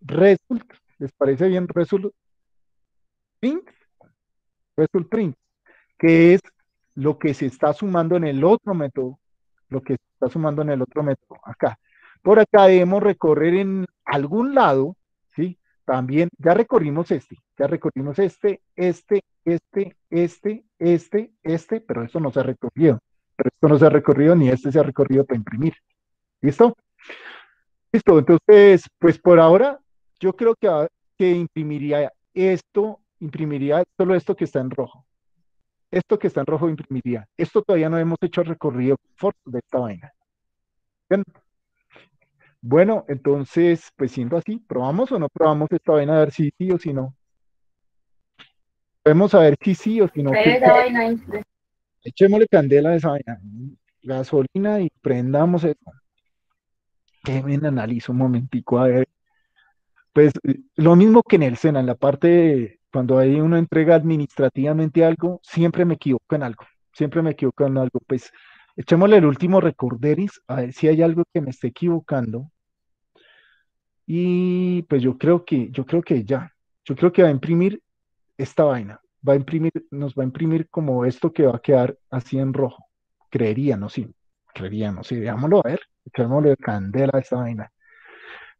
Result, ¿les parece bien? Result print, result print, que es lo que se está sumando en el otro método, lo que se está sumando en el otro método, acá. Por acá debemos recorrer en algún lado, ¿sí? También, ya recorrimos este, ya recorrimos este, este, este, este, este, este, pero esto no se ha recorrido. Pero esto no se ha recorrido ni este se ha recorrido para imprimir. ¿Listo? Listo, entonces, pues por ahora, yo creo que, que imprimiría esto, imprimiría solo esto que está en rojo. Esto que está en rojo imprimiría. Esto todavía no hemos hecho recorrido de esta vaina. Bien. Bueno, entonces, pues siendo así, ¿probamos o no probamos esta vaina a ver si sí o si no? Podemos saber si sí o si no. Vaina. Echémosle candela a esa vaina. Gasolina y prendamos eso. Déjenme analizo un momentico a ver. Pues lo mismo que en el SENA, en la parte cuando ahí uno entrega administrativamente algo, siempre me equivoco en algo. Siempre me equivoco en algo. Pues echémosle el último recorderis a ver si hay algo que me esté equivocando. Y pues yo creo que, yo creo que ya. Yo creo que va a imprimir esta vaina. Va a imprimir, nos va a imprimir como esto que va a quedar así en rojo. Creería, no sí. Creería, no sí. Veámoslo a ver. Echémosle candela a esta vaina.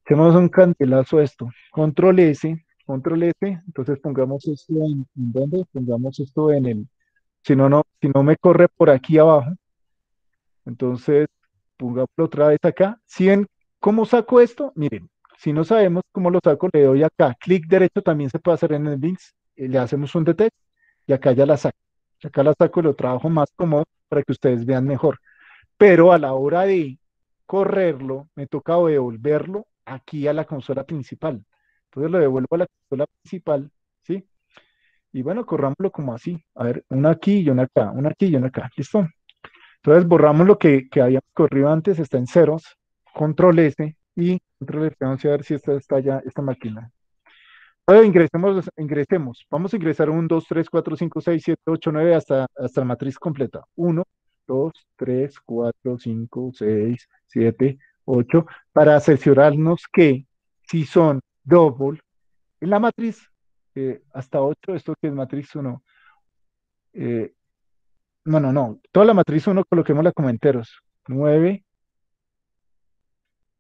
Echemos un candelazo esto. Control S, control S. Entonces pongamos esto en, ¿en dónde? Pongamos esto en el. Si no, no, si no me corre por aquí abajo. Entonces, pongámoslo otra vez acá. Si ¿Cómo saco esto? Miren, si no sabemos cómo lo saco, le doy acá. Clic derecho también se puede hacer en el links. eh, Le hacemos un detect y acá ya la saco. Acá la saco y lo trabajo más cómodo para que ustedes vean mejor. Pero a la hora de correrlo, me toca devolverlo aquí a la consola principal. Entonces lo devuelvo a la consola principal, ¿sí? Y bueno, corrámoslo como así. A ver, una aquí y una acá, una aquí y una acá. ¿Listo? Entonces borramos lo que, que habíamos corrido antes, está en ceros, control S y control F. Vamos a ver si esta está ya, esta máquina. Ahora ingresemos, ingresemos. Vamos a ingresar 1, 2, 3, 4, 5, 6, 7, 8, 9 hasta, hasta la matriz completa. 1, 2, 3, 4, 5, 6, 7, 8, para cerciorarnos que si son double en la matriz, eh, hasta 8, esto que es matriz 1, eh, bueno, no, toda la matriz 1 coloquémosla como enteros. 9,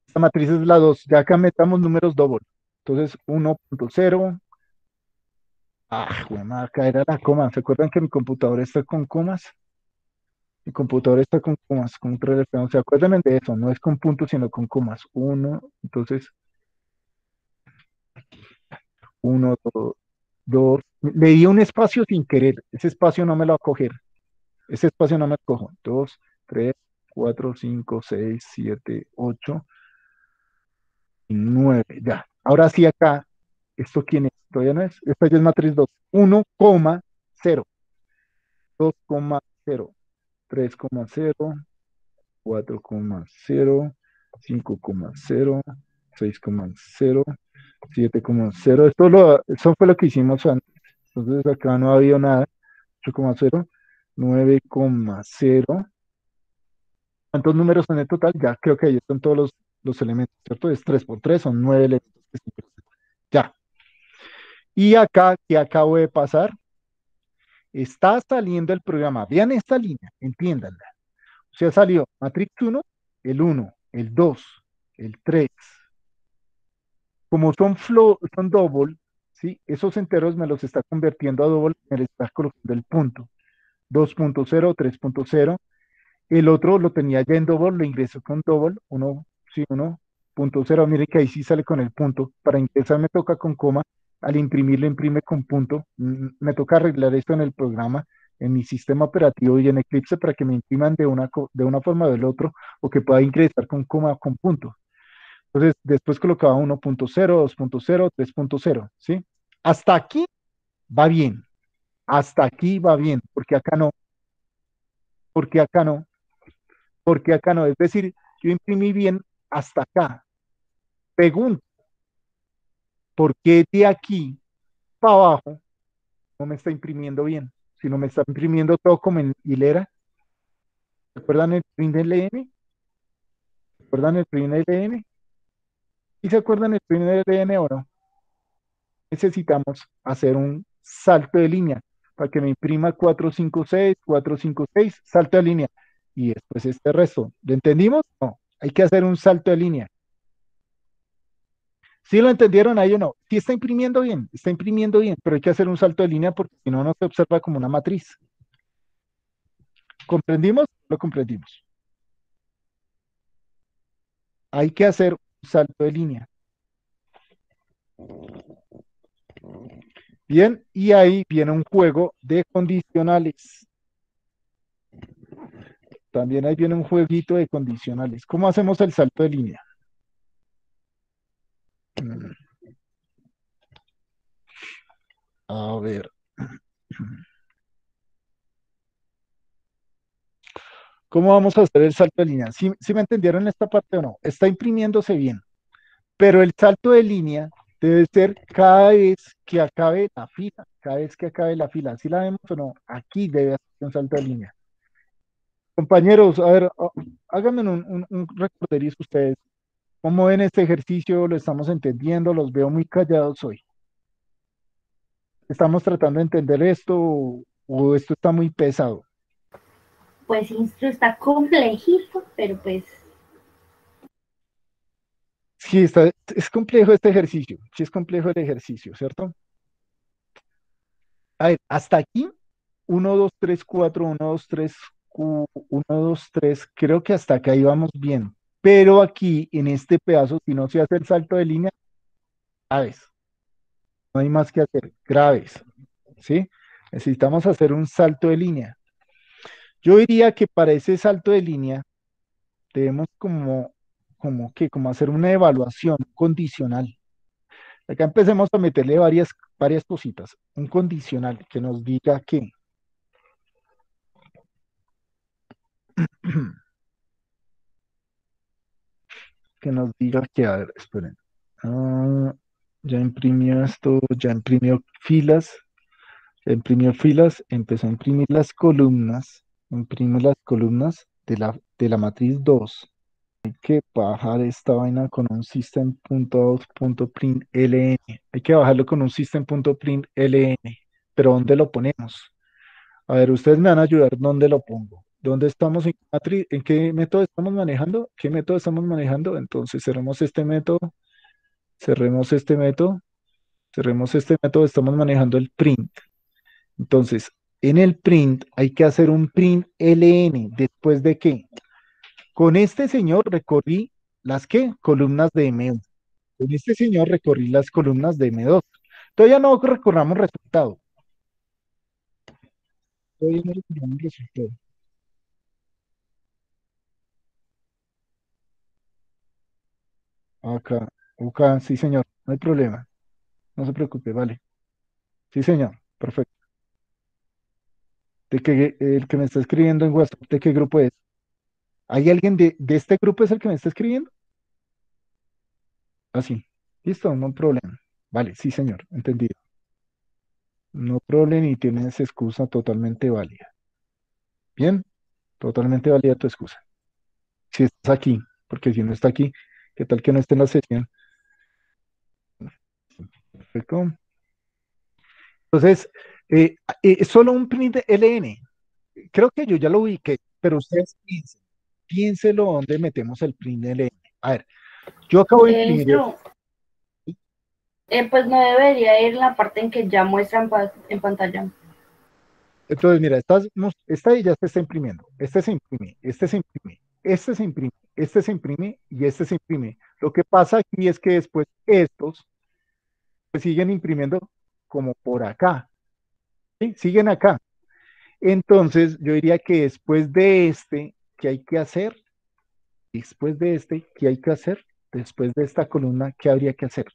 esta matriz es la 2, ya acá metamos números double. Entonces 1.0, ah, bueno, acá era la coma. ¿Se acuerdan que mi computador está con comas? Mi computador está con comas, con un reloj. ¿Se acuerdan de eso? No es con puntos, sino con comas. 1, entonces 1, 2, le di un espacio sin querer. Ese espacio no me lo va a coger. Ese espacio no me lo cojo. 2, 3, 4, 5, 6, 7, 8 y 9. Ya. Ahora sí acá, ¿esto quién es? Todavía no es. Esta ya es matriz 2. 1, 0. 2, 0. 3, 0. 4, 0. 5, 0. 6, 0. 7, 0. Esto lo, eso fue lo que hicimos antes. Entonces acá no ha habido nada. 8,0. 9,0. ¿Cuántos números en total? Ya creo que ahí están todos los, los elementos, ¿cierto? Es 3 por 3, son 9 elementos. que. Ya. Y acá, ¿qué acabo de pasar? Está saliendo el programa. Vean esta línea, entiéndanla. O sea, salió Matrix 1, el 1, el 2, el 3. Como son flow, son double, ¿sí? Esos enteros me los está convirtiendo a double, me les está colocando el punto. 2.0, 3.0. El otro lo tenía ya en double, lo ingreso con double, 1, sí, 1.0. Miren que ahí sí sale con el punto. Para ingresar me toca con coma. Al imprimir lo imprime con punto. Mm, Me toca arreglar esto en el programa, en mi sistema operativo y en Eclipse para que me impriman de una, de una forma o del otro o que pueda ingresar con coma con punto. Entonces, después colocaba 1.0, 2.0, 3.0, ¿sí? Hasta aquí va bien. Hasta aquí va bien, porque acá no, porque acá no, porque acá no. Es decir, yo imprimí bien hasta acá. Pregunto, ¿por qué de aquí para abajo no me está imprimiendo bien? Si no me está imprimiendo todo como en hilera. ¿Recuerdan el print LN? ¿Recuerdan el print LN? ¿Y se acuerdan el o no? Necesitamos hacer un salto de línea para que me imprima 456, 456, salto de línea. Y después este resto. ¿Lo entendimos? No, hay que hacer un salto de línea. ¿Sí lo entendieron ahí o no? Sí está imprimiendo bien, está imprimiendo bien, pero hay que hacer un salto de línea porque si no, no se observa como una matriz. ¿Comprendimos? Lo comprendimos. Hay que hacer salto de línea. Bien, y ahí viene un juego de condicionales. También ahí viene un jueguito de condicionales. ¿Cómo hacemos el salto de línea? Mm. A ver. <clears throat> ¿Cómo vamos a hacer el salto de línea? ¿Sí, me entendieron esta parte o no? Está imprimiéndose bien, pero el salto de línea debe ser cada vez que acabe la fila, cada vez que acabe la fila. ¿Sí la vemos o no? Aquí debe hacer un salto de línea. Compañeros, a ver, háganme un, un, ustedes. ¿Cómo ven este ejercicio? ¿Lo estamos entendiendo? Los veo muy callados hoy. ¿Estamos tratando de entender esto o, esto está muy pesado? Pues esto está complejito, pero pues... Sí, está, es complejo este ejercicio, sí es complejo el ejercicio, ¿cierto? A ver, hasta aquí, 1, 2, 3, 4, 1, 2, 3, 1, 2, 3, creo que hasta acá íbamos bien. Pero aquí, en este pedazo, si no se hace el salto de línea, ver, no hay más que hacer, graves, ¿sí? Necesitamos hacer un salto de línea. Yo diría que para ese salto de línea debemos como, como que, como hacer una evaluación condicional. Acá empecemos a meterle varias, varias cositas. Un condicional que nos diga que <clears throat> que nos diga que, a ver, esperen. Ah, ya imprimió esto, ya imprimió filas, ya imprimió filas, empezó a imprimir las columnas, imprime las columnas de la, de la matriz 2. Hay que bajar esta vaina con un system.out.println. Hay que bajarlo con un system.println. Pero ¿dónde lo ponemos? A ver, ustedes me van a ayudar. ¿Dónde lo pongo? ¿Dónde estamos? ¿En, ¿En qué método estamos manejando? ¿Qué método estamos manejando? Entonces cerremos este método cerremos este método, cerremos este método, estamos manejando el print. Entonces, en el print hay que hacer un print ln, después de qué? Con este señor recorrí las qué? Columnas de M1. Con este señor recorrí las columnas de M2. Todavía no recorramos resultado. Todavía no recorramos resultado. Acá. Ok, sí, señor, no hay problema. No se preocupe, vale. Sí, señor, perfecto. ¿De qué, el que me está escribiendo en WhatsApp, de qué grupo es? ¿Hay alguien de, de este grupo es el que me está escribiendo? Ah, sí. Listo, no hay problema. Vale, sí, señor, entendido. No problema y tienes excusa totalmente válida. Bien, totalmente válida tu excusa. Si estás aquí, porque si no está aquí, ¿qué tal que no esté en la sesión? Perfecto. Entonces, eh, eh, solo un print LN. Creo que yo ya lo ubiqué, pero ustedes piensen, piénselo donde metemos el print LN. A ver, yo acabo de imprimir. Eh, pues no debería ir la parte en que ya muestran en, pantalla. Entonces, mira, esta, esta ya se está imprimiendo. Este se imprime, este se imprime, este se imprime, este se imprime y este se imprime. Lo que pasa aquí es que después estos siguen imprimiendo como por acá. ¿Sí? Siguen acá. Entonces, yo diría que después de este, ¿qué hay que hacer? Después de este, ¿qué hay que hacer? Después de esta columna, ¿qué habría que hacer?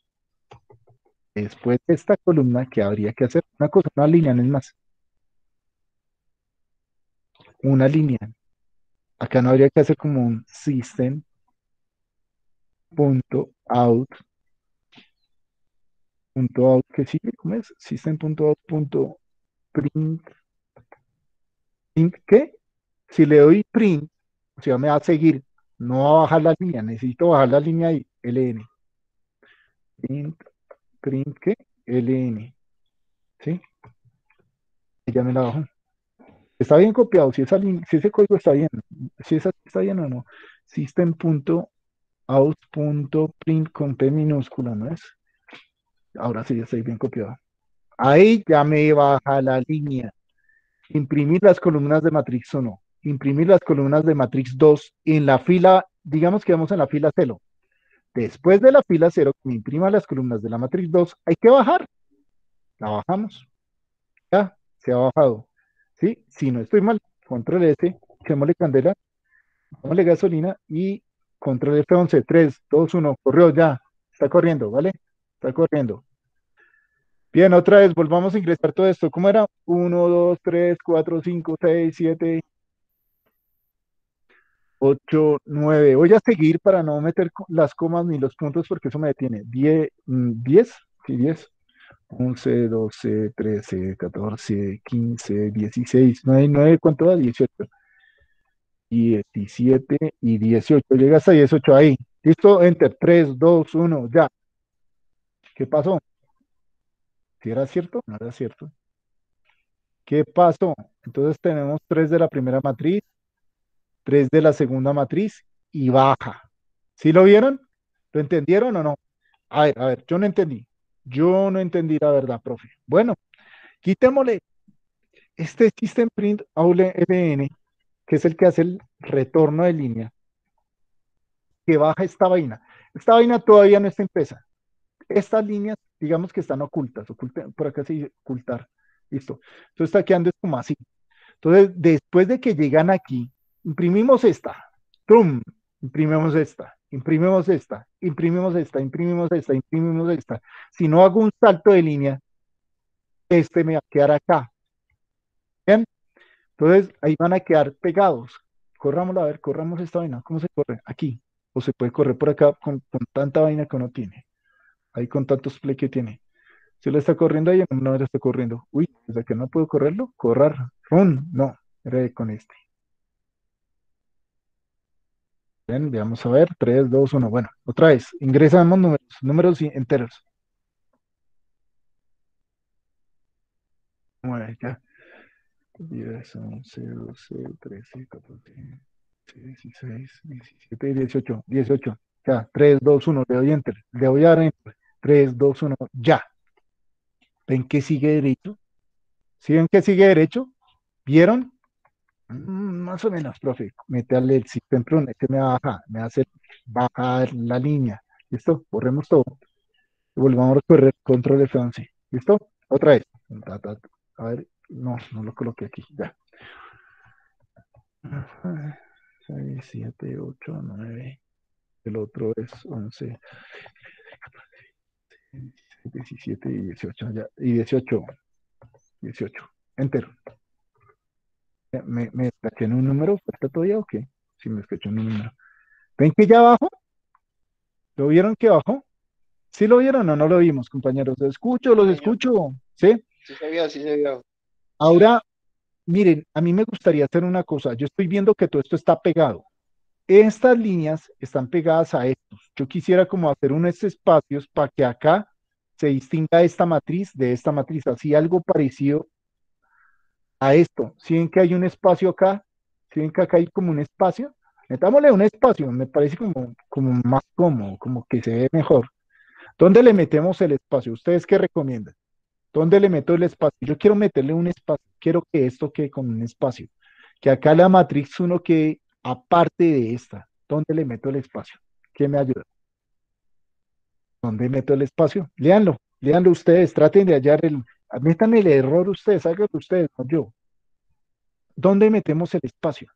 Después de esta columna, ¿qué habría que hacer? Una cosa, una línea, no es más. Una línea. Acá no habría que hacer como un system punto out punto out que sigue, ¿cómo es? System.out.print print ¿qué? Si le doy print, o sea, me va a seguir, no va a bajar la línea, necesito bajar la línea ahí, ln. Print, print, ¿qué? ln. ¿Sí? Y ya me la bajo. Está bien copiado, si, esa si ese código está bien, si esa está bien o no. System.out.print con P minúscula, ¿no es? Ahora sí, estoy bien copiado. Ahí ya me baja la línea. Imprimir las columnas de matrix 1. Imprimir las columnas de matrix 2 en la fila, digamos que vamos en la fila celo. después de la fila 0, que me imprima las columnas de la matriz 2, hay que bajar. La bajamos. Ya, se ha bajado. ¿Sí? Si no estoy mal, control S, echémosle candela, démosle gasolina y control F11, 3, 2, 1, corrió ya, está corriendo, ¿vale? Está corriendo. Bien, otra vez, volvamos a ingresar todo esto. ¿Cómo era? 1, 2, 3, 4, 5, 6, 7, 8, 9. Voy a seguir para no meter las comas ni los puntos porque eso me detiene. 10, mm, 10, sí, 10. 11, 12, 13, 14, 15, 16, 9, 9, ¿cuánto da? 18. 17 y 18. Llegas a 18 ahí. Listo, enter. 3, 2, 1, ya. ¿Qué pasó? ¿Si era cierto? No era cierto. ¿Qué pasó? Entonces tenemos 3 de la primera matriz, 3 de la segunda matriz y baja. ¿Sí lo vieron? ¿Lo entendieron o no? A ver, a ver, yo no entendí. Yo no entendí la verdad, profe. Bueno, quitémosle este System Print LN, que es el que hace el retorno de línea, que baja esta vaina. Esta vaina todavía no está impresa. Estas líneas, digamos que están ocultas, oculta- por acá se dice ocultar. Listo. Entonces está quedando como así. Entonces, después de que llegan aquí, imprimimos esta, ¡tum! Imprimimos esta, imprimimos esta, imprimimos esta, imprimimos esta, imprimimos esta. Si no hago un salto de línea, este me va a quedar acá. ¿Bien? Entonces, ahí van a quedar pegados. Corrámoslo, a ver, corramos esta vaina. ¿Cómo se corre? Aquí. O se puede correr por acá con, con tanta vaina que uno tiene. Ahí con tantos play que tiene. ¿Se lo está corriendo ahí no lo está corriendo? Uy, ¿desde que no puedo correrlo? Correr. Run. No, era con este. Bien, vamos a ver. 3, 2, 1. Bueno, otra vez. Ingresamos números, números enteros. 9, ya. 10, 11, 12, 13, 14, 16, 17 y 18. 18. Ya, 3, 2, 1. Le doy enter. Le doy a dar enter. 3, 2, 1. Ya. ¿Ven que sigue derecho? ¿Sí ven que sigue derecho? ¿Vieron? Mm, Más o menos, profe. Meterle el system prune, este me baja, me hace bajar la línea. ¿Listo? Borremos todo. Volvamos a correr control F11. ¿Listo? Otra vez. A ver, no, no lo coloqué aquí. Ya. 6, 7, 8, 9. El otro es 11, 17 y 18. Ya. Y 18. 18. Enter. ¿Me, me escaché en un número? ¿Falta todavía o qué? Sí, me escaché en un número. ¿Ven que ya bajó? ¿Lo vieron que bajó? ¿Sí lo vieron o no lo vimos, compañeros? Los escucho, los escucho. ¿Sí? Sí se vio, sí se vio. Ahora, miren, a mí me gustaría hacer una cosa. Yo estoy viendo que todo esto está pegado. Estas líneas están pegadas a estos. Yo quisiera como hacer unos espacios para que acá se distinga esta matriz de esta matriz, así algo parecido a esto. Si ven que hay un espacio acá, si ven que acá hay como un espacio, metámosle un espacio, me parece como, como más cómodo, como que se ve mejor. ¿Dónde le metemos el espacio? ¿Ustedes qué recomiendan? ¿Dónde le meto el espacio? Yo quiero meterle un espacio, quiero que esto quede con un espacio, que acá la matriz 1 quede aparte de esta. ¿Dónde le meto el espacio? ¿Quién me ayuda? ¿Dónde meto el espacio? Léanlo, léanlo ustedes, traten de hallar el, metan el error ustedes, háganlo ustedes, no yo. ¿Dónde metemos el espacio?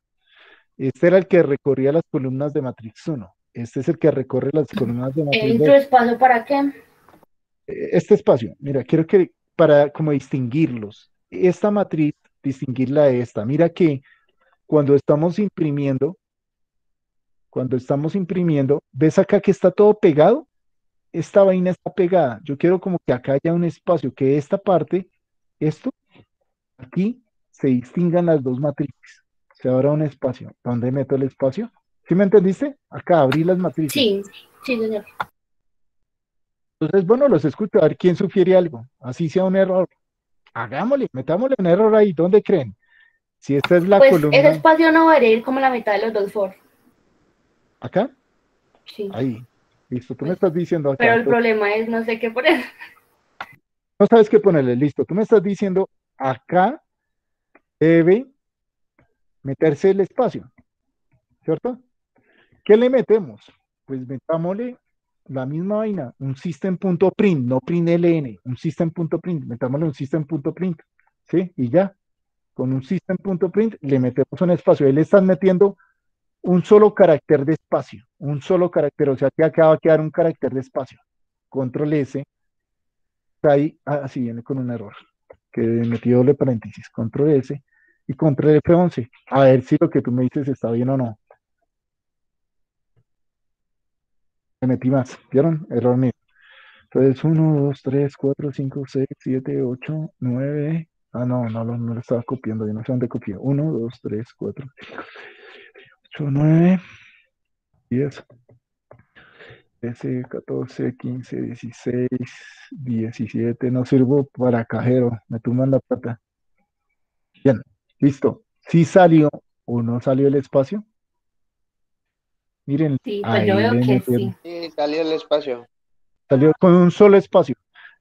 Este era el que recorría las columnas de matriz 1. Este es el que recorre las columnas de matriz 2 ¿Entro espacio para qué? este espacio, mira, quiero que para como distinguirlos, esta matriz, distinguirla de esta. Mira que cuando estamos imprimiendo, cuando estamos imprimiendo, ¿ves acá que está todo pegado? Esta vaina está pegada. Yo quiero como que acá haya un espacio, que esta parte, esto, aquí, se distingan las dos matrices. Se abra un espacio. ¿Dónde meto el espacio? ¿Sí me entendiste? Acá abrí las matrices. Sí, sí, señor. Entonces, bueno, los escucho a ver quién sugiere algo. Así sea un error. Hagámosle, metámosle un error ahí. ¿Dónde creen? Si esta es la Pues columna ese espacio no debería ir como la mitad de los dos for. acá, Sí. ahí. Listo, tú me estás diciendo acá. Pero el entonces, problema es no sé qué poner. no sabes qué ponerle, listo. Tú me estás diciendo acá debe meterse el espacio, ¿cierto? ¿Qué le metemos? Pues metámosle la misma vaina, un system.print, no println, un system.print, metámosle un system.print, ¿sí? Y ya, con un system.print le metemos un espacio, ahí le están metiendo un solo carácter de espacio, un solo carácter, o sea que acá va a quedar un carácter de espacio. Control S, ahí, así ah, viene con un error, que metió doble paréntesis, control S y control F11, a ver si lo que tú me dices está bien o no. Me metí más, ¿vieron? Error mío. Entonces, 1, 2, 3, 4, 5, 6, 7, 8, 9. Ah, no, no, no, no lo estaba copiando, yo no sé dónde copié. 1, 2, 3, 4, 5, 8, 9, 10, 13, 14, 15, 16, 17. No sirvo para cajero, me tumban la plata. Bien, listo. Si salió o no salió el espacio. Miren. Sí, pues yo veo que sí. Sí, salió el espacio. Salió con un solo espacio.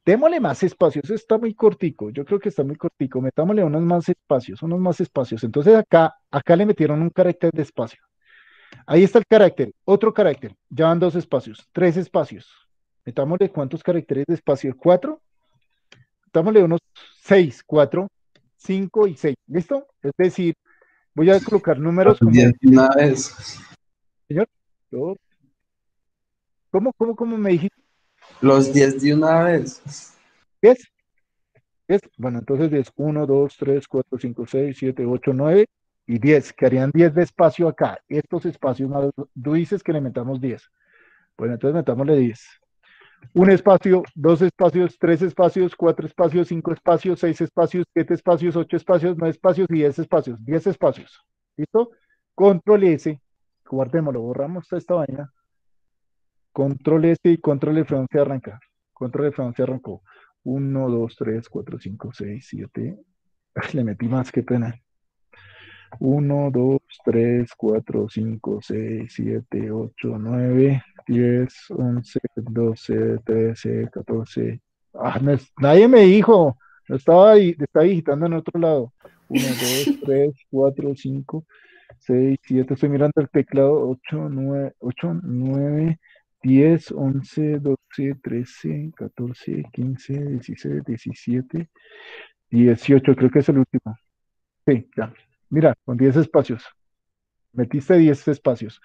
Démosle más espacios, está muy cortico, yo creo que está muy cortico, metámosle unos más espacios, unos más espacios. Entonces acá, acá le metieron un carácter de espacio. Ahí está el carácter, otro carácter, ya van dos espacios, tres espacios. Metámosle cuántos caracteres de espacio, cuatro. Metámosle unos seis, cuatro, cinco y seis, ¿listo? Es decir, voy a colocar números como... Una vez. Señor, ¿cómo, cómo, cómo me dijiste? Los 10 de una vez. ¿10? ¿10? Bueno, entonces 10, 1, 2, 3, 4, 5, 6, 7, 8, 9 y 10. Quedarían 10 de espacio acá. Estos espacios tú dices que le metamos 10. Bueno, entonces metámosle 10. Un espacio, dos espacios, tres espacios, cuatro espacios, cinco espacios, seis espacios, siete espacios, ocho espacios, nueve espacios y diez espacios. Diez espacios. ¿Listo? Control S. Guardémoslo, borramos esta vaina. Control S y control F11 se arranca. Control F11 se arrancó. 1, 2, 3, 4, 5, 6, 7. Le metí más, qué pena. 1, 2, 3, 4, 5, 6, 7, 8, 9, 10, 11, 12, 13, 14. Ah, no es, nadie me dijo. No estaba, ahí, estaba digitando en otro lado. 1, 2, 3, 4, 5, 6, 7. Estoy mirando el teclado. 8, 9, 8, 9, 10, 11, 12, 13, 14, 15, 16, 17, 18, creo que es el último. Sí, ya. Mira, con 10 espacios. Metiste 10 espacios.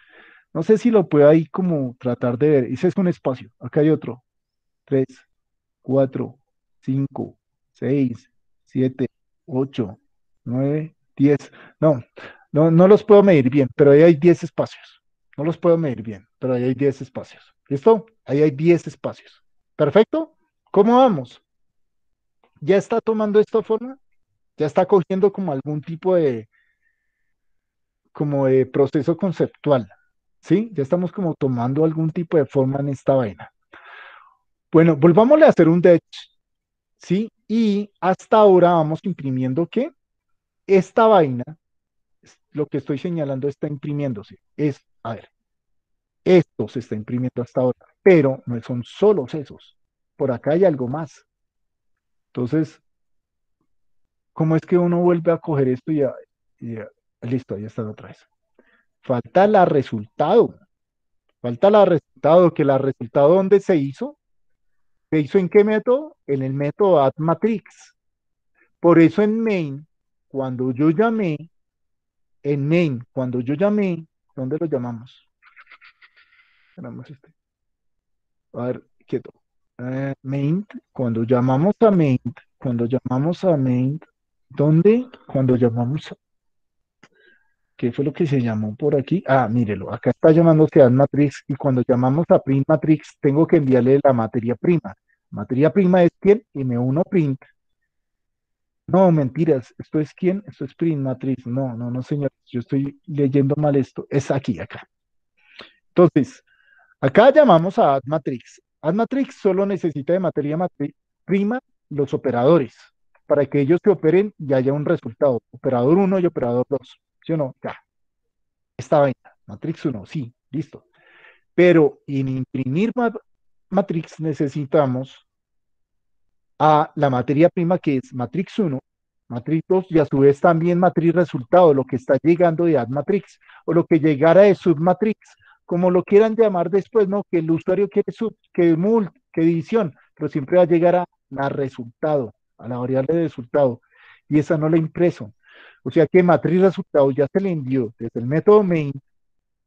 No sé si lo puedo ahí como tratar de ver. Ese es un espacio. Acá hay otro. 3, 4, 5, 6, 7, 8, 9, 10. No, no, no los puedo medir bien, pero ahí hay 10 espacios. No los puedo medir bien, pero ahí hay 10 espacios. ¿Listo? Ahí hay 10 espacios. ¿Perfecto? ¿Cómo vamos? ¿Ya está tomando esta forma? ¿Ya está cogiendo como algún tipo de, como de proceso conceptual? ¿Sí? Ya estamos como tomando algún tipo de forma en esta vaina. Bueno, volvámosle a hacer un DETCH. ¿Sí? Y hasta ahora vamos imprimiendo que esta vaina, lo que estoy señalando está imprimiéndose. Es a ver, esto se está imprimiendo hasta ahora, pero no son solo esos. Por acá hay algo más. Entonces, ¿cómo es que uno vuelve a coger esto y ya, listo, ahí está otra vez? Falta la resultado. Falta la resultado, que la resultado ¿dónde se hizo? ¿Se hizo en qué método? En el método AddMatrix. Por eso en main, cuando yo llamé, en main, cuando yo llamé, ¿Dónde lo llamamos? Este. A ver, quieto. Eh, main, cuando llamamos a main, cuando llamamos a main, ¿dónde? Cuando llamamos a... ¿Qué fue lo que se llamó por aquí? Ah, mírelo, acá está llamándose a matrix y cuando llamamos a print matrix tengo que enviarle la materia prima. Materia prima es quién? M1 print no, mentiras. ¿Esto es quién? Esto es Matrix. No, no, no, señor. Yo estoy leyendo mal esto. Es aquí, acá. Entonces, acá llamamos a AdMatrix. AdMatrix solo necesita de materia prima los operadores para que ellos se operen y haya un resultado. Operador 1 y operador 2. ¿Sí o no? Ya. Esta vaina. Matrix 1, sí, listo. Pero en imprimir Matrix necesitamos a la materia prima que es matrix 1, matrix 2 y a su vez también matriz resultado, lo que está llegando de AdMatrix o lo que llegara de submatrix. como lo quieran llamar después, no, que el usuario quiere sub, que mult, que división, pero siempre va a llegar a la resultado, a la variable de resultado, y esa no la impreso. O sea que matriz resultado ya se le envió desde el método main,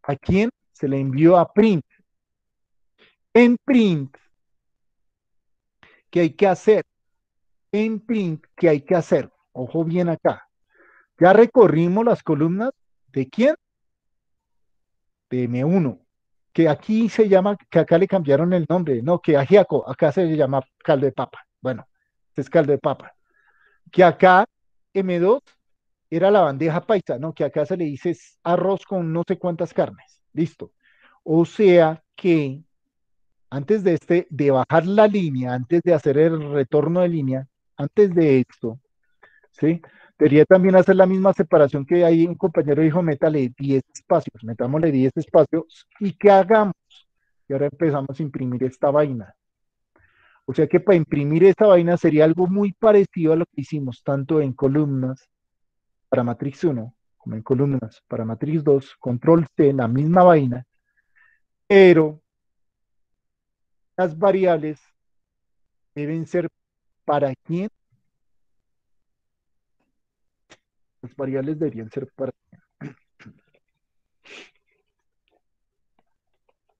¿a quién? Se le envió a print. En print, ¿qué hay que hacer? En print, ¿qué hay que hacer? Ojo bien acá. Ya recorrimos las columnas de quién? De M1, que aquí se llama, que acá le cambiaron el nombre, no, que ajiaco, acá se llama caldo de papa. Bueno, este es caldo de papa. Que acá M2 era la bandeja paisa, no, que acá se le dice arroz con no sé cuántas carnes. Listo. O sea que antes de este, de bajar la línea, antes de hacer el retorno de línea, antes de esto, ¿sí? Debería también hacer la misma separación que hay un compañero dijo, métale 10 espacios, metámosle 10 espacios y que hagamos. Y ahora empezamos a imprimir esta vaina. O sea que para imprimir esta vaina sería algo muy parecido a lo que hicimos tanto en columnas para matrix 1 como en columnas para matrix 2, control C, la misma vaina, pero las variables deben ser para quién Las variables deberían ser para...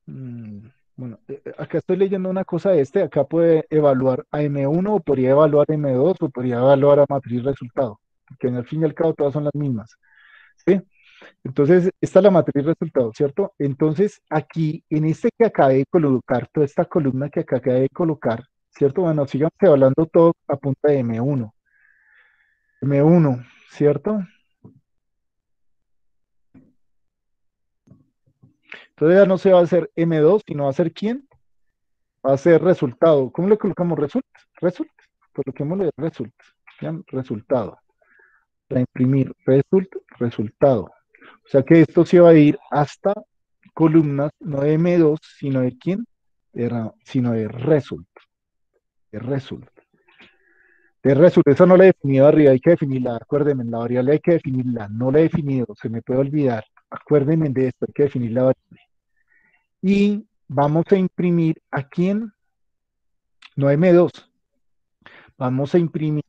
Mm, bueno, eh, eh, acá estoy leyendo una cosa de este, acá puede evaluar a M1 o podría evaluar a M2 o podría evaluar a matriz resultado, que en el fin y al cabo todas son las mismas. ¿sí? Entonces, esta es la matriz resultado, ¿cierto? Entonces, aquí, en este que acabé de colocar, toda esta columna que acabé de colocar, ¿cierto? Bueno, sigamos hablando todo a punta de M1. M1, ¿cierto? Entonces ya no se va a hacer M2, sino va a ser quién? Va a ser resultado. ¿Cómo le colocamos result? Result. Coloquémosle result. Resultado. Para imprimir result, resultado. O sea que esto se va a ir hasta columnas, no de M2, sino de quién? sino de result. De result. De resulta, eso no la he definido arriba, hay que definirla, acuérdenme, la variable hay que definirla, no la he definido, se me puede olvidar, acuérdenme de esto, hay que definir la variable. Y vamos a imprimir a quién, no M2, vamos a imprimir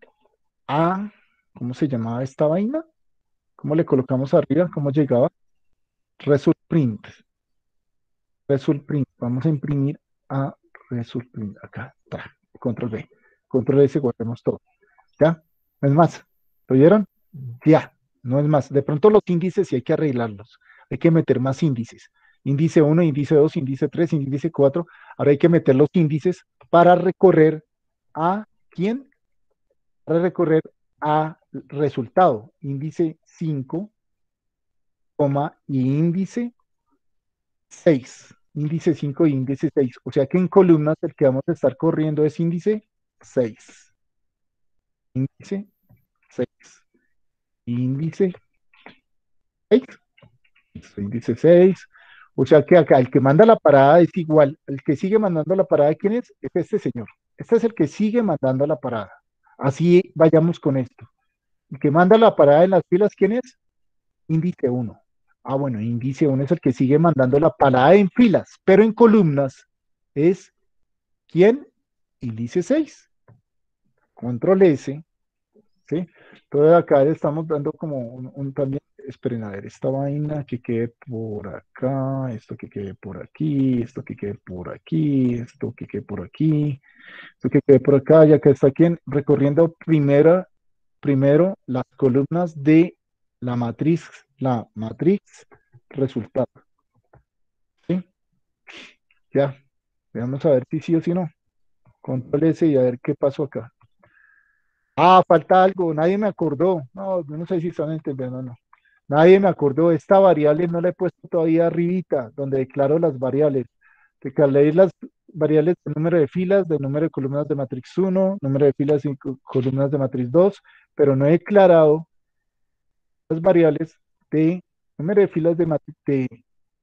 a, ¿cómo se llamaba esta vaina? ¿Cómo le colocamos arriba? ¿Cómo llegaba? Result print. Result print. Vamos a imprimir a result print. Acá, control B control S, guardemos todo. ¿Ya? No es más. ¿Lo oyeron? Ya, no es más. De pronto los índices sí hay que arreglarlos. Hay que meter más índices. Índice 1, índice 2, índice 3, índice 4. Ahora hay que meter los índices para recorrer a quién? Para recorrer a resultado. Índice 5, y índice 6. Índice 5 y índice 6. O sea que en columnas el que vamos a estar corriendo es índice 6. Índice 6. Índice 6. Índice 6. O sea que acá el que manda la parada es igual. El que sigue mandando la parada, ¿quién es? Es este señor. Este es el que sigue mandando la parada. Así vayamos con esto. El que manda la parada en las filas, ¿quién es? Índice 1. Ah, bueno, índice 1 es el que sigue mandando la parada en filas, pero en columnas es ¿quién? Índice 6 control S, ¿sí? Entonces acá le estamos dando como un, también, esperen a ver, esta vaina que quede por acá, esto que quede por aquí, esto que quede por aquí, esto que quede por aquí, esto que quede por acá, ya que está aquí recorriendo primera, primero las columnas de la matriz, la matriz resultado. ¿Sí? Ya, vamos a ver si sí o si no. Control S y a ver qué pasó acá. Ah, falta algo, nadie me acordó. No, no sé si están entendiendo o no. Nadie me acordó. Esta variable no la he puesto todavía arribita, donde declaro las variables. Declaré las variables del número de filas, del número de columnas de matrix 1, número de filas y columnas de matrix 2, pero no he declarado las variables de número de filas de matrix de,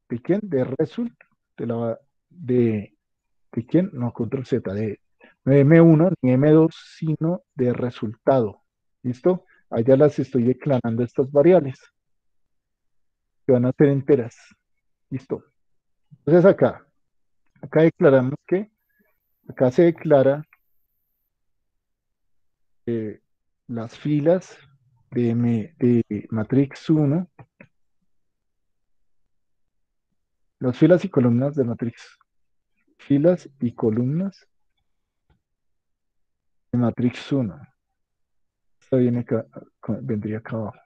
de quién? De result, de la de, de quién? No, control Z, de M1 ni M2, sino de resultado. ¿Listo? Allá las estoy declarando estas variables que van a ser enteras. ¿Listo? Entonces acá, acá declaramos que, acá se declara las filas de, de matrix 1, las filas y columnas de matrix, filas y columnas de matrix 1. Esto viene acá, vendría acá abajo.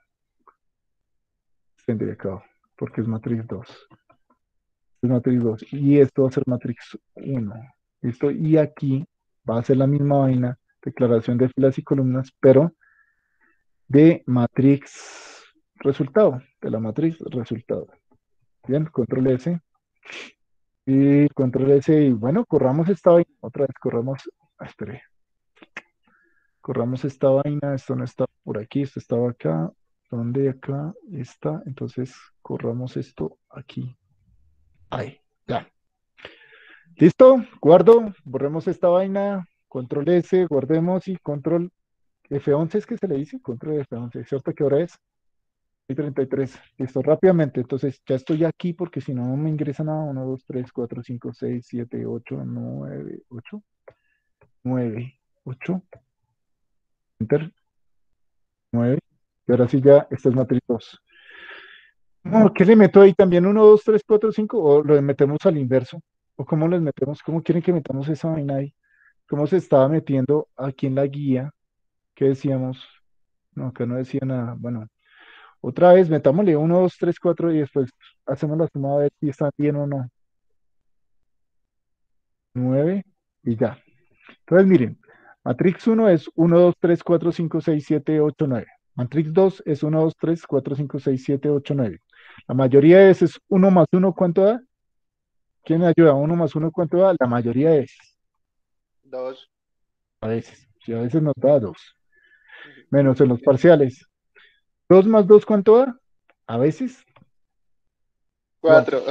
Vendría acá abajo, porque es matrix 2. Es matrix 2. Y esto va a ser matrix 1. ¿Listo? Y aquí va a ser la misma vaina, declaración de filas y columnas, pero de matrix resultado, de la matriz resultado. Bien, control S. Y control S. Y bueno, corramos esta vaina. Otra vez, corramos. ah, espere. Corramos esta vaina. Esto no está por aquí, esto estaba acá. ¿Dónde acá está? Entonces, corramos esto aquí. Ahí, ya. ¿Listo? Guardo. Borremos esta vaina. Control S, guardemos y control F11 es que se le dice. Control F11. ¿Cierto? ¿Qué hora es? Y 33. Listo, rápidamente. Entonces, ya estoy aquí porque si no, no me ingresa nada. 1, 2, 3, 4, 5, 6, 7, 8, 9, 8. 9, 8. Enter. 9. Y ahora sí ya, esta es matriz 2. No, ¿qué le meto ahí también? 1, 2, 3, 4, 5. ¿O lo metemos al inverso? ¿O cómo les metemos? ¿Cómo quieren que metamos esa vaina ahí? ¿Cómo se estaba metiendo aquí en la guía? ¿Qué decíamos? No, acá no decía nada. Bueno, otra vez, metámosle 1, 2, 3, 4 y después hacemos la suma a ver si están bien o no. 9 y ya. Entonces, miren, matrix 1 es 1, 2, 3, 4, 5, 6, 7, 8, 9. Matrix 2 es 1, 2, 3, 4, 5, 6, 7, 8, 9. La mayoría de veces 1 más 1, ¿cuánto da? ¿Quién me ayuda? 1 más 1, ¿cuánto da? La mayoría de veces. Dos. A veces. Si a veces nos da 2. Menos en los parciales. 2 más 2, ¿cuánto da? A veces. Cuatro.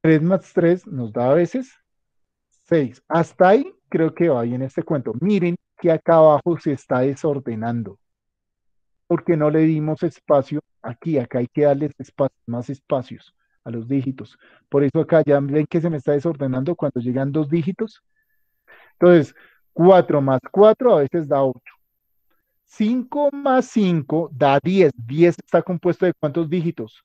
3 más 3 nos da a veces 6. Hasta ahí creo que va bien este cuento. Miren que acá abajo se está desordenando. Porque no le dimos espacio aquí. Acá hay que darles espacio, más espacios a los dígitos. Por eso acá ya ven que se me está desordenando cuando llegan dos dígitos. Entonces, 4 más 4 a veces da 8. 5 más 5 da 10. 10 está compuesto de cuántos dígitos?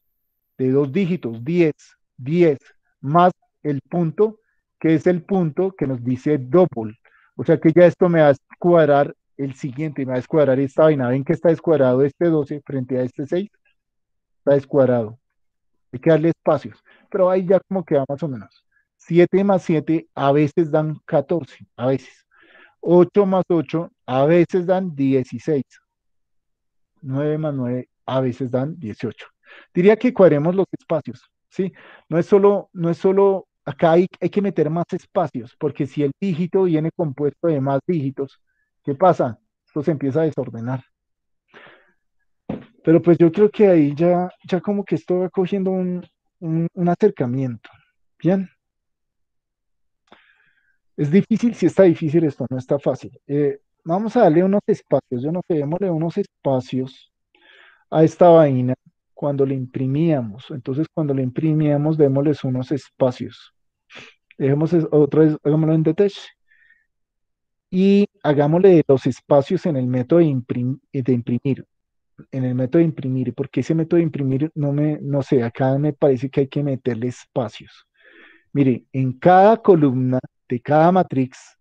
De dos dígitos. 10. 10 más el punto, que es el punto que nos dice double. O sea que ya esto me va a descuadrar el siguiente, me va a descuadrar esta vaina. ¿Ven que está descuadrado este 12 frente a este 6? Está descuadrado. Hay que darle espacios. Pero ahí ya como queda más o menos. 7 más 7 a veces dan 14, a veces. 8 más 8 a veces dan 16. 9 más 9 a veces dan 18. Diría que cuadremos los espacios, ¿sí? No es solo, no es solo, acá hay, hay que meter más espacios, porque si el dígito viene compuesto de más dígitos, ¿qué pasa? Esto se empieza a desordenar. Pero pues yo creo que ahí ya, ya como que esto va cogiendo un, un, acercamiento. Bien. Es difícil, si está difícil esto, no está fácil. Eh, vamos a darle unos espacios, yo no sé, démosle unos espacios a esta vaina cuando le imprimíamos. Entonces, cuando le imprimíamos, démosles unos espacios. Dejemos otra vez, hagámoslo en detach. Y hagámosle los espacios en el método de, imprim- de imprimir. En el método de imprimir, porque ese método de imprimir no me, no sé, acá me parece que hay que meterle espacios. Mire, en cada columna de cada matrix,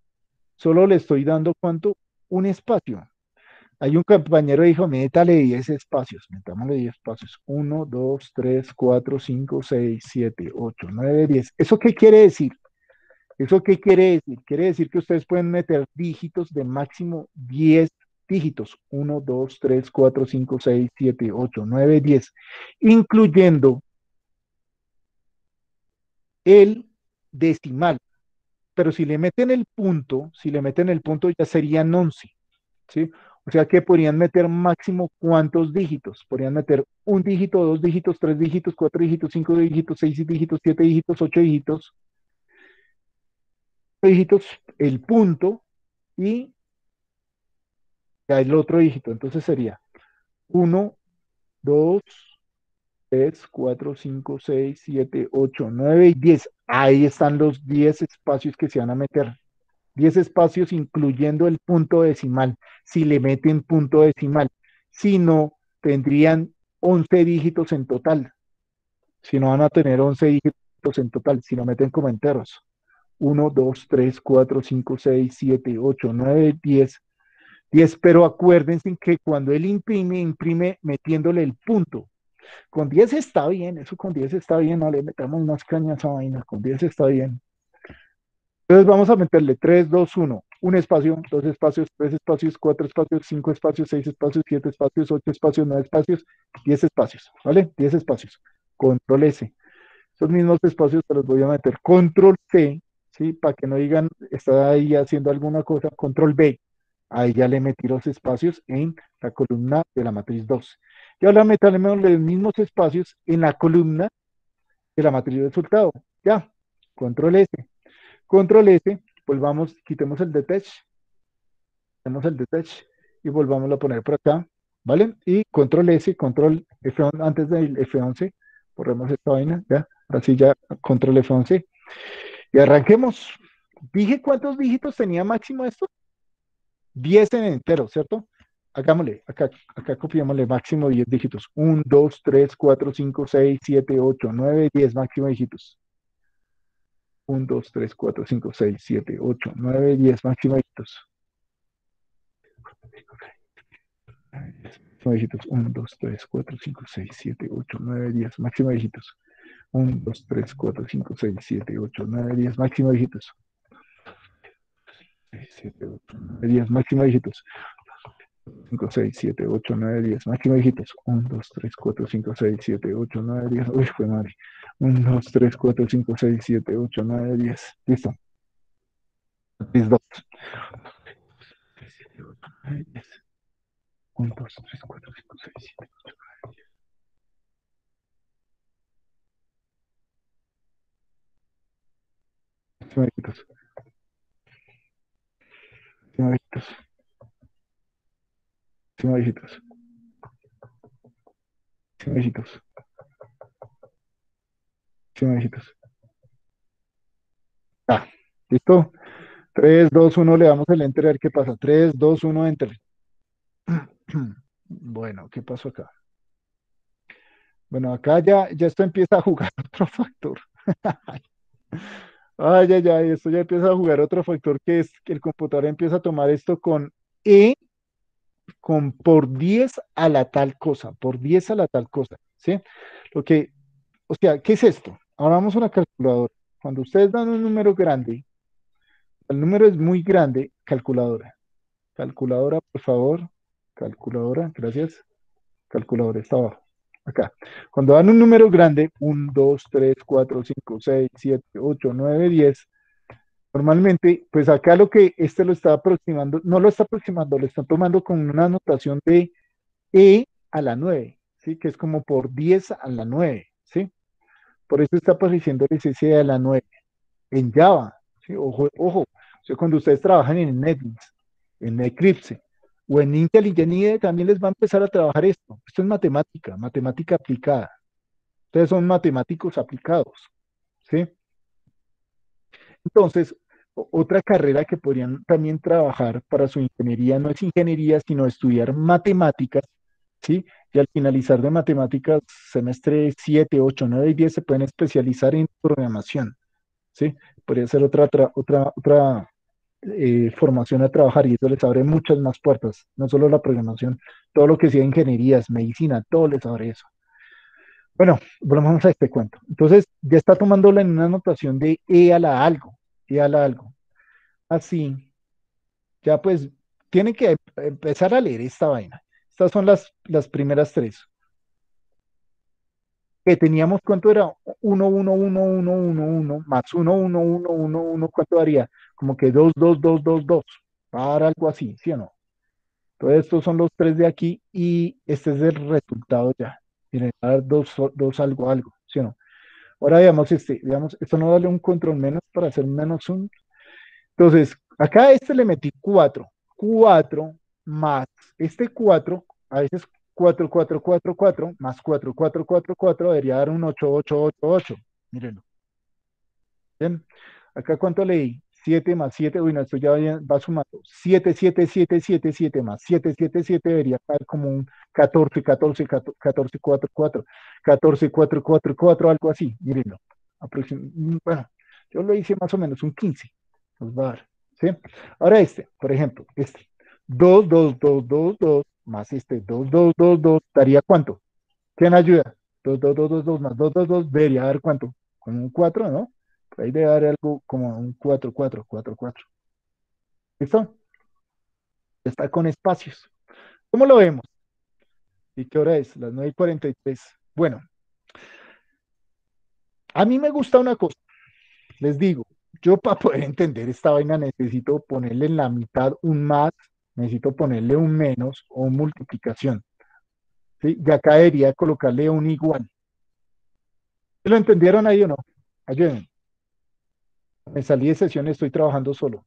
solo le estoy dando cuánto, un espacio. Hay un compañero que dijo, métale 10 espacios, metámosle 10 espacios. 1, 2, 3, 4, 5, 6, 7, 8, 9, 10. ¿Eso qué quiere decir? ¿Eso qué quiere decir? Quiere decir que ustedes pueden meter dígitos de máximo 10 dígitos. 1, 2, 3, 4, 5, 6, 7, 8, 9, 10. Incluyendo el decimal. Pero si le meten el punto, si le meten el punto ya serían 11. ¿sí? O sea que podrían meter máximo cuántos dígitos. Podrían meter un dígito, dos dígitos, tres dígitos, cuatro dígitos, cinco dígitos, seis dígitos, siete dígitos, ocho dígitos. Dígitos, el punto y ya el otro dígito. Entonces sería 1, 2, 3, 4, 5, 6, 7, 8, 9 y 10. Ahí están los 10 espacios que se van a meter. 10 espacios incluyendo el punto decimal, si le meten punto decimal. Si no, tendrían 11 dígitos en total. Si no van a tener 11 dígitos en total, si lo meten como enteros. 1, 2, 3, 4, 5, 6, 7, 8, 9, 10. 10, pero acuérdense que cuando él imprime, imprime metiéndole el punto. Con 10 está bien, eso con 10 está bien, no le metamos más cañas a vaina, con 10 está bien. Entonces vamos a meterle 3, 2, 1, un espacio, dos espacios, tres espacios, cuatro espacios, cinco espacios, seis espacios, siete espacios, ocho espacios, nueve espacios, 10 espacios, ¿vale? 10 espacios. Control S. Esos mismos espacios se los voy a meter. Control C, ¿sí? Para que no digan, está ahí haciendo alguna cosa. Control B. Ahí ya le metí los espacios en la columna de la matriz 2. Y ahora metemos los mismos espacios en la columna de la matriz de resultado. Ya, control S. Control S, volvamos, quitemos el detach. Quitemos el detach y volvamos a poner por acá, ¿vale? Y control S, control F11, antes del F11, borremos esta vaina, ya, así ya, control F11. Y arranquemos. Dije cuántos dígitos tenía máximo esto. 10 en entero, ¿cierto? Hagámosle, acá, acá copiémosle máximo 10 dígitos. 1, 2, 3, 4, 5, 6, 7, 8, 9, 10 máximo dígitos. 1, 2, 3, 4, 5, 6, 7, 8, 9, 10 máximo dígitos. Máximo dígitos. 1, 2, 3, 4, 5, 6, 7, 8, 9, 10 máximo dígitos. 1, 2, 3, 4, 5, 6, 7, 8, 9, 10 máximo dígitos. 6, 7, 8, 9, 10 máximo dígitos. 5, 6, 7, 8, 9, 10 máximo dígitos. 1, 2, 3, 4, 5, 6, 7, 8, 9, 10. Uy, fue madre. 1, 2, 3, 4, 5, 6, 7, 8, 9, 10. Listo. Matriz 2. 1, 2, 3, 4, 5, 6, 7, 8, 9, 10. Dígitos. Máximo dígitos. Máximo dígitos. Ah, ¿listo? 3, 2, 1, le damos el enter a ver qué pasa. 3, 2, 1, enter. <clears throat> Bueno, ¿qué pasó acá? Bueno, acá ya, ya esto empieza a jugar <laughs> otro factor. Ay, ay, ay, esto ya empieza a jugar otro factor que es que el computador empieza a tomar esto con E con por 10 a la tal cosa, por 10 a la tal cosa, ¿sí? Lo que, o sea, ¿qué es esto? Ahora vamos a una calculadora. Cuando ustedes dan un número grande, el número es muy grande, calculadora. Calculadora, por favor. Calculadora, gracias. Calculadora, está abajo. Acá. Cuando dan un número grande, 1, 2, 3, 4, 5, 6, 7, 8, 9, 10, normalmente, pues acá lo que este lo está aproximando, no lo está aproximando, lo están tomando con una notación de E a la 9, ¿sí? Que es como por 10 a la 9, ¿sí? Por eso está apareciendo el ese a la 9 en Java, ¿sí? Ojo, ojo, o sea, cuando ustedes trabajan en NetBeans, en Eclipse, o en Intel y en IDE también les va a empezar a trabajar esto. Esto es matemática, matemática aplicada. Ustedes son matemáticos aplicados, ¿sí? Entonces, otra carrera que podrían también trabajar para su ingeniería no es ingeniería, sino estudiar matemáticas, ¿sí? Y al finalizar de matemáticas, semestre 7, 8, 9 y 10, se pueden especializar en programación, ¿sí? Podría ser otra, otra, otra, otra eh, formación a trabajar y eso les abre muchas más puertas, no solo la programación, todo lo que sea ingenierías, medicina, todo les abre eso. Bueno, volvamos a este cuento. Entonces, ya está tomándola en una notación de E a la algo, E a la algo. Así, ya pues, tienen que empezar a leer esta vaina. Estas son las, las primeras tres. Que teníamos, ¿cuánto era? 1, 1, 1, 1, 1, 1, más 1, 1, 1, 1, 1, ¿cuánto daría? Como que 2, 2, 2, 2, 2. Para algo así, ¿sí o no? Entonces, estos son los tres de aquí y este es el resultado ya. Miren, dar 2, 2 algo, algo, ¿sí o no? Ahora veamos este, veamos, esto no darle un control menos para hacer menos un. Entonces, acá a este le metí 4. 4 más este 4, a veces 4444 más 4444 debería dar un 8888. Mírenlo. Bien. Acá cuánto leí? 7 más 7, uy, no, esto ya va- sumando. 7, 7, 7, 7, 7 más 7, 7, 7 debería dar como un 14, 14, 14, 14, 4, 4, 14, 4, 4, 4, algo así. Mírenlo. Mm, Bueno, yo lo hice más o menos un 15. Nos va a dar. ¿sí? Ahora este, por ejemplo, este. 2, 2, 2, 2, 2 más este 2, 2, 2, 2 daría cuánto? ¿Quién ayuda? 2, 2, 2, 2, 2 más 2, 2, 2 debería dar cuánto? Como un 4, ¿no? Por ahí debe dar algo como un 4, 4, 4, 4. ¿Listo? Está con espacios. ¿Cómo lo vemos? ¿Y qué hora es? Las 9 y 43. Bueno, a mí me gusta una cosa. Les digo, yo para poder entender esta vaina necesito ponerle en la mitad un más, necesito ponerle un menos o un multiplicación. ¿Sí? Y acá debería colocarle un igual. ¿Lo entendieron ahí o no? Ayúdenme. Me salí de sesión, estoy trabajando solo.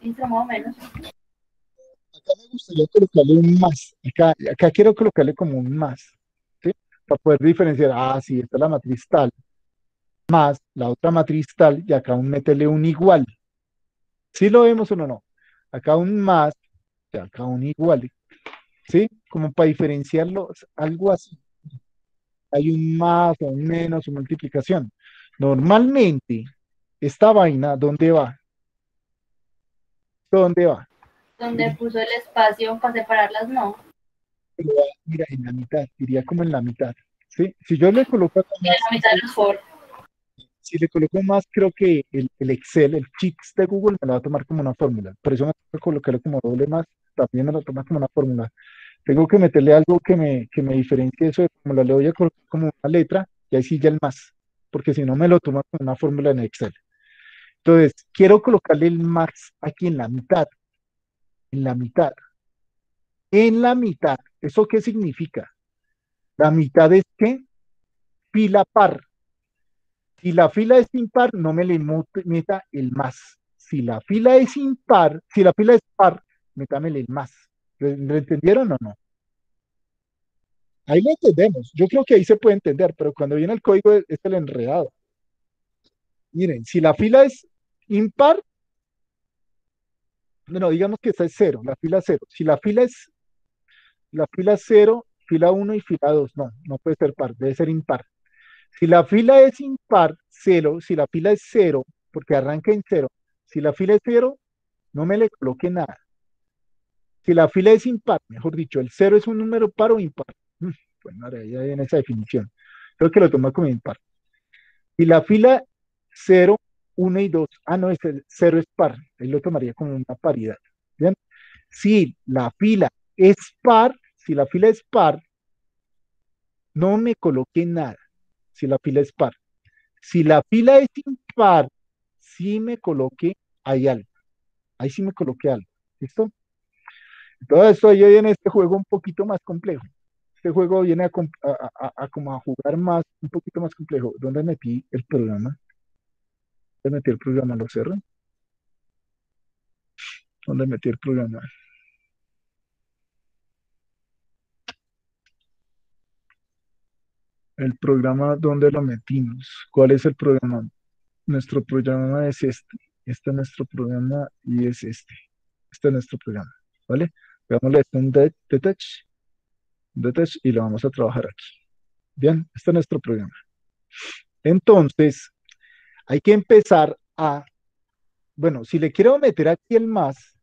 Listo, más o menos. Acá me gustaría colocarle un más. Acá, acá quiero colocarle como un más. ¿sí? Para poder diferenciar, ah, sí, esta es la matriz tal, más la otra matriz tal, y acá un meterle un igual. ¿Sí lo vemos o no? no? Acá un más, acá un igual. ¿Sí? Como para diferenciarlo, algo así. Hay un más o un menos o multiplicación. Normalmente, esta vaina, ¿dónde va? ¿Dónde va? Donde puso el espacio para separarlas, no. Mira, en la mitad, diría como en la mitad. ¿sí? Si yo le coloco En la mitad de los for. Si le coloco más, creo que el, el Excel, el Chix de Google, me lo va a tomar como una fórmula. Por eso me tengo que colocarle como doble más, también me lo toma como una fórmula. Tengo que meterle algo que me, diferencie eso de fórmula. Le voy a colocar como una letra y ahí sí ya el más, porque si no me lo toma como una fórmula en Excel. Entonces, quiero colocarle el más aquí en la mitad. En la mitad. En la mitad. ¿Eso qué significa? La mitad es que fila par. Si la fila es impar, no me le meta el más. Si la fila es impar, si la fila es par, métamele el más. ¿Lo, entendieron o no? Ahí lo entendemos. Yo creo que ahí se puede entender, pero cuando viene el código es el enredado. Miren, si la fila es impar, no, digamos que esta es cero, la fila cero. Si la fila es, la fila es cero, fila 1 y fila 2, no, no puede ser par, debe ser impar. Si la fila es impar, cero, si la fila es cero, porque arranca en cero, si la fila es cero, no me le coloque nada. Si la fila es impar, mejor dicho, el cero es un número par o impar. Mm, Pues ya viene esa definición. Creo que lo toma como impar. Si la fila 0, 1 y 2, ah, no, ese 0 es par, él lo tomaría como una paridad. Si la fila es par, si la fila es par, no me coloque nada. Si la fila es par. Si la fila es impar, sí me coloque ahí algo. Ahí sí me coloqué algo. ¿Listo? Todo esto ahí viene este juego un poquito más complejo. Este juego viene a- a- a como a jugar más, un poquito más complejo. ¿Dónde metí el programa? ¿Dónde metí el programa? ¿Lo cerré? ¿Dónde metí el programa? El programa, ¿dónde lo metimos? ¿Cuál es el programa? Nuestro programa es este. Este es nuestro programa y es este. Este es nuestro programa. ¿Vale? Veámosle esto detach, detach y lo vamos a trabajar aquí. Bien, este es nuestro programa. Entonces, hay que empezar a, bueno, si le quiero meter aquí el más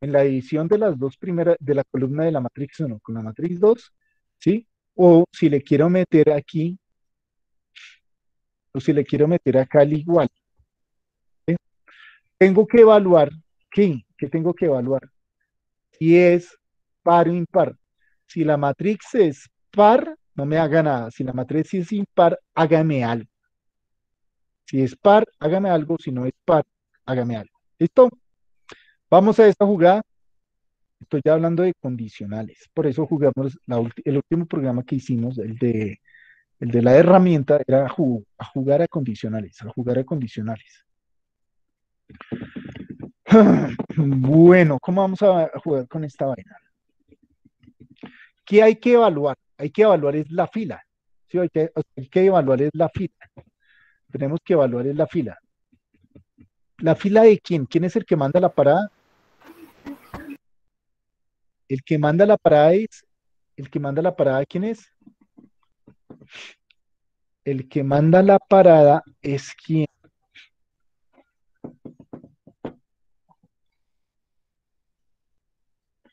en la división de las dos primeras, de la columna de la matriz 1 con la matriz 2, ¿sí? O si le quiero meter aquí, o si le quiero meter acá el igual. Tengo que evaluar, ¿qué? ¿Qué tengo que evaluar? Si es par o impar. Si la matriz es par, no me haga nada. Si la matriz es impar, hágame algo. Si es par, hágame algo. Si no es par, hágame algo. ¿Listo? Vamos a esta jugada. Estoy ya hablando de condicionales. Por eso jugamos el último programa que hicimos, el de, el de la herramienta, era a, ju- a jugar a condicionales, a jugar a condicionales. <sighs> Bueno, ¿cómo vamos a jugar con esta vaina? ¿Qué hay que evaluar? Hay que evaluar es la fila. Hay que, hay que evaluar es la fila. Tenemos que evaluar es la fila. ¿La fila de quién? ¿Quién es el que manda la parada? El que manda la parada es. El que manda la parada, ¿quién es? El que manda la parada es quién.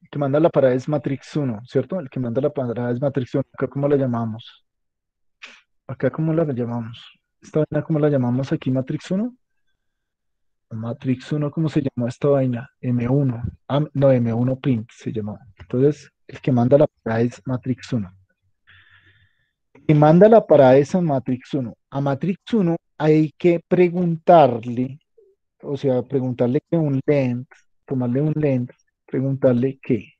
El que manda la parada es Matrix 1, ¿cierto? El que manda la parada es Matrix 1. Acá, ¿cómo la llamamos? Acá, ¿cómo la llamamos? ¿Esta vaina cómo la llamamos aquí, Matrix 1? Matrix 1, ¿cómo se llamó esta vaina? M1. Ah, no, M1 print se llamó. Entonces, el que manda la parada es Matrix 1. El que manda la parada es a Matrix 1. A Matrix 1 hay que preguntarle, o sea, preguntarle que un lens, tomarle un lens, preguntarle qué.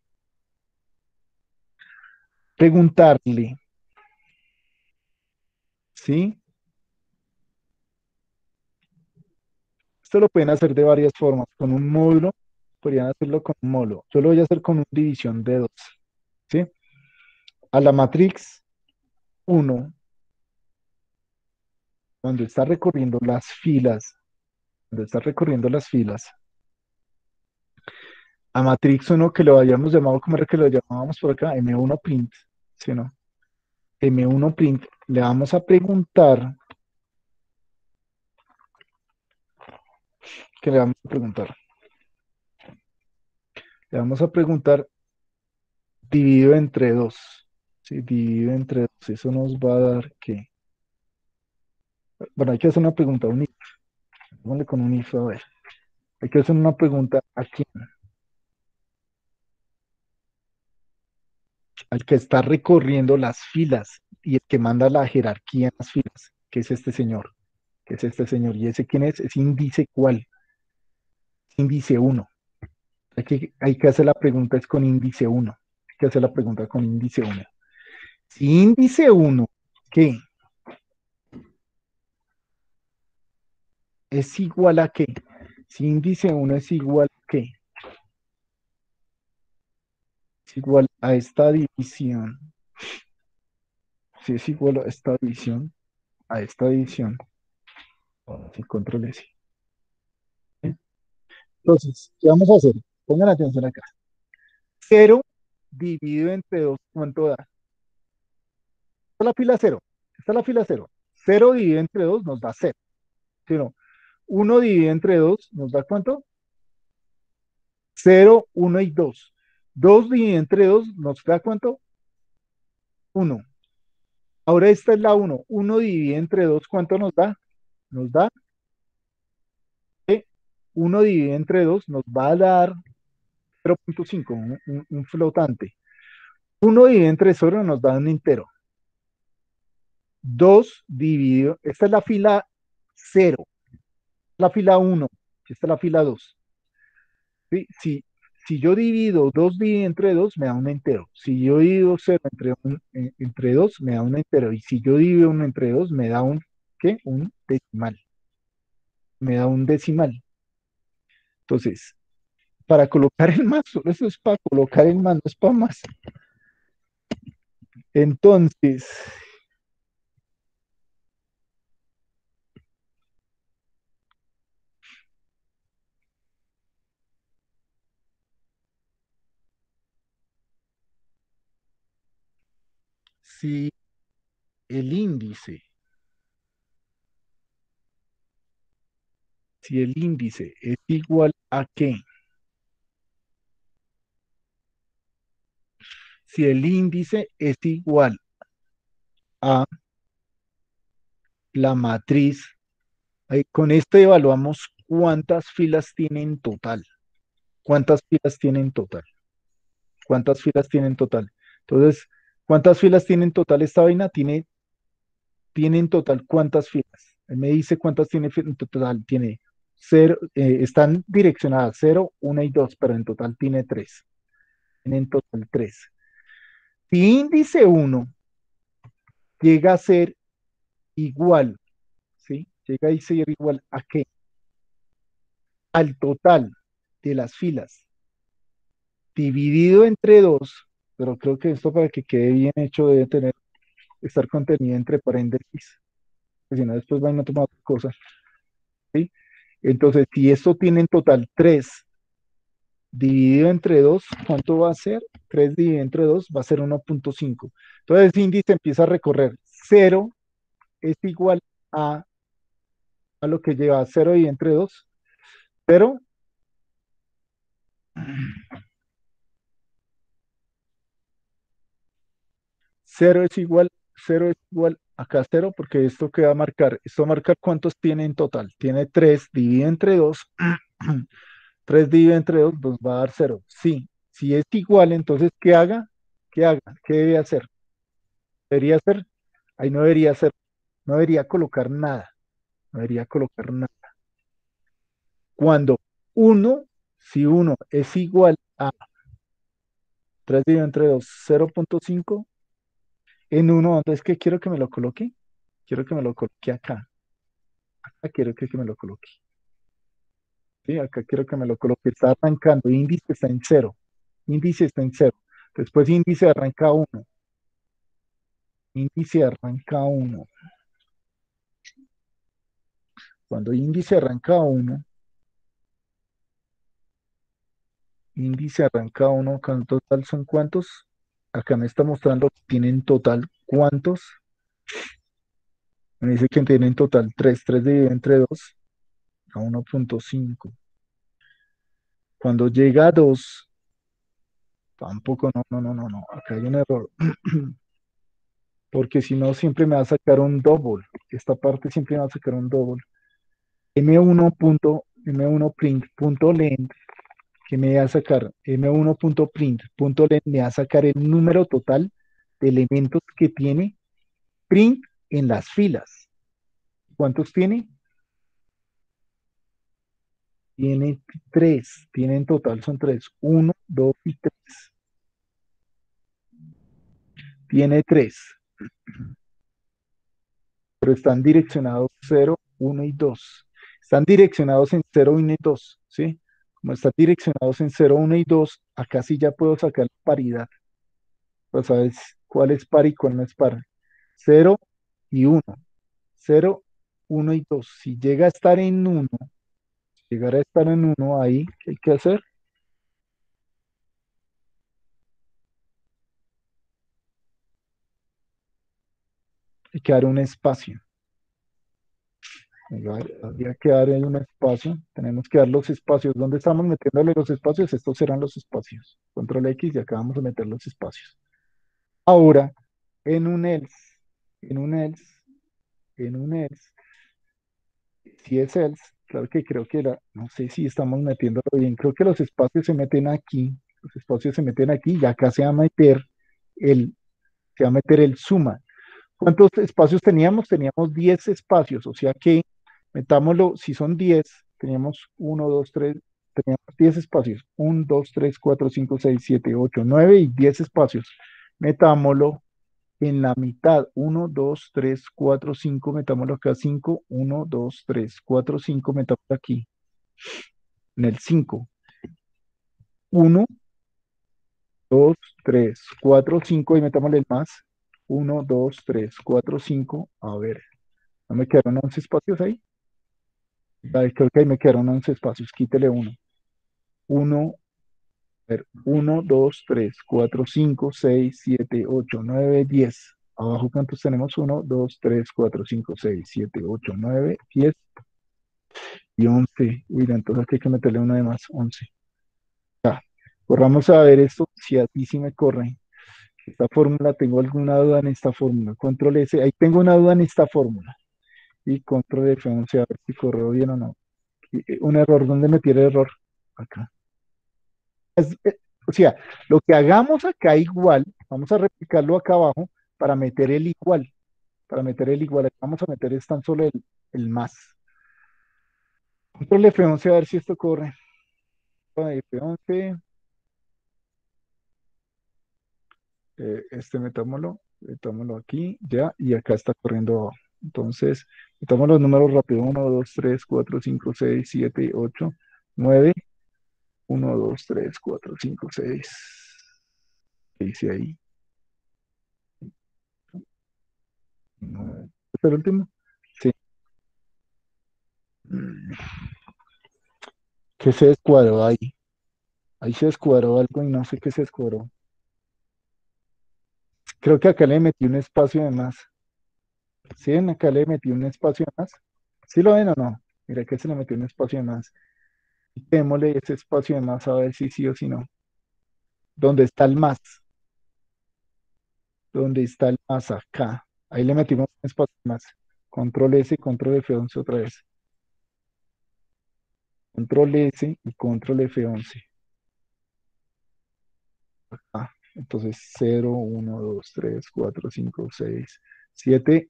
Preguntarle, ¿sí? Esto lo pueden hacer de varias formas. Con un módulo, podrían hacerlo con un módulo. Yo lo voy a hacer con una división de dos. ¿Sí? A la matrix 1, cuando está recorriendo las filas, cuando está recorriendo las filas, a matrix 1 que lo habíamos llamado, ¿cómo era que lo llamábamos por acá? M1 print, ¿sí no? M1 print, le vamos a preguntar ¿Qué le vamos a preguntar? Le vamos a preguntar dividido entre 2. ¿sí? Dividido entre 2. Eso nos va a dar que... Bueno, hay que hacer una pregunta, un if. Con un if, a ver. Hay que hacer una pregunta a quién. Al que está recorriendo las filas y el que manda la jerarquía en las filas, que es este señor. Que es este señor. ¿Y ese quién es? Es índice cuál índice 1. Hay que, hay que hacer la pregunta es con índice 1. Hay que hacer la pregunta con índice 1. Si índice 1, ¿qué? Es igual a qué? Si índice 1 es igual a qué? Es igual a esta división. Si es igual a esta división, a esta división. Si control S. Entonces, ¿qué vamos a hacer? Pongan atención acá. 0 dividido entre 2, ¿cuánto da? Esta es la fila 0. Esta es la fila 0. 0 dividido entre 2 nos da 0. ¿Sí no? 1 dividido entre 2 nos da ¿cuánto? 0, 1 y 2. 2 dividido entre 2 nos da ¿cuánto? 1. Ahora esta es la 1. 1 dividido entre 2, ¿cuánto nos da? Nos da 1 dividido entre 2 nos va a dar 0.5, un, un, flotante. 1 dividido entre 0 nos da un entero. 2 dividido, esta es la fila 0, la fila 1, esta es la fila 2. ¿Sí? Si, si yo divido 2 dividido entre 2, me da un entero. Si yo divido 0 entre, un, entre 2, me da un entero. Y si yo divido 1 entre 2, me da un, ¿qué? Un decimal. Me da un decimal. Entonces, para colocar el más, eso es para colocar el más, no es para más. Entonces, si el índice si el índice es igual a qué? Si el índice es igual a la matriz, con esto evaluamos cuántas filas tiene en total. ¿Cuántas filas tiene en total? ¿Cuántas filas tiene en total? Entonces, ¿cuántas filas tiene en total esta vaina? Tiene, tiene en total cuántas filas. Me dice cuántas tiene en total. Tiene Cero, eh, están direccionadas 0, 1 y 2, pero en total tiene 3. Tiene en total 3. Si índice 1 llega a ser igual, ¿sí? Llega a ser igual a qué? Al total de las filas dividido entre 2, pero creo que esto para que quede bien hecho debe tener, estar contenido entre paréntesis, porque si no después van a tomar otra cosa. ¿sí? Entonces, si esto tiene en total 3 dividido entre 2, ¿cuánto va a ser? 3 dividido entre 2 va a ser 1.5. Entonces, ese índice empieza a recorrer 0 es igual a, a lo que lleva 0 dividido entre 2, 0 0 es igual, 0 es igual, acá 0, porque esto que va a marcar, esto va a marcar cuántos tiene en total. Tiene 3 dividido entre 2, 3 <clears throat> dividido entre 2 nos va a dar 0. Sí, si es igual, entonces, ¿qué haga? ¿Qué haga? ¿Qué debe hacer? Debería hacer, ahí no debería hacer, no debería colocar nada, no debería colocar nada. Cuando 1, si 1 es igual a 3 dividido entre 2, 0.5, en 1, ¿dónde es que quiero que me lo coloque? Quiero que me lo coloque acá. Acá quiero que, me lo coloque. Sí, acá quiero que me lo coloque. Está arrancando, índice está en 0. Índice está en 0. Después índice arranca 1. Índice arranca 1. Cuando índice arranca 1, índice arranca 1, ¿en total son cuántos? Acá me está mostrando que tienen total cuántos. Me dice que tienen total 3, 3 dividido entre 2 a 1.5. Cuando llega a 2, tampoco, no, no, no, no, no, acá hay un error. <clears throat> Porque si no, siempre me va a sacar un double. Esta parte siempre me va a sacar un double. M1.m1print.length que me va a sacar m1.print.length me va a sacar el número total de elementos que tiene print en las filas. ¿Cuántos tiene? Tiene tres, tiene en total son tres, uno, dos y tres. Tiene tres, pero están direccionados 0, 1 y 2. Están direccionados en 0, 1 y 2, ¿sí? Como están direccionados en 0, 1 y 2, acá sí ya puedo sacar paridad. Pues sabes cuál es par y cuál no es par. 0 y 1. 0, 1 y 2. Si llega a estar en 1, llegar a estar en 1 ahí, ¿qué hay que hacer? Hay que dar un espacio. Habría que dar ahí un espacio. Tenemos que dar los espacios. ¿Dónde estamos metiéndole los espacios? Estos serán los espacios. Control X y acá vamos a meter los espacios. Ahora, en un else, en un else, en un else, si es else, claro que creo que era, no sé si estamos metiéndolo bien, creo que los espacios se meten aquí, los espacios se meten aquí y acá se va a meter el, se va a meter el suma. ¿Cuántos espacios teníamos? Teníamos 10 espacios, o sea que metámoslo, si son 10, teníamos 1, 2, 3, teníamos 10 espacios, 1, 2, 3, 4, 5, 6, 7, 8, 9 y 10 espacios. Metámoslo en la mitad, 1, 2, 3, 4, 5, metámoslo acá, 5, 1, 2, 3, 4, 5, metámoslo aquí, en el 5. 1, 2, 3, 4, 5 y metámosle el más. 1, 2, 3, 4, 5. A ver, ¿no me quedaron 11 espacios ahí? Creo que ahí me quedaron 11 espacios. Quítele uno. 1, 1, 2, 3, 4, 5, 6, 7, 8, 9, 10. Abajo, ¿cuántos tenemos? 1, 2, 3, 4, 5, 6, 7, 8, 9, 10 y 11. Uy, entonces aquí hay que meterle una de más, 11. Ya, corramos a ver esto, si a ti sí me corre. Esta fórmula, tengo alguna duda en esta fórmula. Control S, ahí tengo una duda en esta fórmula. Y control F11, a ver si corrió bien o no. Un error, ¿dónde metí el error? Acá. Eh, o sea, lo que hagamos acá igual, vamos a replicarlo acá abajo para meter el igual. Para meter el igual, vamos a meter es tan solo el, el más. Control F11 a ver si esto corre. F11. Eh, este metámoslo, metámoslo aquí, ya, y acá está corriendo. Entonces, metamos los números rápido. 1, 2, 3, 4, 5, 6, 7, 8, 9, 1, 2, 3, 4, 5, 6. ¿Qué hice ahí? ¿Es el último? Sí. ¿Qué se descuadró ahí? Ahí se descuadró algo y no sé qué se descuadró. Creo que acá le metí un espacio de más. ¿Sí ven? Acá le metí un espacio más. ¿Sí lo ven o no? Mira que se le metió un espacio más. Démosle ese espacio más a ver si sí o si no. ¿Dónde está el más? ¿Dónde está el más? Acá. Ahí le metimos un espacio más. Control S, control F11 otra vez. Control S y control F11. Acá. Entonces 0, 1, 2, 3, 4, 5, 6, 7.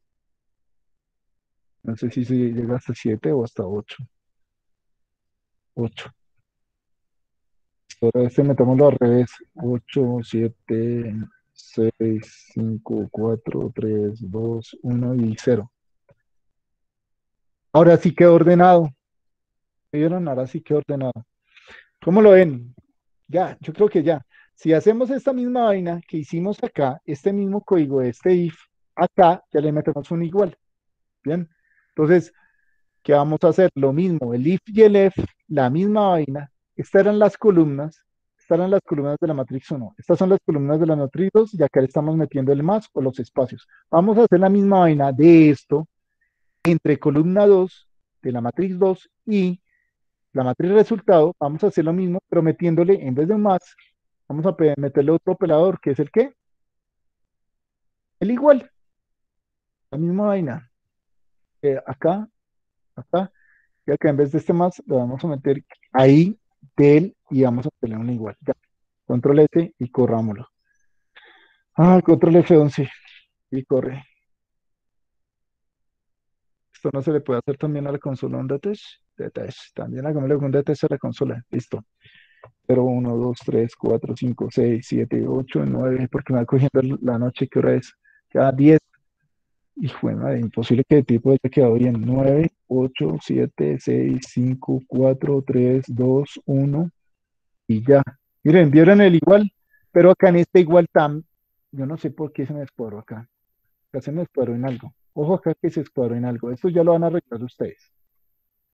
No sé si se llega hasta 7 o hasta 8. 8. Ahora este metámoslo al revés. 8, 7, 6, 5, 4, 3, 2, 1 y 0. Ahora sí quedó ordenado. ¿Vieron? Ahora sí quedó ordenado. ¿Cómo lo ven? Ya, yo creo que ya. Si hacemos esta misma vaina que hicimos acá, este mismo código, este if, acá ya le metemos un igual. Bien. Entonces, ¿qué vamos a hacer? Lo mismo, el if y el f, la misma vaina. Estas eran las columnas, estas eran las columnas de la matriz 1. Estas son las columnas de la matriz 2 y acá le estamos metiendo el más o los espacios. Vamos a hacer la misma vaina de esto entre columna 2 de la matriz 2 y la matriz resultado. Vamos a hacer lo mismo, pero metiéndole en vez de un más, vamos a meterle otro operador, que es el qué? El igual. La misma vaina. Eh, acá, acá, y acá en vez de este más, le vamos a meter ahí del y vamos a tener un igual. Ya. Control S y corrámoslo. Ah, control F11 y corre. Esto no se le puede hacer también a la consola un detach. Detach. También hagámosle un detach a la consola. Listo. 0, 1, 2, 3, 4, 5, 6, 7, 8, 9, porque me va cogiendo la noche, ¿qué hora es? Ya 10. De madre, imposible que el tipo haya quedado bien. 9, 8, 7, 6, 5, 4, 3, 2, 1 y ya. Miren, vieron el igual, pero acá en este igual tam, yo no sé por qué se me descuadró acá. Acá se me descuadró en algo. Ojo acá que se descuadró en algo. Esto ya lo van a arreglar ustedes.